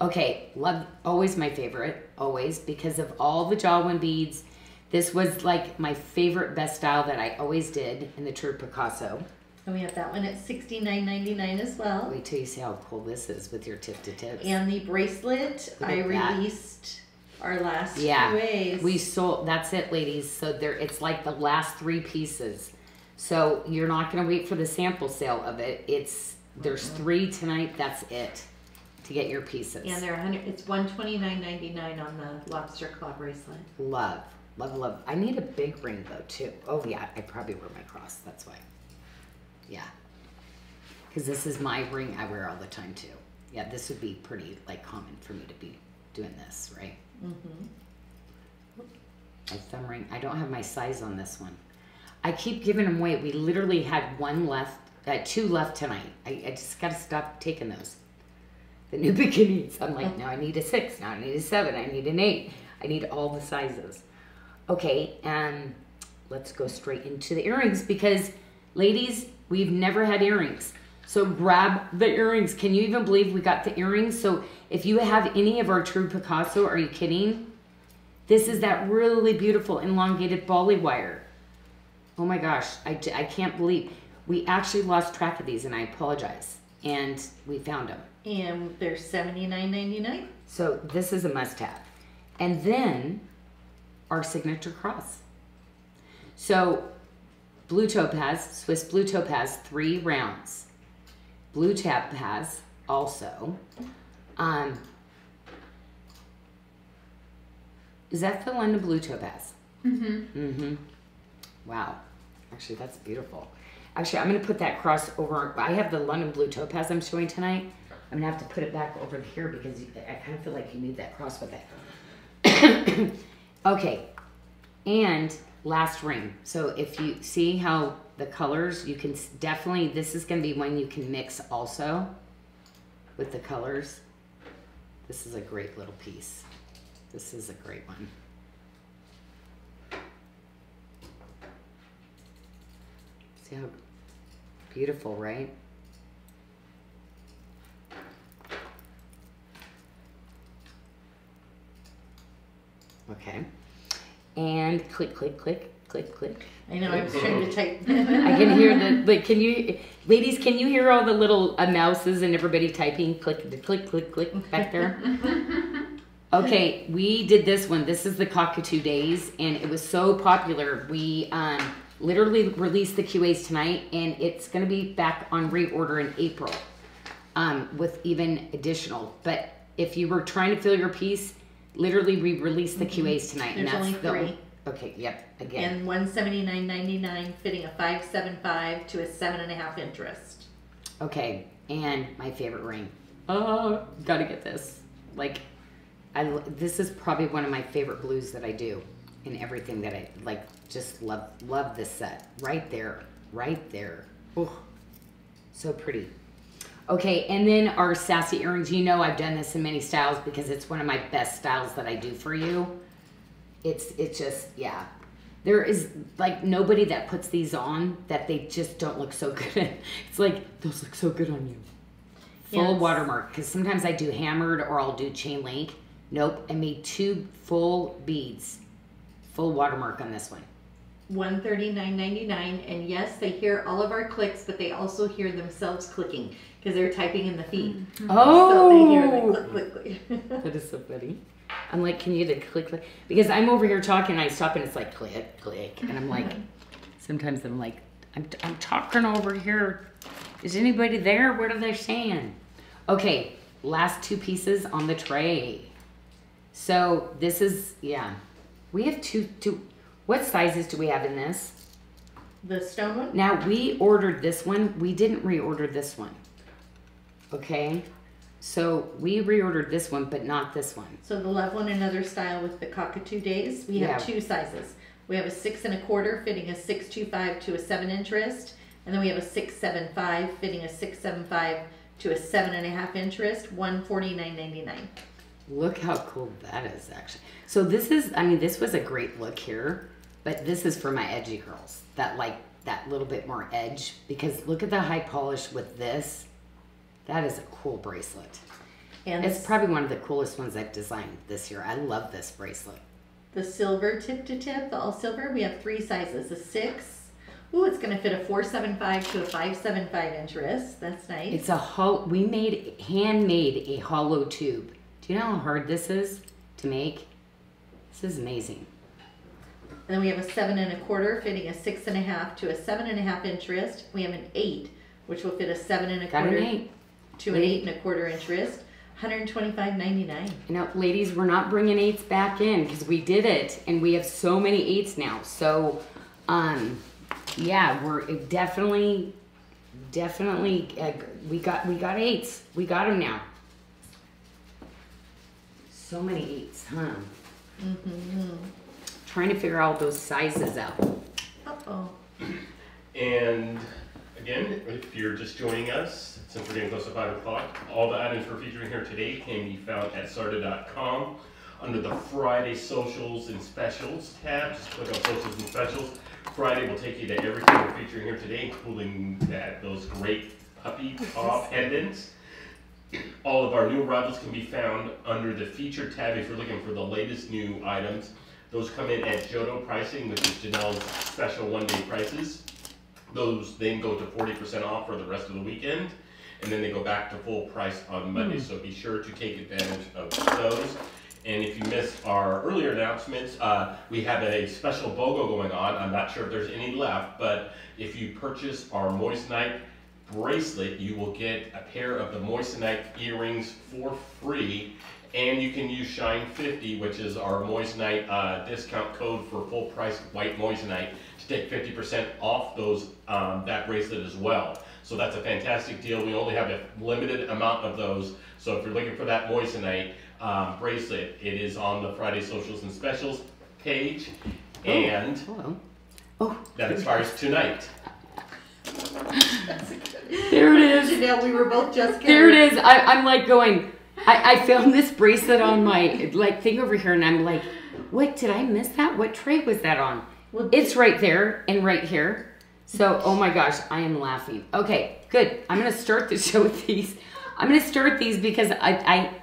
Okay, love always my favorite, always because of all the Jawin beads. This was like my favorite best style that I always did in the True Picasso. And we have that one at sixty-nine ninety-nine as well. Wait till you see how cool this is with your tip to tips. And the bracelet, I at that. released our last Yeah, two ways. we sold. That's it, ladies. So there, it's like the last three pieces. So you're not gonna wait for the sample sale of it. It's there's three tonight. That's it to get your pieces. and they're a hundred. It's one twenty-nine ninety-nine on the lobster claw bracelet. Love, love, love. I need a big ring though too. Oh yeah, I probably wear my cross. That's why. Yeah, because this is my ring I wear all the time too. Yeah, this would be pretty like common for me to be doing this, right? Mm-hmm. My thumb ring. I don't have my size on this one. I keep giving them away. We literally had one left, uh, two left tonight. I, I just got to stop taking those. The new (laughs) bikinis. I'm like, now I need a six. Now I need a seven. I need an eight. I need all the sizes. Okay, and let's go straight into the earrings because, ladies, we've never had earrings. So grab the earrings. Can you even believe we got the earrings? So if you have any of our true Picasso, are you kidding? This is that really beautiful elongated Bali wire. Oh my gosh, I, I can't believe we actually lost track of these and I apologize. And we found them. And they're seventy-nine ninety-nine. So this is a must have. And then our signature cross. So blue topaz, Swiss blue topaz, three rounds. Blue topaz also. Um, is that the London blue topaz? Mm-hmm. Mm-hmm. Wow. Actually, that's beautiful. Actually, I'm going to put that cross over. I have the London Blue Topaz I'm showing tonight. I'm to have to put it back over here because I kind of feel like you need that cross with it. okay. And last ring. So if you see how the colors, you can definitely, this is to be one you can mix also with the colors. This is a great little piece. This is a great one. See how beautiful, right? Okay. And click, click, click, click, click. I know. I was trying to type. I can hear the, but can you, ladies, can you hear all the little uh, mouses and everybody typing? Click, click, click, click back there. (laughs) Okay, we did this one. This is the Cockatoo Days, and it was so popular. We um, literally released the QAs tonight, and it's going to be back on reorder in April um, with even additional. But if you were trying to fill your piece, literally we released the mm-hmm. QAs tonight, and There's that's only the three. Okay, yep, again. and one seventy-nine ninety-nine, fitting a five seven five to a seven and a half interest. Okay, and my favorite ring. Oh, gotta get this. Like, I l- this is probably one of my favorite blues that I do, in everything that I like. Just love love this set right there, right there. Oh, so pretty. Okay, and then our sassy earrings. You know I've done this in many styles because it's one of my best styles that I do for you. It's it's just yeah. There is like nobody that puts these on that they just don't look so (laughs) good. in. It's like those look so good on you. Full Yes. watermark because sometimes I do hammered or I'll do chain link. Nope, I made two full beads, full watermark on this one. One thirty-nine ninety-nine, and yes, they hear all of our clicks, but they also hear themselves clicking because they're typing in the feed. Mm-hmm. So they hear Oh, the click, click, click. (laughs) that is so funny. I'm like, can you the click, click? Because I'm over here talking, and I stop, and it's like click, click, and I'm like, mm-hmm. sometimes I'm like, I'm, I'm talking over here. Is anybody there? What are they saying? Okay, last two pieces on the tray. So this is yeah, we have two two. What sizes do we have in this? The stone one? Now we ordered this one. We didn't reorder this one. Okay, so we reordered this one, but not this one. So the love one, another style with the cockatoo days. We have Yeah. two sizes. We have a six and a quarter fitting a six two five to a seven inch wrist, and then we have a six seven five fitting a six seven five to a seven and a half inch wrist. One forty nine ninety nine. Look how cool that is, actually. So this is, I mean, this was a great look here, but this is for my edgy girls that like that little bit more edge because look at the high polish with this. That is a cool bracelet. And It's probably one of the coolest ones I've designed this year. I love this bracelet. the silver tip to tip, the all silver, we have three sizes. A six. Ooh, it's gonna fit a four seven five to a five seven five inch wrist. That's nice. It's a hol- we made handmade a hollow tube. Do you know how hard this is to make? This is amazing. And then we have a seven and a quarter, fitting a six and a half to a seven and a half inch wrist. We have an eight, which will fit a seven and a Got quarter an eight. to an eight and a quarter inch wrist. 125.99. You know, ladies, we're not bringing eights back in because we did it, and we have so many eights now. So, um, yeah, we're definitely, definitely, uh, we got we got eights. We got them now. So many eights, huh? Trying to figure out those sizes out. Uh oh. And again, if you're just joining us, since we're getting close to five o'clock, all the items we're featuring here today can be found at sarda.com under the Friday Socials and Specials tab. Just click on Socials and Specials. Friday will take you to everything we're featuring here today, including that those great puppy paw (laughs) pendants. All of our new arrivals can be found under the featured tab if you're looking for the latest new items. Those come in at Jodo pricing, which is Janyl's special one-day prices. Those then go to forty percent off for the rest of the weekend, and then they go back to full price on Monday, so be sure to take advantage of those. And if you missed our earlier announcements, uh, we have a special BOGO going on, I'm not sure if there's any left, but if you purchase our Moissanite bracelet, you will get a pair of the Moissanite earrings for free. And you can use Shine 50, which is our Moissanite uh, discount code for full price white Moissanite to take 50% off those um, that bracelet as well. So that's a fantastic deal. We only have a limited amount of those. So if you're looking for that Moissanite um, bracelet, it is on the Friday Socials and Specials page. And Hello. Oh, that expires tonight. there it is. Janyl, we were both just There it is. I, I'm like going. I, I found this bracelet on my like thing over here, and I'm like, what did I miss that? What tray was that on? Well, It's right there and right here. So, oh my gosh, I am laughing. Okay, good. I'm gonna start the (laughs) show with these. I'm gonna start these because I, I,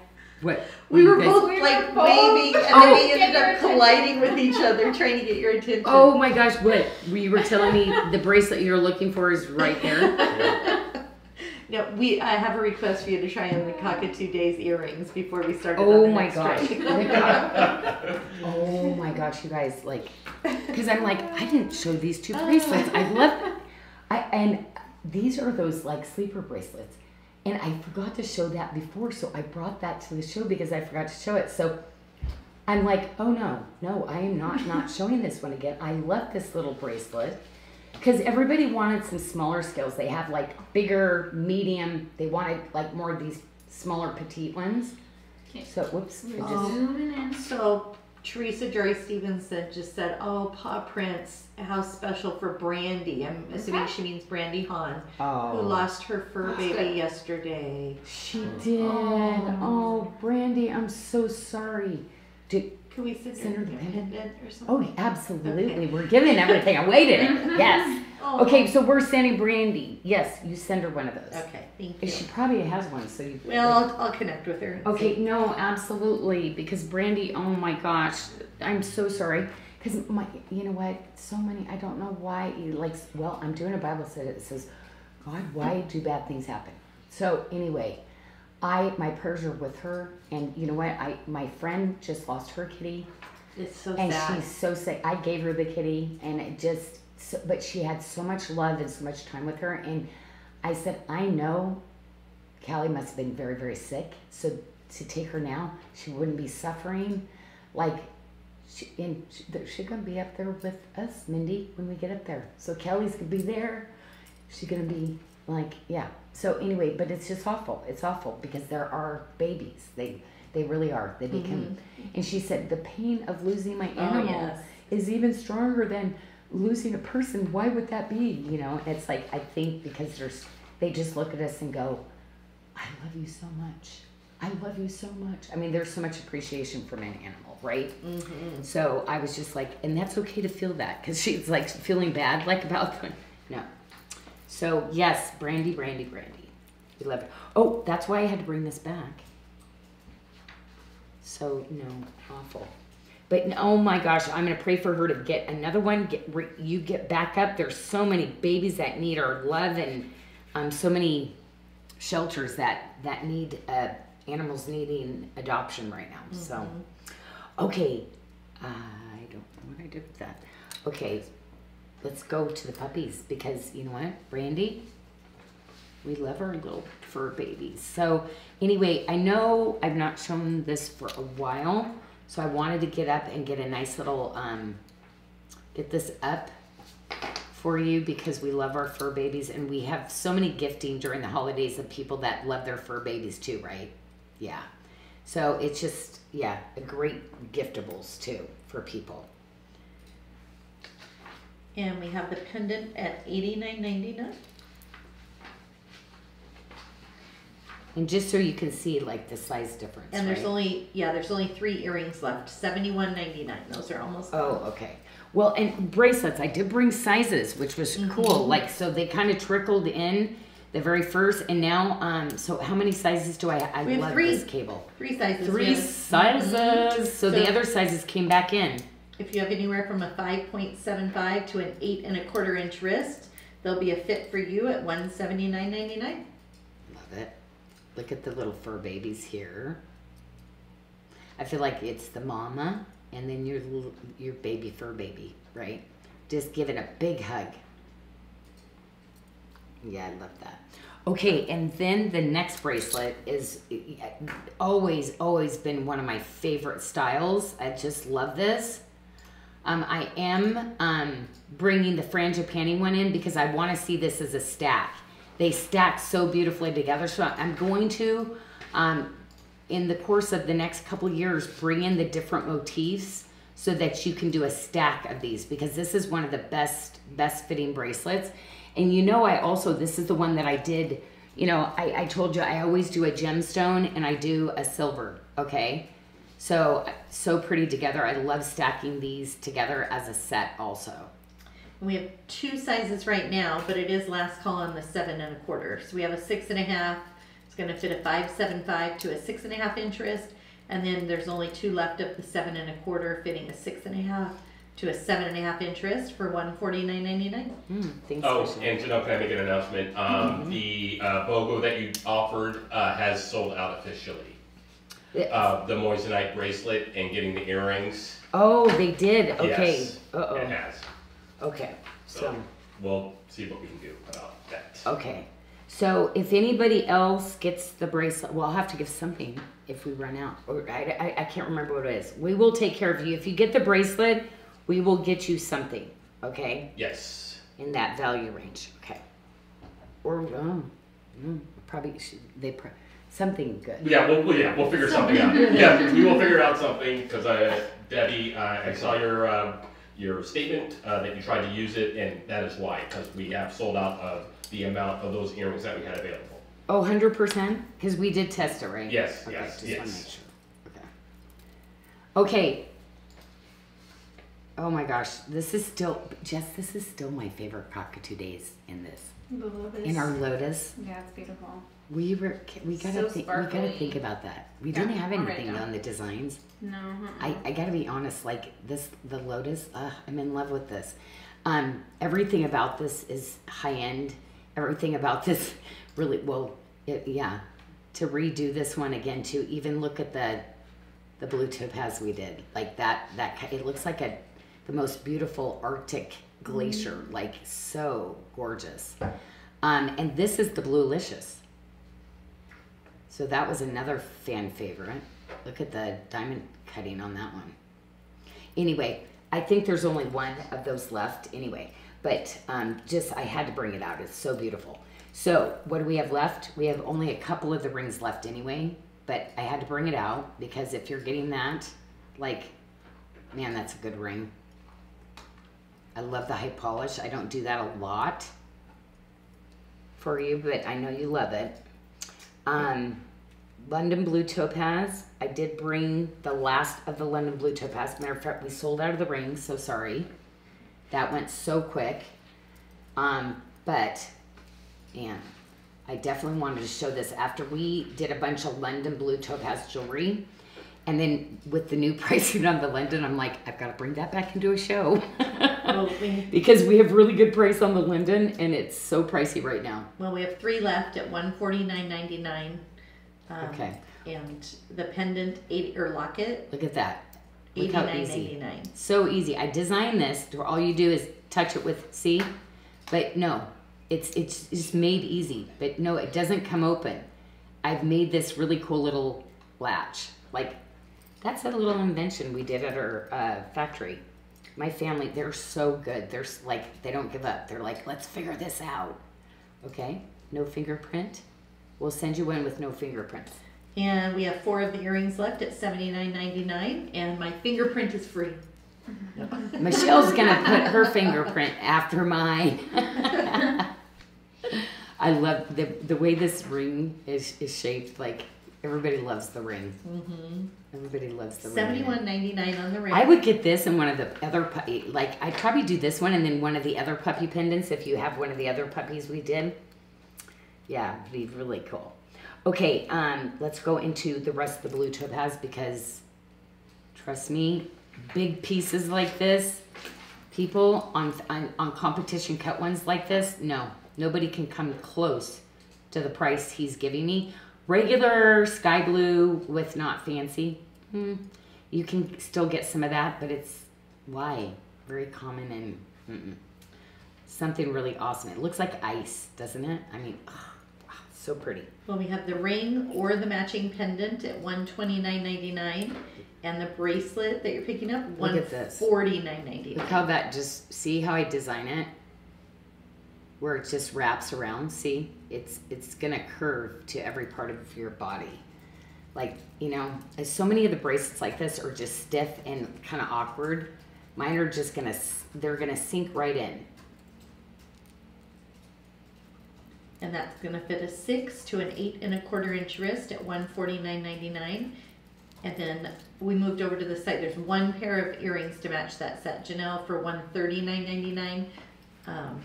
what? We were guys- both We were like both- waving, and Oh. then we ended up colliding with each other, trying to get your attention. Oh my gosh, what? You were telling me the bracelet you're looking for is right there. (laughs) No, we. I have a request for you to try on the Cockatoo Days earrings before we start. Oh, oh my gosh. (laughs) oh my gosh, you guys, like, (laughs) because I'm like, I didn't show these two bracelets. I love, I and these are those like sleeper bracelets, and I forgot to show that before, so I brought that to the show because I forgot to show it. So I'm like, oh no, no, I am not not showing this one again. I love this little bracelet because everybody wanted some smaller scales. They have like bigger, medium. They wanted like more of these smaller, petite ones. Okay. So whoops, I just Zooming in. So Teresa Joy Stevenson just said, "Oh, paw prints, how special for Brandy." I'm assuming Okay. she means Brandy Hahn, who Oh, lost her fur Lost baby it. yesterday. she did. Oh. oh. Brandy, I'm so sorry. Did, Can we send Send her her the pendant. pendant or something? oh, absolutely. We're giving everything away today. (laughs) Yes. Oh. Okay, so we're sending Brandy. Yes, you send her one of those. Okay, thank you. She probably has one, so you. Well, I'll, I'll connect with her. Okay, see. no, absolutely, because Brandy, oh my gosh, I'm so sorry. Because my, you know what? So many, I don't know why. you Like, well, I'm doing a Bible study. It says, God, why do bad things happen? So anyway, I my prayers are with her, and you know what? I my friend just lost her kitty, It's so and sad. she's so sick. I gave her the kitty, and it just, so, but she had so much love and so much time with her, and I said, I know Callie must have been very, very sick. So to take her now, she wouldn't be suffering. Like, she, and she, th- she gonna be up there with us, Mindy, when we get up there. So Kelly's gonna be there. She's gonna be like, yeah. So anyway, but it's just awful. It's awful because there are babies. They they really are. They become. And she said the pain of losing my Oh, animal yes. is even stronger than losing a person. Why would that be? You know, it's like I think because there's they just look at us and go, I love you so much. I love you so much. I mean, there's so much appreciation from an animal, right? Mm-hmm. So I was just like, and that's okay to feel that because she's like feeling bad, like about the, no. So yes, Brandy, Brandy, Brandy. We love it. Oh, that's why I had to bring this back. So no, awful. But oh my gosh, I'm gonna pray for her to get another one. Get re, you get back up. There's so many babies that need our love, and um, so many shelters that that need uh, animals needing adoption right now. So, okay, I don't know what I did with that. Okay, let's go to the puppies because you know what, Brandy, we love our little fur babies. So anyway, I know I've not shown this for a while, so I wanted to get up and get a nice little um, get this up for you because we love our fur babies and we have so many gifting during the holidays of people that love their fur babies too, right? Yeah. So it's just yeah, a great giftables too for people. And we have the pendant at eighty-nine ninety-nine. And just so you can see like the size difference. And there's right? only, yeah, there's only three earrings left, seventy-one ninety-nine. Those are almost. Oh, okay. Well, and bracelets, I did bring sizes, which was Mm-hmm. cool. Like, so they kind of trickled in the very first, and now, um, so how many sizes do I? I We have love three. this cable. Three sizes. Three have- sizes. So, the other sizes came back in. If you have anywhere from a five point seven five to an eight and a quarter inch wrist, there'll be a fit for you at one seventy-nine ninety-nine. Love it. Look at the little fur babies here. I feel like it's the mama and then your little, your baby fur baby, right? Just giving a big hug. Yeah, I love that. Okay, and then the next bracelet is always, always been one of my favorite styles. I just love this. Um, I am um, bringing the frangipani one in because I want to see this as a stack. They stack so beautifully together. So I'm going to, um, in the course of the next couple years, bring in the different motifs so that you can do a stack of these because this is one of the best, best fitting bracelets. And you know, I also, this is the one that I did, you know, I, I told you I always do a gemstone and I do a silver, okay? So, so pretty together. I love stacking these together as a set also. We have two sizes right now, but it is last call on the seven and a quarter. So we have a six and a half. It's gonna fit a five seven five to a six and a half inch wrist. And then there's only two left of the seven and a quarter, fitting a six and a half to a seven and a half inch wrist for one forty nine ninety nine. Mm, thanks, Oh, Michelle. and Janyl, can I make an announcement? Um, the, uh, BOGO that you offered, uh, has sold out officially. Uh, the moissanite bracelet and getting the earrings. oh, they did. Okay. Yes, Uh It oh. has. Okay. So So, we'll see what we can do about that. okay. So if anybody else gets the bracelet, well, I'll have to give something if we run out. Or I, I, I can't remember what it is. We will take care of you. If you get the bracelet, we will get you something. Okay. Yes. in that value range. Okay. Or um, mm, probably should, they pro- something good. Yeah, we'll, we'll- yeah, we'll figure something out. Yeah, we will figure out something, because I, Debbie, I, I saw your, uh, your statement, uh, that you tried to use it, and that is why, because we have sold out of the amount of those earrings that we had available. Oh, 100%? Because we did test it, right? Yes, okay, yes, just yes. make sure. Okay. Okay. Oh my gosh, this is still, Jess, this is still my favorite cockatoo days in this. The lotus. In our lotus. Yeah, it's beautiful. We were, we gotta So think, we gotta think about that. We Yeah, didn't have I'll write it anything down. on the designs. No. uh-uh. I, I gotta be honest, like this, the Lotus, uh, I'm in love with this. Um, everything about this is high end. Everything about this (laughs) really, well, it, yeah. To redo this one again, to even look at the, the blue topaz we did, like that, that, it looks like a, the most beautiful Arctic glacier, like so gorgeous. Um, and this is the Bluelicious. So that was another fan favorite. Look at the diamond cutting on that one. Anyway, I think there's only one of those left anyway. But um, just, I had to bring it out. It's so beautiful. So, what do we have left? We have only a couple of the rings left anyway. But I had to bring it out because if you're getting that, like, man, that's a good ring. I love the high polish. I don't do that a lot for you, but I know you love it. Um, London Blue Topaz. I did bring the last of the London Blue Topaz. Matter of fact, we sold out of the ring, so sorry. That went so quick. Um, but, man, I definitely wanted to show this after we did a bunch of London Blue Topaz jewelry. And then with the new (laughs) pricing on the London, I'm like, I've got to bring that back into a show. Well, we, (laughs) because we have really good price on the London and it's so pricey right now. well, we have three left at one forty-nine ninety-nine. Um, Okay. And the pendant eight or locket, Look at that. Look eighty-nine easy. ninety-nine. So easy. I designed this all you do is touch it with see, but no, it's it's just made easy. But no, it doesn't come open. I've made this really cool little latch. Like that's a little invention we did at our uh, factory. My family, they're so good. They're like they don't give up. They're like, let's figure this out. Okay, no fingerprint. We'll send you one with no fingerprints. And we have four of the earrings left at seventy-nine ninety-nine, and my fingerprint is free. Michelle's gonna put her fingerprint after mine. (laughs) I love the the way this ring is, is shaped. Like everybody loves the ring. Mm-hmm. Everybody loves the ring. Seventy-one ninety-nine on the ring. I would get this and one of the other puppy. Like I'd probably do this one and then one of the other puppy pendants if you have one of the other puppies we did. Yeah, be really cool. Okay, um, let's go into the rest of the blue topaz because trust me, big pieces like this, people on on, on competition cut ones like this, no, nobody can come close to the price he's giving me. Regular sky blue with not fancy, hmm, you can still get some of that, but it's why very common and mm-mm. something really awesome. It looks like ice, doesn't it? I mean, ugh, so pretty. Well, we have the ring or the matching pendant at one twenty-nine ninety-nine, and the bracelet that you're picking up, one at Look how that just see how I design it, where it just wraps around. See, it's it's gonna curve to every part of your body. Like you know, as so many of the bracelets like this are just stiff and kind of awkward. Mine are just gonna they're gonna sink right in. And that's gonna fit a six to an eight and a quarter inch wrist at one forty-nine ninety-nine. And then we moved over to the site, there's one pair of earrings to match that set, Janyl for one thirty-nine ninety-nine. Um,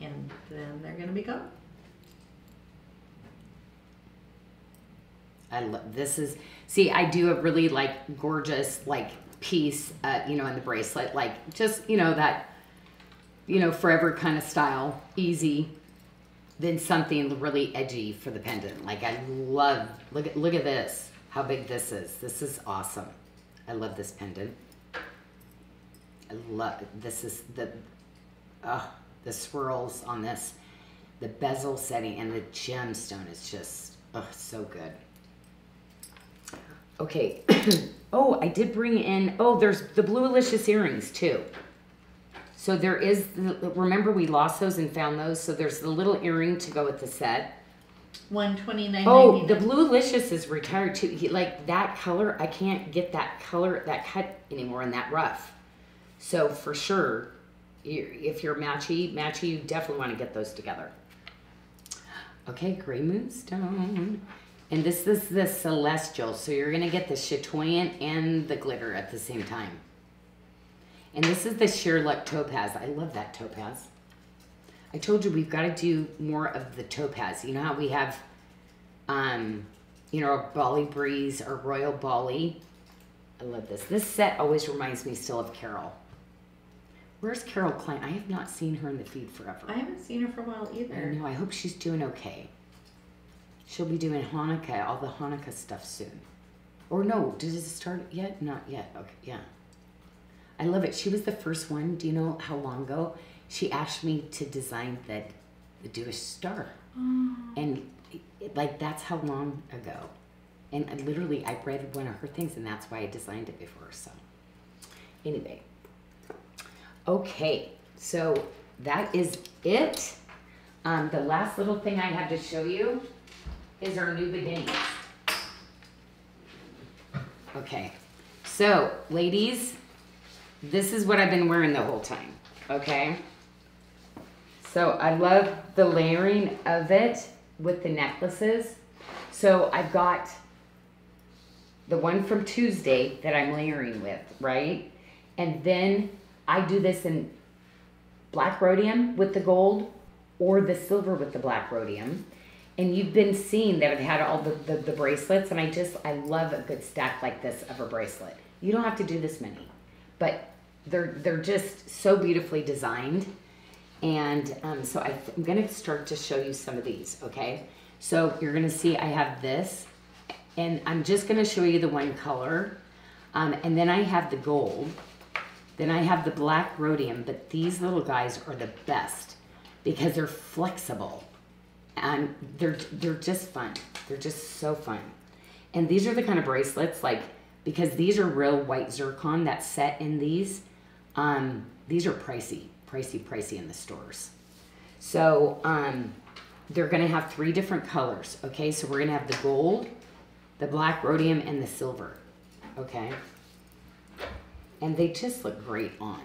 and then they're gonna be gone. I love this is see I do a really like gorgeous like piece uh, you know in the bracelet like just you know that you know forever kind of style easy then something really edgy for the pendant like I love look at look at this how big this is this is awesome I love this pendant I love this is the uh, the swirls on this the bezel setting and the gemstone is just oh so good Okay. (coughs) oh, I did bring in. Oh, there's the Bluelicious earrings too. So there is. The, remember, we lost those and found those. So there's the little earring to go with the set. One twenty-nine Oh, ninety-nine. the Bluelicious is retired too. He, like that color, I can't get that color, that cut anymore in that rough. So for sure, if you're matchy, matchy, you definitely want to get those together. Okay, Gray Moonstone. And this is the Celestial, so you're going to get the chatoyant and the glitter at the same time. And this is the Sheer Luck Topaz. I love that topaz. I told you we've got to do more of the topaz. You know how we have, um, you know, a Bali Breeze or Royal Bali. I love this. This set always reminds me still of Carol. Where's Carol Klein? I have not seen her in the feed forever. I haven't seen her for a while either. know. I hope she's doing okay. She'll be doing Hanukkah, all the Hanukkah stuff soon. Or no, did it start yet? Not yet. Okay, yeah. I love it. She was the first one. Do you know how long ago? She asked me to design the, the Jewish star. And it, like that's how long ago. And I literally, I read one of her things, and that's why I designed it before. So, anyway, okay, so that is it. Um, the last little thing I have to show you is our new beginnings. Okay, so ladies, this is what I've been wearing the whole time. Okay. So I love the layering of it with the necklaces. So I've got the one from Tuesday that I'm layering with, right? And then I do this in black rhodium with the gold or the silver with the black rhodium. and you've been seeing that I've had all the, the, the bracelets, and I just, I love a good stack like this of a bracelet. You don't have to do this many, but they're, they're just so beautifully designed. And um, so I, I'm gonna start to show you some of these, okay? So you're gonna see I have this, and I'm just gonna show you the one color. Um, and then I have the gold. Then I have the black rhodium, but these little guys are the best because they're flexible and they're they're just fun. They're just so fun. And these are the kind of bracelets like because these are real white zircon that's set in these. Um, these are pricey, pricey, pricey in the stores. So um, they're gonna have three different colors. Okay, so we're gonna have the gold, the black rhodium, and the silver. Okay, and they just look great on.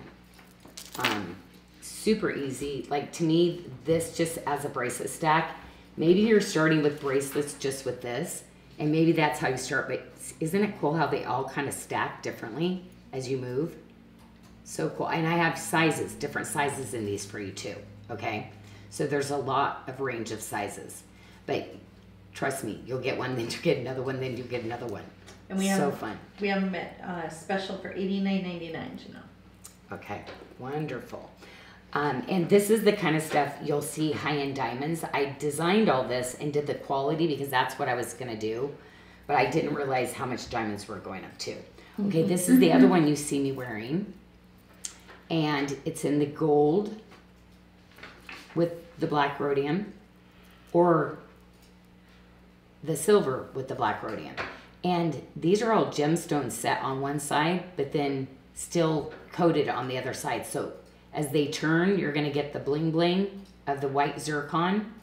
Um, super easy. Like to me, this just as a bracelet stack, maybe you're starting with bracelets just with this, and maybe that's how you start. But isn't it cool how they all kind of stack differently as you move? So cool. And I have sizes, different sizes in these for you too. Okay. So there's a lot of range of sizes. But trust me, you'll get one, (laughs) then you get another one, then you get another one. And we have so fun. we have them at uh, special for eighty nine ninety nine. You know. Okay, wonderful. Um, and this is the kind of stuff you'll see high end diamonds. I designed all this and did the quality because that's what I was gonna do, but I didn't realize how much diamonds were going up to. Okay, this is the other one you see me wearing, and it's in the gold with the black rhodium, or the silver with the black rhodium. And these are all gemstones set on one side, but then still coated on the other side. So as they turn, you're gonna get the bling bling of the white zircon.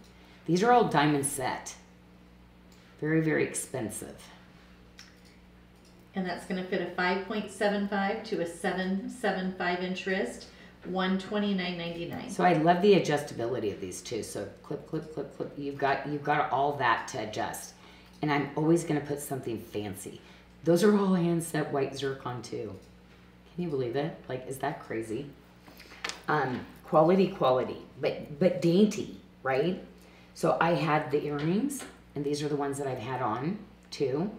These are all diamond set. Very, very expensive. And that's going to fit a five point seven five to a seven seven five inch wrist, one twenty nine ninety nine. So I love the adjustability of these too. So clip, clip, clip, clip. You've got you've got all that to adjust. And I'm always gonna put something fancy. Those are all hand set white zircon too. Can you believe it? Like, is that crazy? Um, quality, quality, but but dainty, right? So I had the earrings, and these are the ones that I've had on too.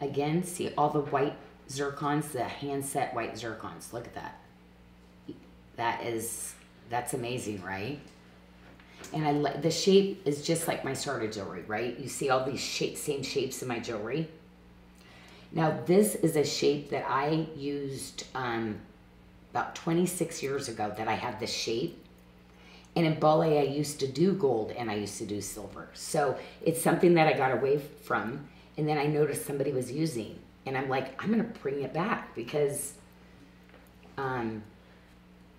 Again, see all the white zircons, the handset white zircons. Look at that. That is that's amazing, right? And I the shape is just like my starter jewelry, right? You see all these shape, same shapes in my jewelry. Now this is a shape that I used um, about 26 years ago. That I had this shape, and in Bali I used to do gold and I used to do silver. So it's something that I got away from, and then I noticed somebody was using, and I'm like, I'm gonna bring it back because um,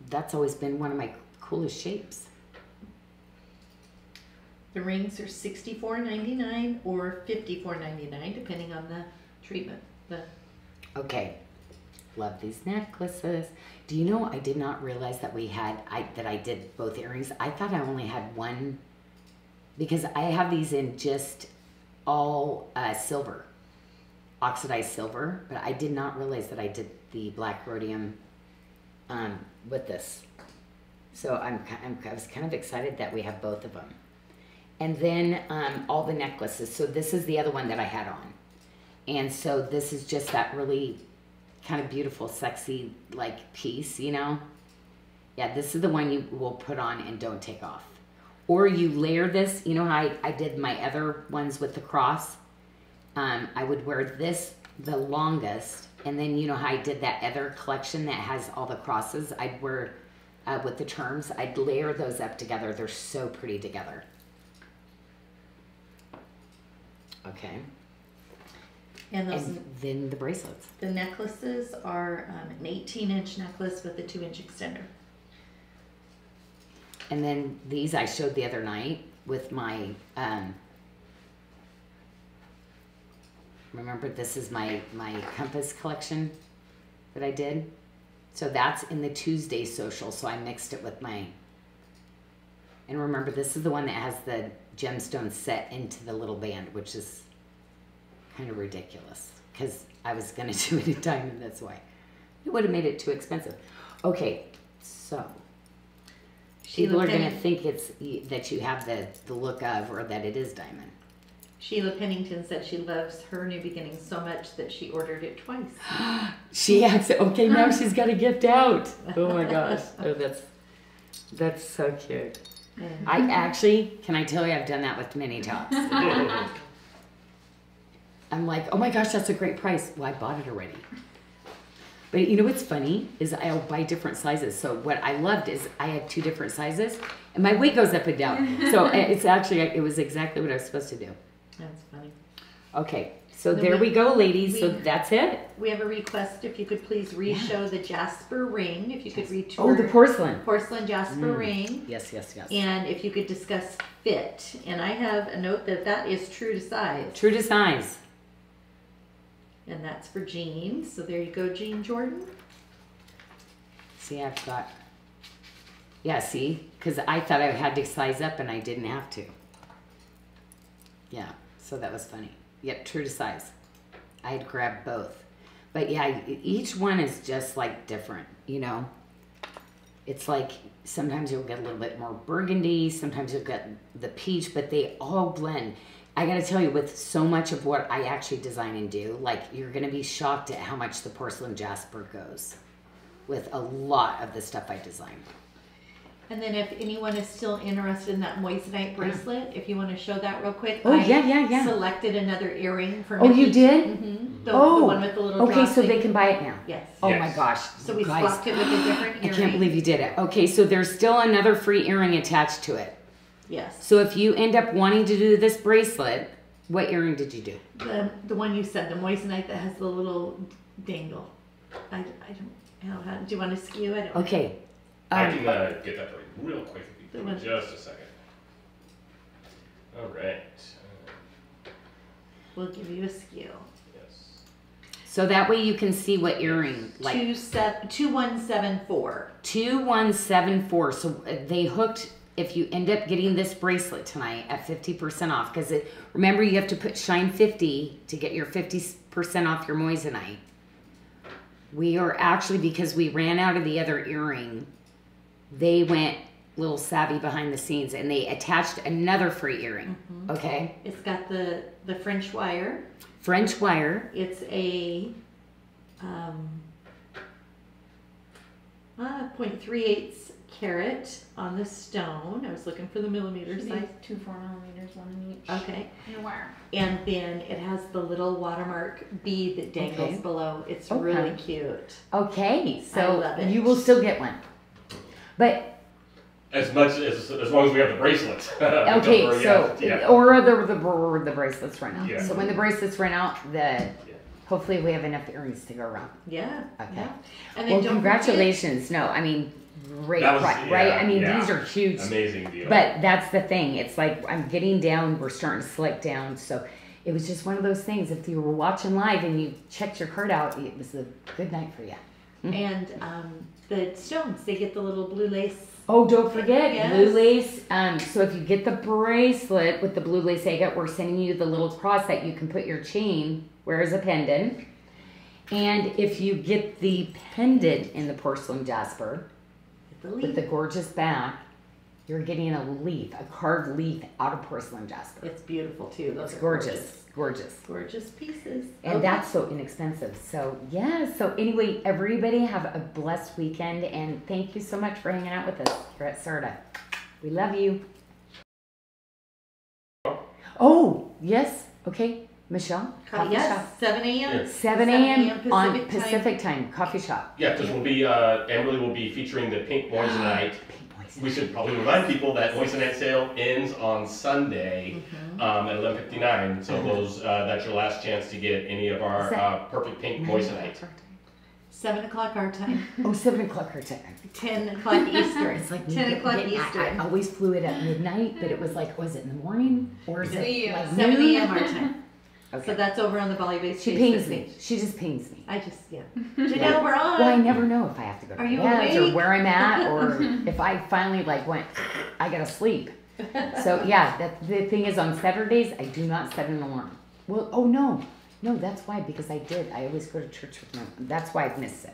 that's always been one of my coolest shapes. The rings are sixty four ninety nine or fifty four ninety nine, depending on the treatment. The Okay. Love these necklaces. Do you know I did not realize that we had I that I did both earrings. I thought I only had one because I have these in just all uh, silver, oxidized silver, but I did not realize that I did the black rhodium um, with this. So I'm, I'm I was kind of excited that we have both of them. And then um, all the necklaces. So this is the other one that I had on. And so this is just that really kind of beautiful, sexy like piece, you know? Yeah, this is the one you will put on and don't take off. Or you layer this, you know how I, I did my other ones with the cross? Um, I would wear this the longest, and then you know how I did that other collection that has all the crosses? I'd wear uh, with the terms, I'd layer those up together. They're so pretty together. Okay. and those And then the bracelets. the necklaces are um, an eighteen inch necklace with a two inch extender. And then these I showed the other night with my um remember this is my my compass collection that I did. So that's in the Tuesday social, so I mixed it with my and remember this is the one that has the gemstone set into the little band, which is kind of ridiculous because I was gonna (laughs) do it in diamond, that's why. It would have made it too expensive. Okay, so People Sheila are gonna Penning- think it's that you have the the look of, or that it is diamond. Sheila Pennington said she loves her New Beginning so much that she ordered it twice. (gasps) She has okay now. (laughs) She's got a gift out. Oh my gosh! Oh, that's that's so cute. I actually can I tell you I've done that with mini tops. (laughs) I'm like, oh my gosh, that's a great price. Well, I bought it already. But you know what's funny is I'll buy different sizes. So what I loved is I had two different sizes, and my weight goes up and down. So (laughs) it's actually it was exactly what I was supposed to do. That's funny. Okay, so there we- we go, ladies. So that's it. We have a request if you could please re-show the Jasper ring. If you could retour Oh, the porcelain. porcelain Jasper Mm. ring. Yes, yes, yes. And if you could discuss fit. And I have a note that that is true to size. True to size. And that's for Jean. So there you go, Jean Jordan. See, I've got. Yeah, see, because I thought I had to size up and I didn't have to. Yeah, so that was funny. Yep, true to size. I had grabbed both. But yeah, each one is just like different, you know? It's like sometimes you'll get a little bit more burgundy, sometimes you'll get the peach, but they all blend. I gotta tell you, with so much of what I actually design and do, like you're gonna be shocked at how much the porcelain jasper goes with a lot of the stuff I design. And then if anyone is still interested in that moissanite bracelet, if you want to show that real quick. Oh, I yeah, yeah, yeah. Selected another earring for Oh, you Nikki. did? Mhm. The, oh, the one with the little okay, so thing. they can buy it now. Yes. Oh Yes. my gosh, So we guys, swapped it with a different earring. I can't believe you did it. Okay, so there's still another free earring attached to it. Yes. So if you end up wanting to do this bracelet, what earring did you do? The, the one you said, the moissanite that has the little dangle. I, I don't know how, do you want to SKU? it? don't. Okay. I Um, can uh, get that for you real quick if you The give me just a second. All right. Uh, We'll give you a SKU. yes. so that way you can see what earring, like Two seven, two one seven four. 2174. So uh, they hooked if you end up getting this bracelet tonight at 50% off because remember you have to put shine 50 to get your 50% off your moissanite. We are actually because we ran out of the other earring, they went little savvy behind the scenes and they attached another free earring. Okay? It's got the, the French wire. French wire. It's a, um, uh, point three eighths carat on the stone. I was looking for the millimeter Should size. two four millimeters, one in each. Okay. And a wire. And then it has the little watermark bead that dangles Okay. below. It's Okay. really cute. Okay. I So love it. you will still get one. But As much as as long as we have the bracelets. (laughs) Okay, Or, so yeah, yeah. or the the the bracelets run out. Yeah. So when the bracelets run out, the hopefully we have enough earrings to go around. Yeah. Okay. yeah. And then Well, don't congratulations! No, I mean, great, That was- pri- right? I mean, yeah. these are huge. amazing deal. But that's the thing. It's like I'm getting down. We're starting to slick down. So it was just one of those things. If you were watching live and you checked your card out, it was a good night for you. And um, the stones, they get the little blue lace. Oh, don't forget Yes. blue lace. Um, so if you get the bracelet with the blue lace agate, we're sending you the little cross that you can put your chain, wear as a pendant. And if you get the pendant in the porcelain jasper The with the gorgeous back, you're getting a leaf, a carved leaf out of porcelain jasper. It's beautiful too. Those It's are gorgeous, gorgeous. Gorgeous pieces. And Okay. that's so inexpensive. So yeah. So anyway, everybody have a blessed weekend, and thank you so much for hanging out with us here at Sarda. We love you. Oh, oh yes. Okay, Michelle. Coffee yes, shop. 7 a.m. Yeah. 7 a.m. on Pacific time. Pacific time. Coffee shop. yeah, because we'll be uh, Emily will be featuring the pink moissanite. (gasps) Pink boys. We should probably remind people that moissanite sale ends on Sunday Mm-hmm. um, at 11:59. So those uh, that's your last chance to get any of our that- uh, perfect pink moissanite. 7 o'clock our time. (laughs) Oh, 7 o'clock her time. 10 o'clock Eastern. (laughs) It's like 10 o'clock getting- I- Eastern. I, always flew it at midnight, but it was like, was it in the morning or is it Yeah. like 7 noon? a.m. our time. (laughs) Okay. So that's over on the Volley Base she Facebook pings me. page. She just pings me. I just, yeah. (laughs) Janyl, we're on. Well, I never know if I have to go to Are you bed or awake? where I'm at, (laughs) or if I finally like went, I gotta sleep. So yeah, that, the thing is, on Saturdays I do not set an alarm. Well, oh no, no, that's why because I did. I always go to church with my. That's why I've missed it.